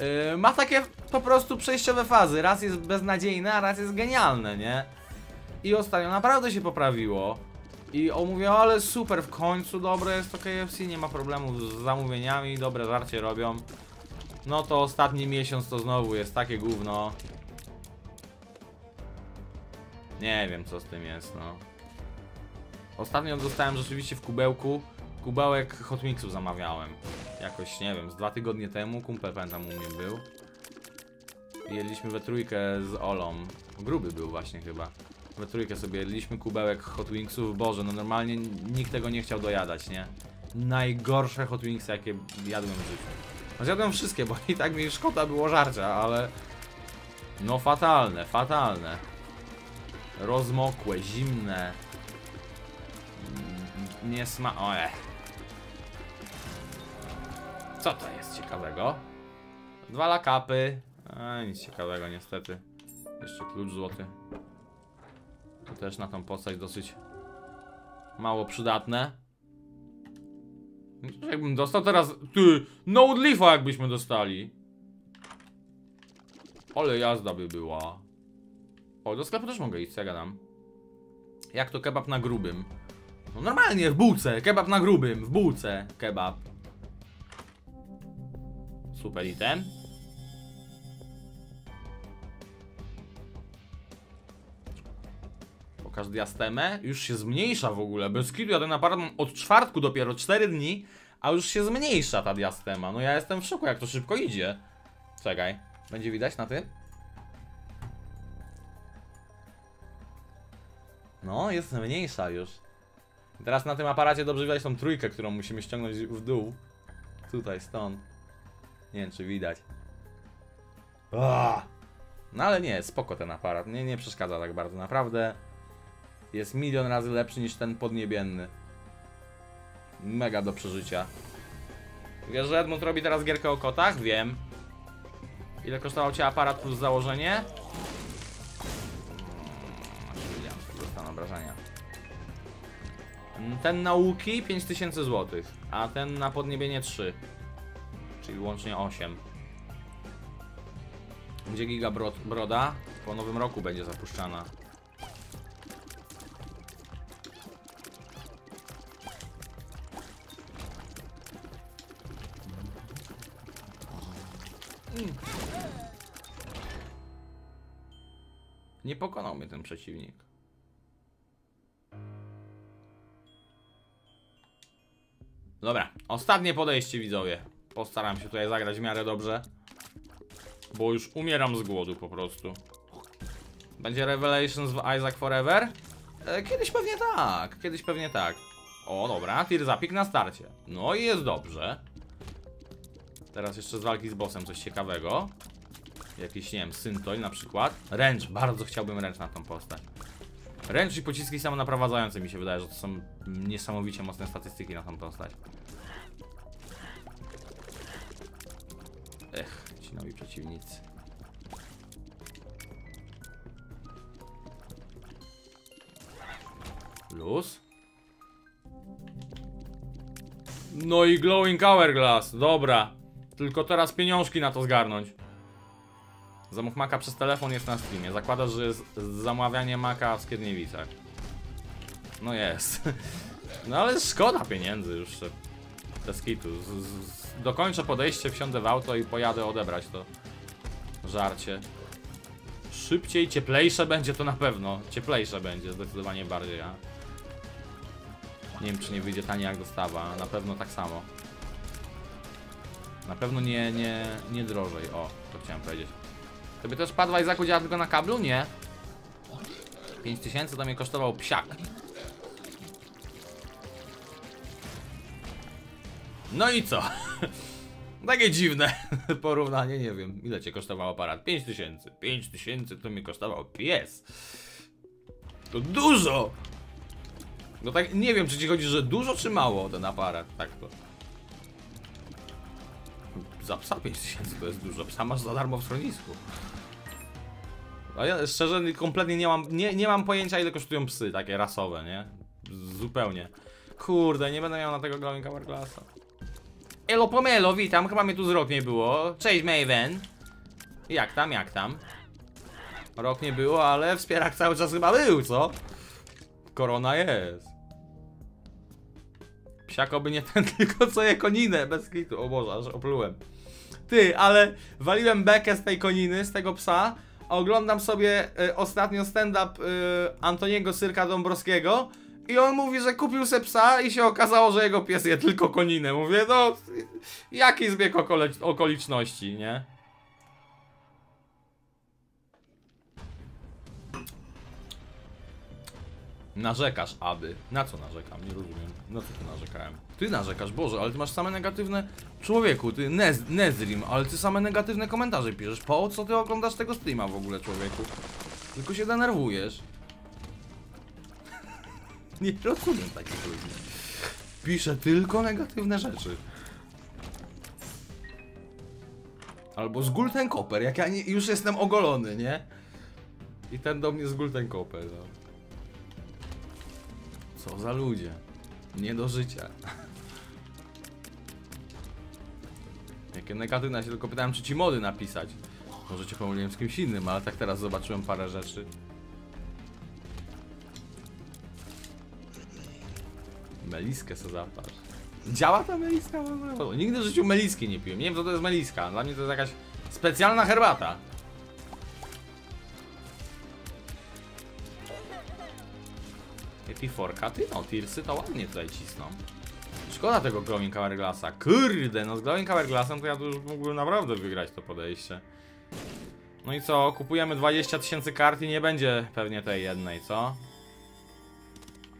Eee, ma takie po prostu przejściowe fazy. Raz jest beznadziejne, a raz jest genialne, nie? I ostatnio naprawdę się poprawiło. I on ale super, w końcu dobre jest to KFC, nie ma problemu z zamówieniami, dobre żarcie robią. No to ostatni miesiąc to znowu jest takie gówno. Nie wiem co z tym jest, no. Ostatnio dostałem rzeczywiście w kubełku kubełek Hot Mixów zamawiałem. Jakoś, nie wiem, z dwa tygodnie temu, kumpel pamiętam u mnie był. Jedliśmy we trójkę z Olą. Gruby był właśnie chyba. We trójkę sobie jedliśmy kubełek Hot Wingsów. Boże, no normalnie nikt tego nie chciał dojadać, nie? Najgorsze Hot Wingsy, jakie jadłem w życiu. No zjadłem wszystkie, bo i tak mi szkoda było żarcia, ale... No fatalne, fatalne. Rozmokłe, zimne. Mm, Nie sma... O, eh. Co to jest ciekawego? Dwa lakapy. A, nic ciekawego niestety. Jeszcze klucz złoty. To też na tą postać dosyć mało przydatne. Jakbym dostał teraz... Ty! No Leafa jakbyśmy dostali. Ale jazda by była. O, do sklepu też mogę iść, co ja gadam. Jak to kebab na grubym? No normalnie, w bułce, kebab na grubym, w bułce, kebab. Super item. Pokaż diastemę. Już się zmniejsza w ogóle. Bez kitu, ja ten aparat mam od czwartku dopiero 4 dni, a już się zmniejsza ta diastema. No ja jestem w szoku, jak to szybko idzie. Czekaj, będzie widać na tym? No, jest mniejsza już. Teraz na tym aparacie dobrze widać tą trójkę, którą musimy ściągnąć w dół. Tutaj, stąd. Nie wiem, czy widać. Ah! No ale nie, spoko ten aparat. Nie, nie przeszkadza tak bardzo. Naprawdę jest milion razy lepszy niż ten podniebienny. Mega do przeżycia. Wiesz, że Edmund robi teraz gierkę o kotach? Wiem. Ile kosztował Cię aparat plus założenie? Wiedziałem, że dostanę obrażenia. Mm, Ten nauki 5000 zł, a ten na podniebienie 3. Czyli łącznie 8. Gdzie Giga Brod Broda? Po nowym roku będzie zapuszczana. Nie pokonał mnie ten przeciwnik. Dobra, ostatnie podejście widzowie. Postaram się tutaj zagrać w miarę dobrze. Bo już umieram z głodu po prostu. Będzie Revelations w Isaac Forever? E, kiedyś pewnie tak, kiedyś pewnie tak. O, dobra, tir zapik na starcie. No i jest dobrze. Teraz jeszcze z walki z bossem coś ciekawego. Jakiś, nie wiem, Syntol na przykład. Ręcz, bardzo chciałbym ręcz na tą postać. Ręcz i pociski samonaprowadzające mi się wydaje, że to są niesamowicie mocne statystyki na tą postać. Ci nowi przeciwnicy. Luz. No i glowing hourglass, dobra. Tylko teraz pieniążki na to zgarnąć. Zamów maka przez telefon jest na streamie. Zakładasz, że jest zamawianie maka w Skierniewicach. No jest. No ale szkoda pieniędzy już. Bez kitu. Z, z, z, dokończę podejście, wsiądę w auto i pojadę odebrać to żarcie. Szybciej, cieplejsze będzie to na pewno. Cieplejsze będzie, zdecydowanie bardziej, a... Nie wiem, czy nie wyjdzie tanie jak dostawa. Na pewno tak samo. Na pewno nie, nie, nie drożej. O, to chciałem powiedzieć. Tobie też padła i działa tylko na kablu? Nie. 5000 to mnie kosztował psiak. No i co? Takie dziwne porównanie, nie wiem. Ile cię kosztował aparat? 5000. 5000 to mi kosztował pies. To dużo! No tak, nie wiem, czy ci chodzi, że dużo, czy mało ten aparat, tak to. Za psa 5000 to jest dużo, psa masz za darmo w schronisku. A ja szczerze kompletnie nie mam, nie, nie mam pojęcia ile kosztują psy takie rasowe, nie? Zupełnie. Kurde, nie będę miał na tego Glowing Hourglassa. Elo Pomelo, witam, chyba mnie tu z rok nie było. Cześć Maven. Jak tam, jak tam? Rok nie było, ale wspierak cały czas chyba był, co? Korona jest. Psiakoby nie ten, tylko co je koninę, bez kitu. O Boże, aż oplułem. Ty, ale waliłem bekę z tej koniny, z tego psa. Oglądam sobie y, ostatnio stand-up y, Antoniego Syrka Dąbrowskiego i on mówi, że kupił se psa i się okazało, że jego pies je tylko koninę. Mówię, no, jaki zbieg okoliczności, nie? Narzekasz, aby. Na co narzekam? Nie rozumiem. Na co ty narzekałem? Ty narzekasz, Boże, ale ty masz same negatywne... Człowieku, ty Nez Nezrim, ale ty same negatywne komentarze piszesz. Po co ty oglądasz tego streama w ogóle, człowieku? Tylko się denerwujesz. Nie rozumiem takich ludzi. Pisze tylko negatywne rzeczy. Albo z Gulten Copper, jak ja nie, już jestem ogolony, nie? I ten do mnie z Gulten Copper, no. Co za ludzie. Nie do życia. Jakie negatywne, się tylko pytałem, czy ci mody napisać. Może cię pomyliłem z kimś innym, ale tak teraz zobaczyłem parę rzeczy. Meliskę se zaparz. Działa ta meliska? w ogóle? Bo Nigdy w życiu meliski nie piłem. Nie wiem co to jest meliska. Dla mnie to jest jakaś specjalna herbata. Epiforka, ty no, tirsy to ładnie tutaj cisną. Szkoda tego Glowing Hourglassa. Kurde, no z Glowing Hourglassem to ja tu już mógłbym naprawdę wygrać to podejście. No i co, kupujemy 20 tysięcy kart i nie będzie pewnie tej jednej, co?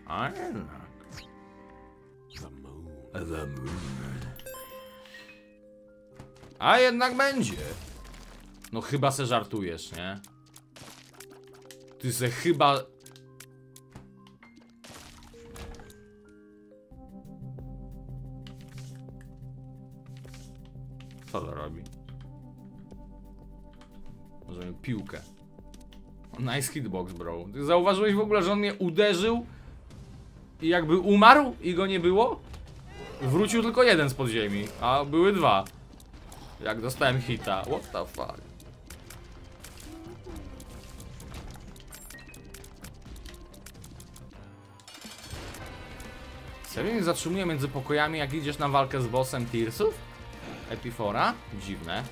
A jednak. The moon. A jednak będzie. No chyba se żartujesz, nie? Ty se chyba... Co to robi? Może miał piłkę. Nice hitbox, bro. Ty zauważyłeś w ogóle, że on mnie uderzył i jakby umarł i go nie było? Wrócił tylko jeden z podziemi, a były dwa. Jak dostałem hita. What the fuck? Serio mnie zatrzymuje między pokojami, jak idziesz na walkę z bossem Tearsów? Epifora? Dziwne.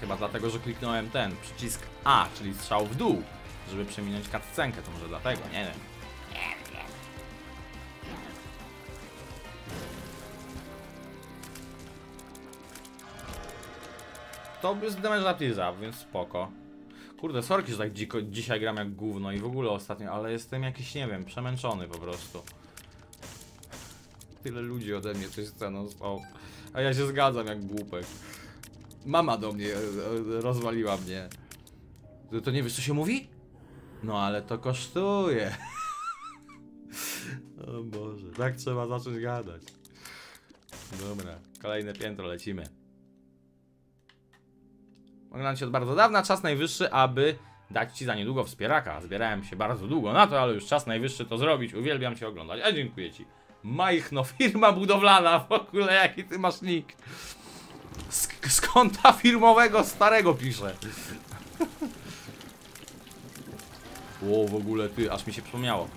Chyba dlatego, że kliknąłem ten przycisk A, czyli strzał w dół, żeby przeminąć cutscenkę, to może dlatego, nie wiem. To jest damage na up, więc spoko. Kurde, sorki, że tak dziko, dzisiaj gram jak gówno i w ogóle ostatnio, ale jestem jakiś, nie wiem, przemęczony po prostu. Tyle ludzi ode mnie coś no o. A ja się zgadzam jak głupek. Mama do mnie e, e, rozwaliła mnie. To, to nie wiesz co się mówi? No ale to kosztuje. o Boże, tak trzeba zacząć gadać. Dobra, kolejne piętro lecimy. Oglądam cię od bardzo dawna, czas najwyższy, aby dać ci za niedługo wspieraka. Zbierałem się bardzo długo na to, ale już czas najwyższy to zrobić. Uwielbiam cię oglądać, a dziękuję ci. Majchno, firma budowlana, w ogóle jaki ty masz nick. Z, z konta firmowego starego piszę. Ło, w ogóle ty, aż mi się przypomniało.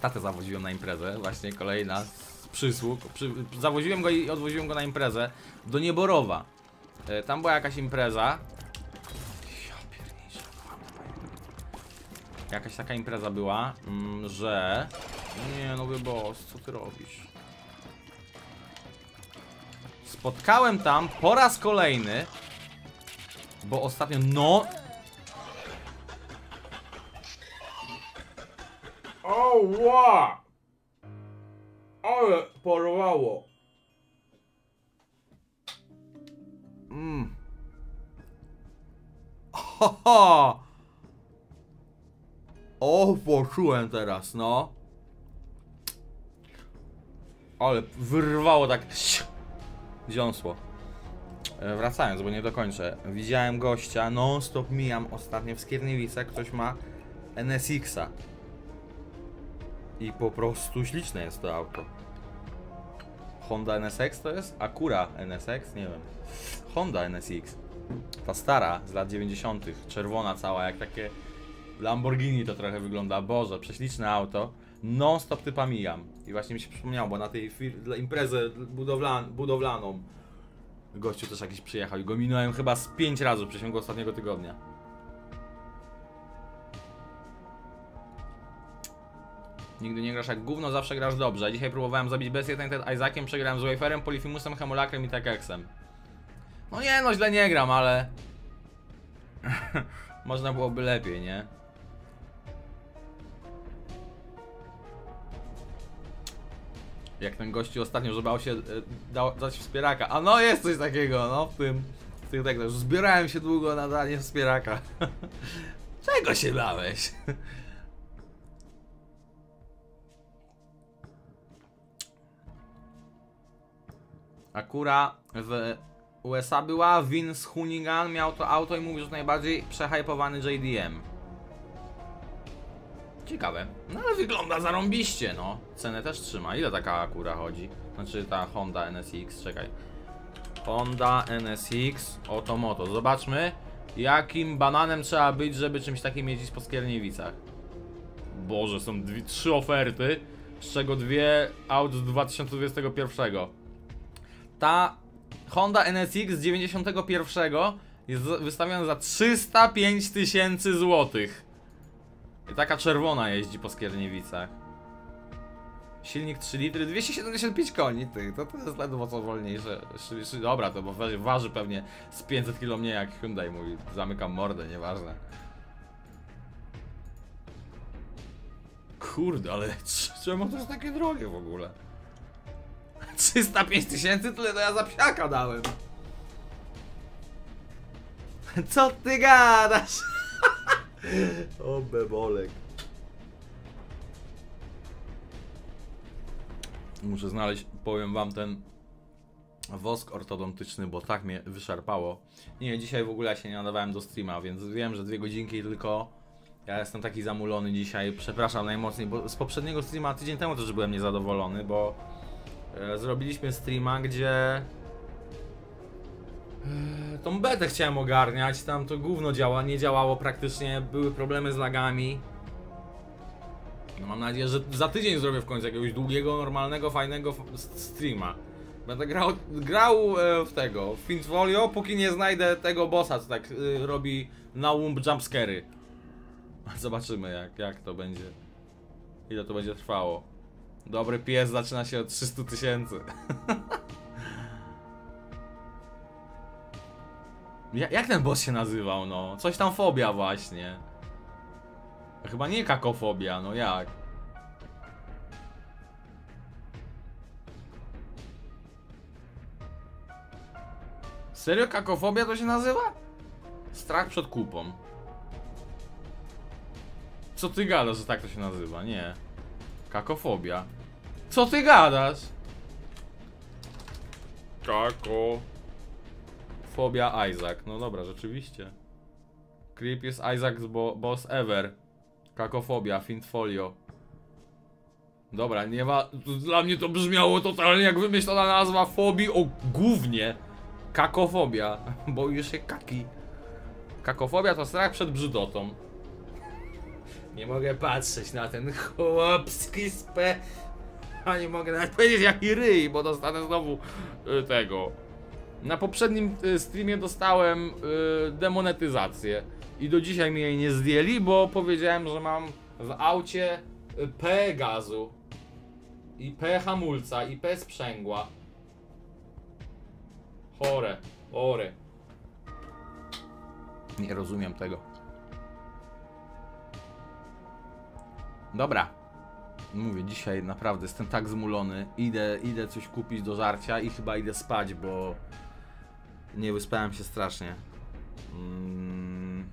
Tatę zawoziłem na imprezę, właśnie kolejna z przysług. Przy, zawoziłem go i odwoziłem go na imprezę do Nieborowa. E, Tam była jakaś impreza. Jakaś taka impreza była, mm, że... Nie no boss, co ty robisz? Spotkałem tam po raz kolejny, bo ostatnio, no... O, wow! Ale porwało. Mm. Haha! O, poczułem teraz, no. Ale wyrwało tak. Dziąsło. E, Wracając, bo nie dokończę. Widziałem gościa, non stop mijam ostatnio w Skierniewicach, ktoś ma NSX-a. I po prostu śliczne jest to auto. Honda NSX to jest? Acura NSX? Nie wiem. Honda NSX. Ta stara z lat 90. Czerwona cała, jak takie Lamborghini to trochę wygląda. Boże, prześliczne auto. Non stop typa mijam. I właśnie mi się przypomniało, bo na tej imprezę budowlan budowlaną gościu też jakiś przyjechał i go minąłem chyba z 5 razy w przeciągu ostatniego tygodnia. Nigdy nie grasz jak gówno, zawsze grasz dobrze. Dzisiaj próbowałem zabić bestię Tainted Isaaciem, przegrałem z Waferem, Polyphemusem, Hemulakrem i Tekeksem. No nie, no źle nie gram, ale... Można byłoby lepiej, nie? Jak ten gościu ostatnio, że bał się e, dał, dać wspieraka. A no jest coś takiego, no w tym... W tych tekstach. Zbierałem się długo na danie wspieraka. Czego się bałeś? Akura w USA była, Vince Hunigan miał to auto i mówił, że najbardziej przehypowany JDM. Ciekawe. No ale wygląda zarąbiście, no. Cenę też trzyma. Ile taka Akura chodzi? Znaczy ta Honda NSX, czekaj. Honda NSX Otomoto. Zobaczmy. Jakim bananem trzeba być, żeby czymś takim jeździć po Skierniewicach? Boże, są dwie, trzy oferty, z czego dwie aut z 2021. Ta Honda NSX z 91 jest wystawiona za 305 tysięcy złotych. I taka czerwona jeździ po Skierniewicach. Silnik 3 litry, 275 koni, ty, to, to jest ledwo co wolniejsze. Dobra, to bo waży, waży pewnie z 500 kg mniej jak Hyundai mówi. Zamykam mordę, nieważne. Kurde, ale czemu to jest takie drogie w ogóle? 305 tysięcy, tyle to ja za psiaka dałem. Co ty gadasz? o bebolek. Muszę znaleźć, powiem wam, ten wosk ortodontyczny, bo tak mnie wyszarpało. Nie, dzisiaj w ogóle się nie nadawałem do streama, więc wiem, że dwie godzinki tylko. Ja jestem taki zamulony dzisiaj, przepraszam najmocniej, bo z poprzedniego streama tydzień temu też byłem niezadowolony, bo zrobiliśmy streama, gdzie e, tą betę chciałem ogarniać, tam to gówno działa, nie działało praktycznie, były problemy z lagami. No mam nadzieję, że za tydzień zrobię w końcu jakiegoś długiego, normalnego, fajnego streama. Będę grał, grał e, w tego, w Finfolio, póki nie znajdę tego bossa, co tak e, robi na wumb jumpscary. Zobaczymy jak, jak to będzie. Ile to będzie trwało. Dobry pies zaczyna się od 300 tysięcy. Ja, jak ten boss się nazywał, no? Coś tam fobia właśnie. Chyba nie kakofobia, no jak? Serio kakofobia to się nazywa? Strach przed kupą. Co ty gadasz, że tak to się nazywa? Nie. Kakofobia. Co ty gadasz? Kako. Fobia Isaac. No dobra, rzeczywiście. Creep jest Isaac's bo boss ever. Kakofobia, Fintfolio. Dobra, nie ma. Dla mnie to brzmiało totalnie jak wymyślona nazwa fobii o głównie. Kakofobia, bo już się kaki. Kakofobia to strach przed brzydotą. Nie mogę patrzeć na ten chłopski spe. A nie mogę nawet powiedzieć jaki ryj, bo dostanę znowu y, tego. Na poprzednim y, streamie dostałem y, demonetyzację i do dzisiaj mi jej nie zdjęli, bo powiedziałem, że mam w aucie P gazu i P hamulca i P sprzęgła. Chore, chore. Nie rozumiem tego. Dobra. Mówię, dzisiaj naprawdę jestem tak zmulony. Idę, idę coś kupić do żarcia i chyba idę spać, bo nie wyspałem się strasznie. Mm,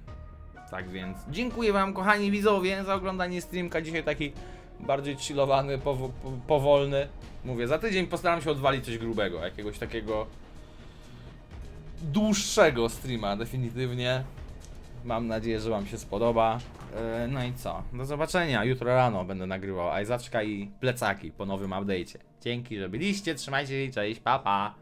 tak więc dziękuję wam kochani widzowie za oglądanie streamka. Dzisiaj taki bardziej chillowany, powo- po- powolny. Mówię, za tydzień postaram się odwalić coś grubego, jakiegoś takiego dłuższego streama definitywnie. Mam nadzieję, że wam się spodoba. E, No i co? Do zobaczenia. Jutro rano będę nagrywał Ajzaczka i plecaki po nowym update'cie. Dzięki, że byliście. Trzymajcie się. Cześć. Pa, pa.